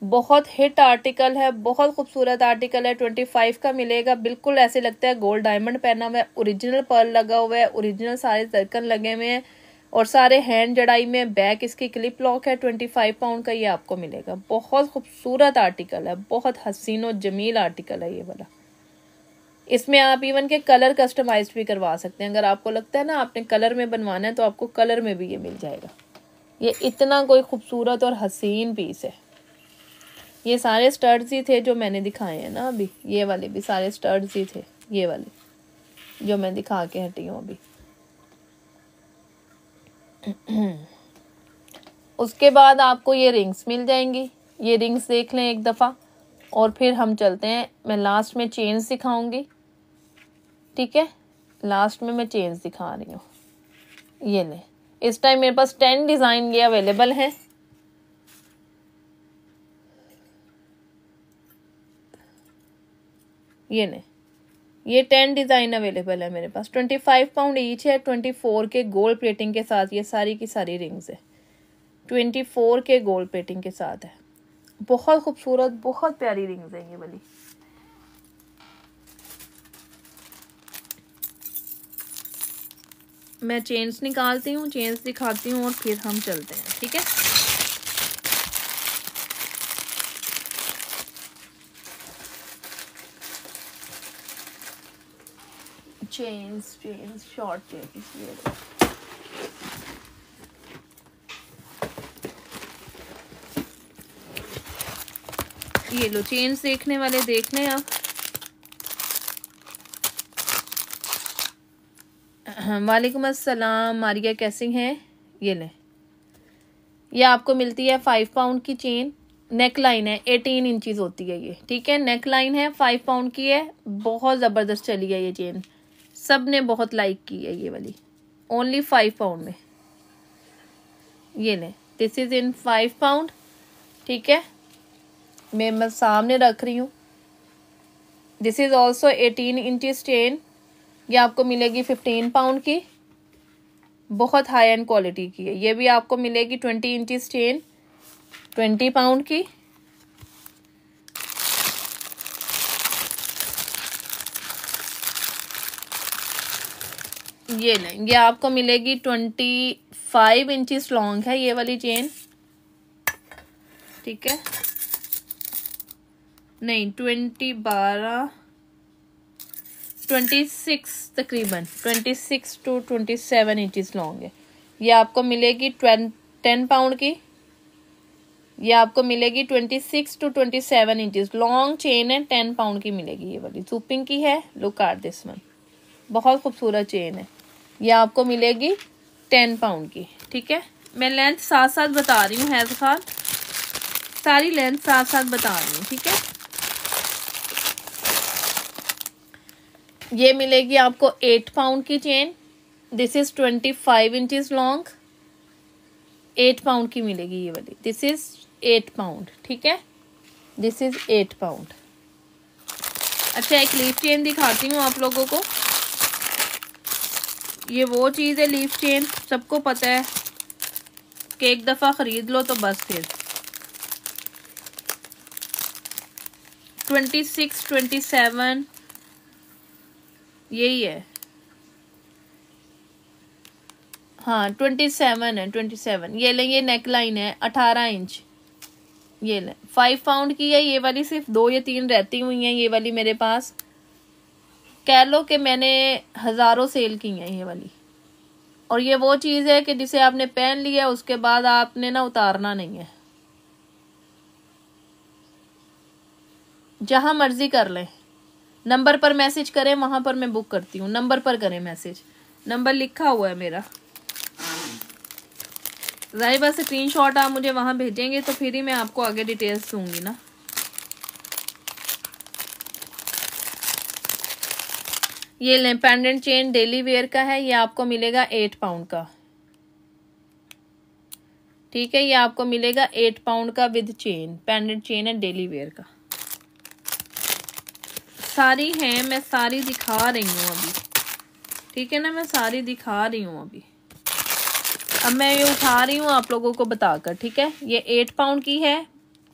बहुत हिट आर्टिकल है, बहुत खूबसूरत आर्टिकल है ट्वेंटी फाइव का मिलेगा। बिल्कुल ऐसे लगता है गोल्ड डायमंड पहना हुआ है ओरिजिनल पर्ल लगा हुआ है ओरिजिनल सारे सर्कल लगे हुए हैं और सारे हैंड जड़ाई में बैक इसकी क्लिप लॉक है ट्वेंटी फाइव पाउंड का ये आपको मिलेगा। बहुत खूबसूरत आर्टिकल है, बहुत हसीन और जमील आर्टिकल है ये वाला। इसमें आप इवन के कलर कस्टमाइज भी करवा सकते हैं। अगर आपको लगता है ना आपने कलर में बनवाना है तो आपको कलर में भी ये मिल जाएगा। ये इतना कोई खूबसूरत और हसीन पीस है। ये सारे स्टर्ड्स ही थे जो मैंने दिखाए हैं ना अभी। ये वाले भी सारे स्टर्ड्स ही थे, ये वाले, जो मैं दिखा के हटी हूँ अभी। उसके बाद आपको ये रिंग्स मिल जाएँगी। ये रिंग्स देख लें एक दफ़ा, और फिर हम चलते हैं। मैं लास्ट में चेन्स दिखाऊँगी। ठीक है? लास्ट में मैं चेन्स दिखा रही हूँ। ये लें। इस टाइम मेरे पास टेन डिज़ाइन ये अवेलेबल हैं। ये ने ये टेन डिज़ाइन अवेलेबल है मेरे पास। ट्वेंटी फाइव पाउंड ईच है ट्वेंटी फोर के गोल्ड प्लेटिंग के साथ ये सारी की सारी रिंग्स है। ट्वेंटी फोर के गोल्ड प्लेटिंग के साथ है। बहुत खूबसूरत, बहुत प्यारी रिंग्स है ये वाली। मैं चेन्स निकालती हूँ चेन्स दिखाती हूँ और फिर हम चलते हैं, ठीक है? Chains chains, short chains ये ये लो चेन्स देखने वाले देख लें आप। वालेकुम अस्सलाम, मारिया कैसे हैं? ये लें। ये आपको मिलती है फाइव पाउंड की चेन नेक लाइन है एटीन इंचज होती है ये, ठीक है? नेक लाइन है फाइव पाउंड की है, बहुत ज़बरदस्त चली है ये चेन सबने बहुत लाइक की है ये वाली। ओनली फाइव पाउंड में। ये लें। This is in five pound ठीक है? मैं मैं सामने रख रही हूँ। This is also eighteen inches chain ये आपको मिलेगी फिफ्टीन पाउंड की। बहुत हाई एंड क्वालिटी की है। ये भी आपको मिलेगी twenty inches chain twenty pound की। ये लें ये आपको मिलेगी ट्वेंटी फाइव इंचिस लॉन्ग है ये वाली चेन ठीक है? नहीं ट्वेंटी बारह ट्वेंटी सिक्स तकरीबन twenty six to twenty seven inches long है। ये आपको मिलेगी ट्वें टेन पाउंड की। ये आपको मिलेगी twenty six to twenty seven inches long chain है टेन पाउंड की मिलेगी ये वाली। सुपिंग की है लुक आर दिस वन बहुत खूबसूरत चेन है। ये आपको मिलेगी टेन पाउंड की, ठीक है? मैं लेंथ साथ साथ बता रही हूँ हैज़ खान। सारी लेंथ साथ साथ बता रही हूँ, ठीक है? ये मिलेगी आपको एट पाउंड की chain. This is twenty five inches long eight pound की मिलेगी ये वाली। दिस इज़ एट पाउंड ठीक है? दिस इज़ एट पाउंड अच्छा एक लीफ चेन दिखाती हूँ आप लोगों को। ये वो चीज़ है लीफ चेन सबको पता है। कि एक दफ़ा ख़रीद लो तो बस फिर। ट्वेंटी सिक्स ट्वेंटी सेवन यही है। हाँ ट्वेंटी सेवन है ट्वेंटी सेवन ये लें, ये नेक लाइन है, अठारह इंच। ये लें फाइव पाउंड की है, ये वाली सिर्फ़ दो या तीन रहती हुई हैं, ये वाली मेरे पास। कह लो कि मैंने हज़ारों सेल की हैं ये वाली। और ये वो चीज़ है कि जिसे आपने पहन लिया, उसके बाद आपने ना उतारना नहीं है। जहाँ मर्ज़ी कर लें। नंबर पर मैसेज करें, वहाँ पर मैं बुक करती हूँ। नंबर पर करें मैसेज। नंबर लिखा हुआ है मेरा। ज़ाहिर बात स्क्रीन शॉट आप मुझे वहाँ भेजेंगे तो फिर ही मैं आपको आगे डिटेल्स दूँगी ना। ये पेंडेंट चेन डेली वेयर का है, ये आपको मिलेगा एट पाउंड का। ठीक है, ये आपको मिलेगा एट पाउंड का विद चेन पेंडेंट चेन है डेली वेयर का। सारी हैं, मैं सारी दिखा रही हूँ अभी। ठीक है ना, मैं सारी दिखा रही हूँ अभी। अब मैं ये उठा रही हूँ आप लोगों को बताकर, ठीक है? ये एट पाउंड की है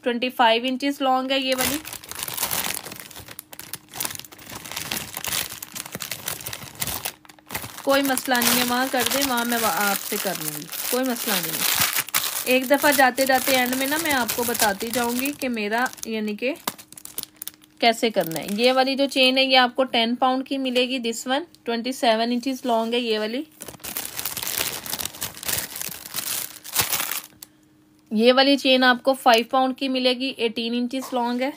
ट्वेंटी फाइव इंचज लॉन्ग है ये वाली। कोई मसला नहीं है वहाँ कर दे वहाँ मैं आपसे कर लूँगी। कोई मसला नहीं है। एक दफ़ा जाते जाते एंड में ना मैं आपको बताती जाऊँगी कि मेरा यानी कि कैसे करना है। ये वाली जो चेन है, ये आपको टेन पाउंड की मिलेगी this one twenty seven inches long है ये वाली। ये वाली चेन आपको फाइव पाउंड की मिलेगी। एटीन इंचज लॉन्ग है।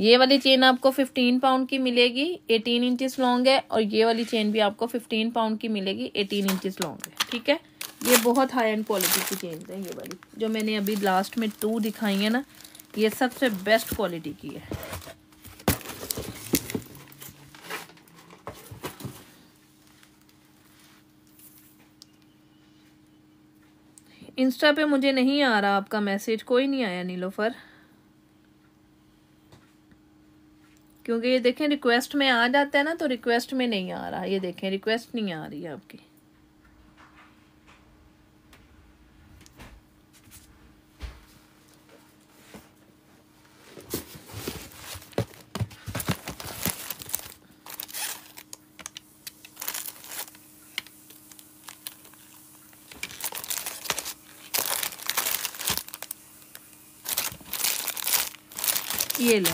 ये वाली चेन आपको फिफ्टीन पाउंड की मिलेगी एटीन इंचज लॉन्ग है और ये वाली चेन भी आपको फिफ्टीन पाउंड की मिलेगी एटीन इंचज लॉन्ग है, ठीक है? ये बहुत हाई एंड क्वालिटी की चेन है ये वाली, जो मैंने अभी लास्ट में टू दिखाई है ना, ये सबसे बेस्ट क्वालिटी की है। इंस्टा पे मुझे नहीं आ रहा आपका मैसेज कोई नहीं आया नीलोफर। क्योंकि ये देखें रिक्वेस्ट में आ जाता है ना तो रिक्वेस्ट में नहीं आ रहा। ये देखें रिक्वेस्ट नहीं आ रही है आपकी ये लें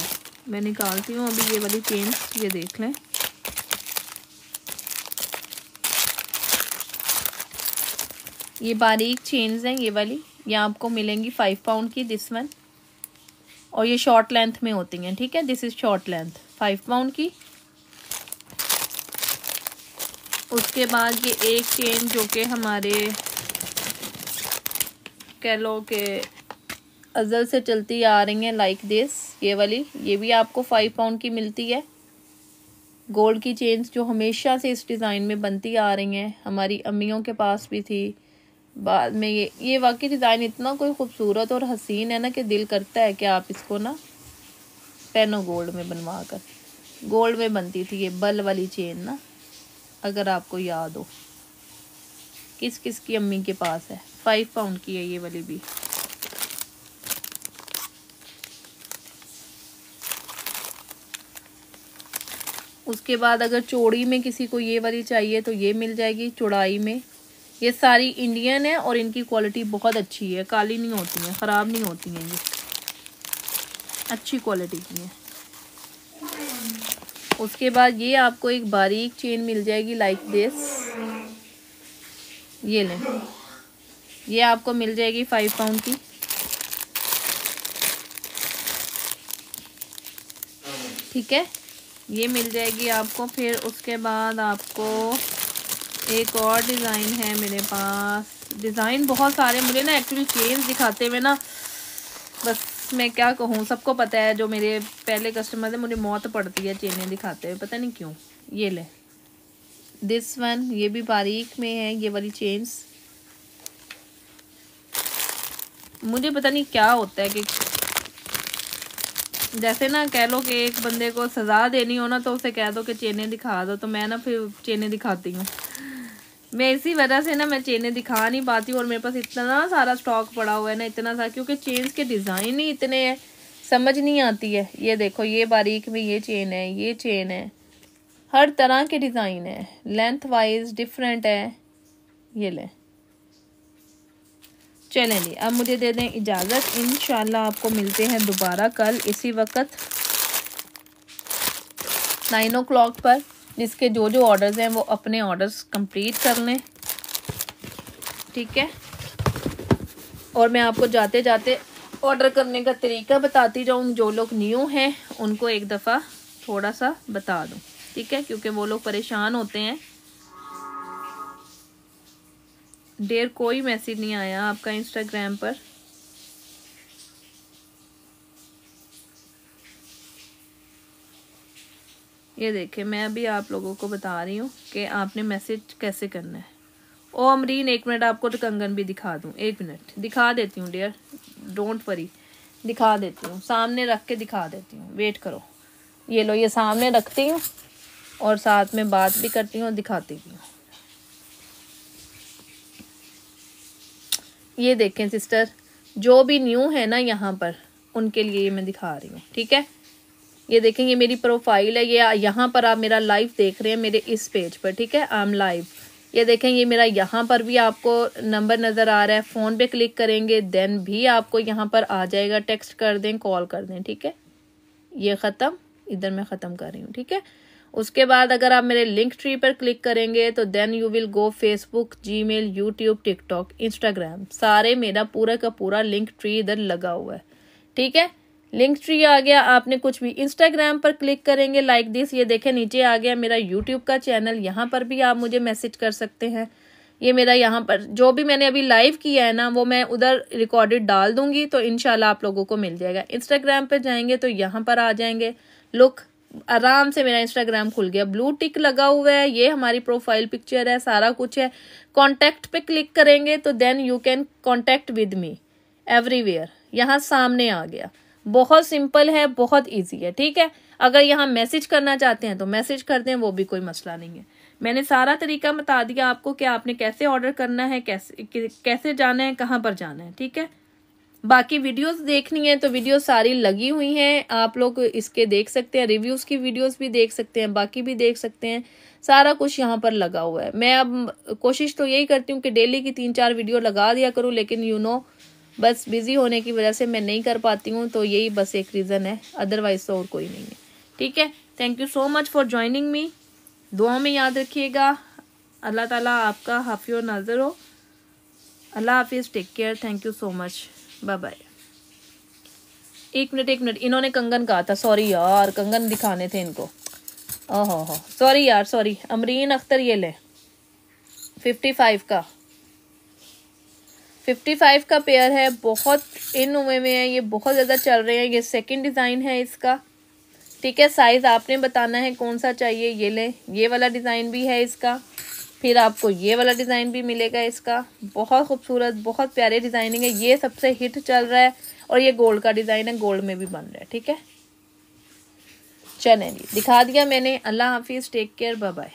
मैं निकालती हूँ, अभी ये वाली चेन ये देख लें। ये बारीक चेन्स हैं, ये वाली। ये आपको मिलेंगी फाइव पाउंड की दिस वन और ये शॉर्ट लेंथ में होती हैं, ठीक है? This is short length five pound की। उसके बाद ये एक चेन जो कि हमारे कह लो के अज़ल से चलती आ रही हैं लाइक दिस ये वाली, ये भी आपको फाइव पाउंड की मिलती है। गोल्ड की चेन्स जो हमेशा से इस डिज़ाइन में बनती आ रही हैं, हमारी अम्मियों के पास भी थी। बाद में ये ये वाकई डिज़ाइन इतना कोई खूबसूरत और हसीन है ना कि दिल करता है कि आप इसको ना पेनो गोल्ड में बनवा कर गोल्ड में बनती थी ये बल वाली चेन ना, अगर आपको याद हो। किस किस की अम्मी के पास है? फाइव पाउंड की है ये वाली भी। उसके बाद अगर चौड़ी में किसी को ये वाली चाहिए तो ये मिल जाएगी चौड़ाई में। ये सारी इंडियन है और इनकी क्वालिटी बहुत अच्छी है। काली नहीं होती है, ख़राब नहीं होती हैं ये। अच्छी क्वालिटी की है। उसके बाद ये आपको एक बारीक चेन मिल जाएगी लाइक दिस ये लें। ये आपको मिल जाएगी फाइव पाउंड की। ठीक है? ये मिल जाएगी आपको। फिर उसके बाद आपको एक और डिज़ाइन है मेरे पास। डिज़ाइन बहुत सारे, मुझे ना एक्चुअली चेंज दिखाते हुए ना, बस मैं क्या कहूँ, सबको पता है, जो मेरे पहले कस्टमर है मुझे मौत पड़ती है चेनें दिखाते हुए। पता नहीं क्यों। ये ले। दिस वन ये भी बारीक में है, ये वाली चेन्स मुझे पता नहीं क्या होता है कि जैसे ना कह लो कि एक बंदे को सज़ा देनी हो ना तो उसे कह दो कि चेनें दिखा दो तो मैं ना फिर चेनें दिखाती हूँ। मैं इसी वजह से ना मैं चेनें दिखा नहीं पाती हूँ, और मेरे पास इतना सारा स्टॉक पड़ा हुआ है ना, इतना सारा क्योंकि चेन्स के डिज़ाइन ही इतने हैं, समझ नहीं आती है। ये देखो, ये बारीक में ये चेन है, ये चेन है। हर तरह के डिज़ाइन है। लेंथ वाइज डिफरेंट है। ये ले। चलें जी अब मुझे दे दें इजाज़त। इन आपको मिलते हैं दोबारा कल इसी वक्त नाइन ओ क्लॉक पर, जिसके जो जो ऑर्डर्स हैं वो अपने ऑर्डर्स कंप्लीट कर लें। ठीक है? और मैं आपको जाते जाते ऑर्डर करने का तरीका बताती जाऊँ। जो लोग न्यू हैं, उनको एक दफ़ा थोड़ा सा बता दूँ। ठीक है? क्योंकि वो लोग परेशान होते हैं। डेर कोई मैसेज नहीं आया आपका इंस्टाग्राम पर। ये देखे, मैं अभी आप लोगों को बता रही हूँ कि आपने मैसेज कैसे करना है। ओ, अमरीन, एक मिनट, आपको तो कंगन भी दिखा दूँ। एक मिनट, दिखा देती हूँ डियर डोंट वरी दिखा देती हूँ, सामने रख के दिखा देती हूँ। वेट करो। ये लो, ये सामने रखती हूँ और साथ में बात भी करती हूँ दिखाती भी हूँ। ये देखें सिस्टर जो भी न्यू है ना यहाँ पर, उनके लिए मैं दिखा रही हूँ, ठीक है? ये देखें, ये मेरी प्रोफ़ाइल है, ये यहाँ पर आप मेरा लाइव देख रहे हैं, मेरे इस पेज पर, ठीक है? आई एम लाइव ये देखें, ये मेरा यहाँ पर भी आपको नंबर नज़र आ रहा है फ़ोन पे क्लिक करेंगे देन भी आपको यहाँ पर आ जाएगा टेक्स्ट कर दें कॉल कर दें, ठीक है? ये ख़त्म, इधर मैं ख़त्म कर रही हूँ, ठीक है? उसके बाद अगर आप मेरे लिंक ट्री पर क्लिक करेंगे तो then you will go Facebook Gmail YouTube TikTok Instagram सारे मेरा पूरा का पूरा लिंक ट्री इधर लगा हुआ है। ठीक है? लिंक ट्री आ गया। आपने कुछ भी इंस्टाग्राम पर क्लिक करेंगे लाइक दिस ये देखें, नीचे आ गया मेरा यूट्यूब का चैनल यहाँ पर भी आप मुझे मैसेज कर सकते हैं। ये मेरा यहाँ पर, जो भी मैंने अभी लाइव किया है ना, वो मैं उधर रिकॉर्डेड डाल दूँगी तो इनशाला आप लोगों को मिल जाएगा। इंस्टाग्राम पर जाएँगे तो यहाँ पर आ जाएँगे। लुक आराम से मेरा इंस्टाग्राम खुल गया। ब्लू टिक लगा हुआ है, ये हमारी प्रोफ़ाइल पिक्चर है, सारा कुछ है। कॉन्टेक्ट पे क्लिक करेंगे तो then you can contact with me everywhere यहाँ सामने आ गया। बहुत सिंपल है, बहुत ईजी है, ठीक है? अगर यहाँ मैसेज करना चाहते हैं तो मैसेज कर दें, वो भी कोई मसला नहीं है। मैंने सारा तरीका बता दिया आपको कि आपने कैसे ऑर्डर करना है, कैसे कैसे जाना है, कहाँ पर जाना है, ठीक है? बाकी वीडियोस देखनी है तो वीडियो सारी लगी हुई हैं। आप लोग इसके देख सकते हैं, रिव्यूज़ की वीडियोस भी देख सकते हैं, बाकी भी देख सकते हैं। सारा कुछ यहाँ पर लगा हुआ है। मैं अब कोशिश तो यही करती हूँ कि डेली की तीन चार वीडियो लगा दिया करूँ, लेकिन यू नो बस बिज़ी होने की वजह से मैं नहीं कर पाती हूँ तो यही बस एक रीज़न है। अदरवाइज़ तो और कोई नहीं है। ठीक है? Thank you so much for joining me दुआ में याद रखिएगा। अल्लाह ताला आपका हाफि और नाजर हो। अल्लाह हाफिज़। Take care thank you so much bye bye एक मिनट एक मिनट। इन्होंने कंगन कहा था। सॉरी यार, कंगन दिखाने थे इनको। ओहो हो सॉरी यार सॉरी अमरीन अख्तर, ये ले। फिफ्टी फाइव का। फिफ्टी फाइव का पेयर है। बहुत इन उमे में है। ये बहुत ज़्यादा चल रहे हैं। ये सेकंड डिज़ाइन है इसका। ठीक है साइज़ आपने बताना है कौन सा चाहिए। ये ले। ये वाला डिज़ाइन भी है इसका। फिर आपको ये वाला डिज़ाइन भी मिलेगा इसका। बहुत खूबसूरत, बहुत प्यारे डिज़ाइनिंग है। ये सबसे हिट चल रहा है और ये गोल्ड का डिज़ाइन है। गोल्ड में भी बन रहा है, ठीक है? चलें जी, दिखा दिया मैंने। अल्लाह हाफिज़ टेक केयर बाय बाय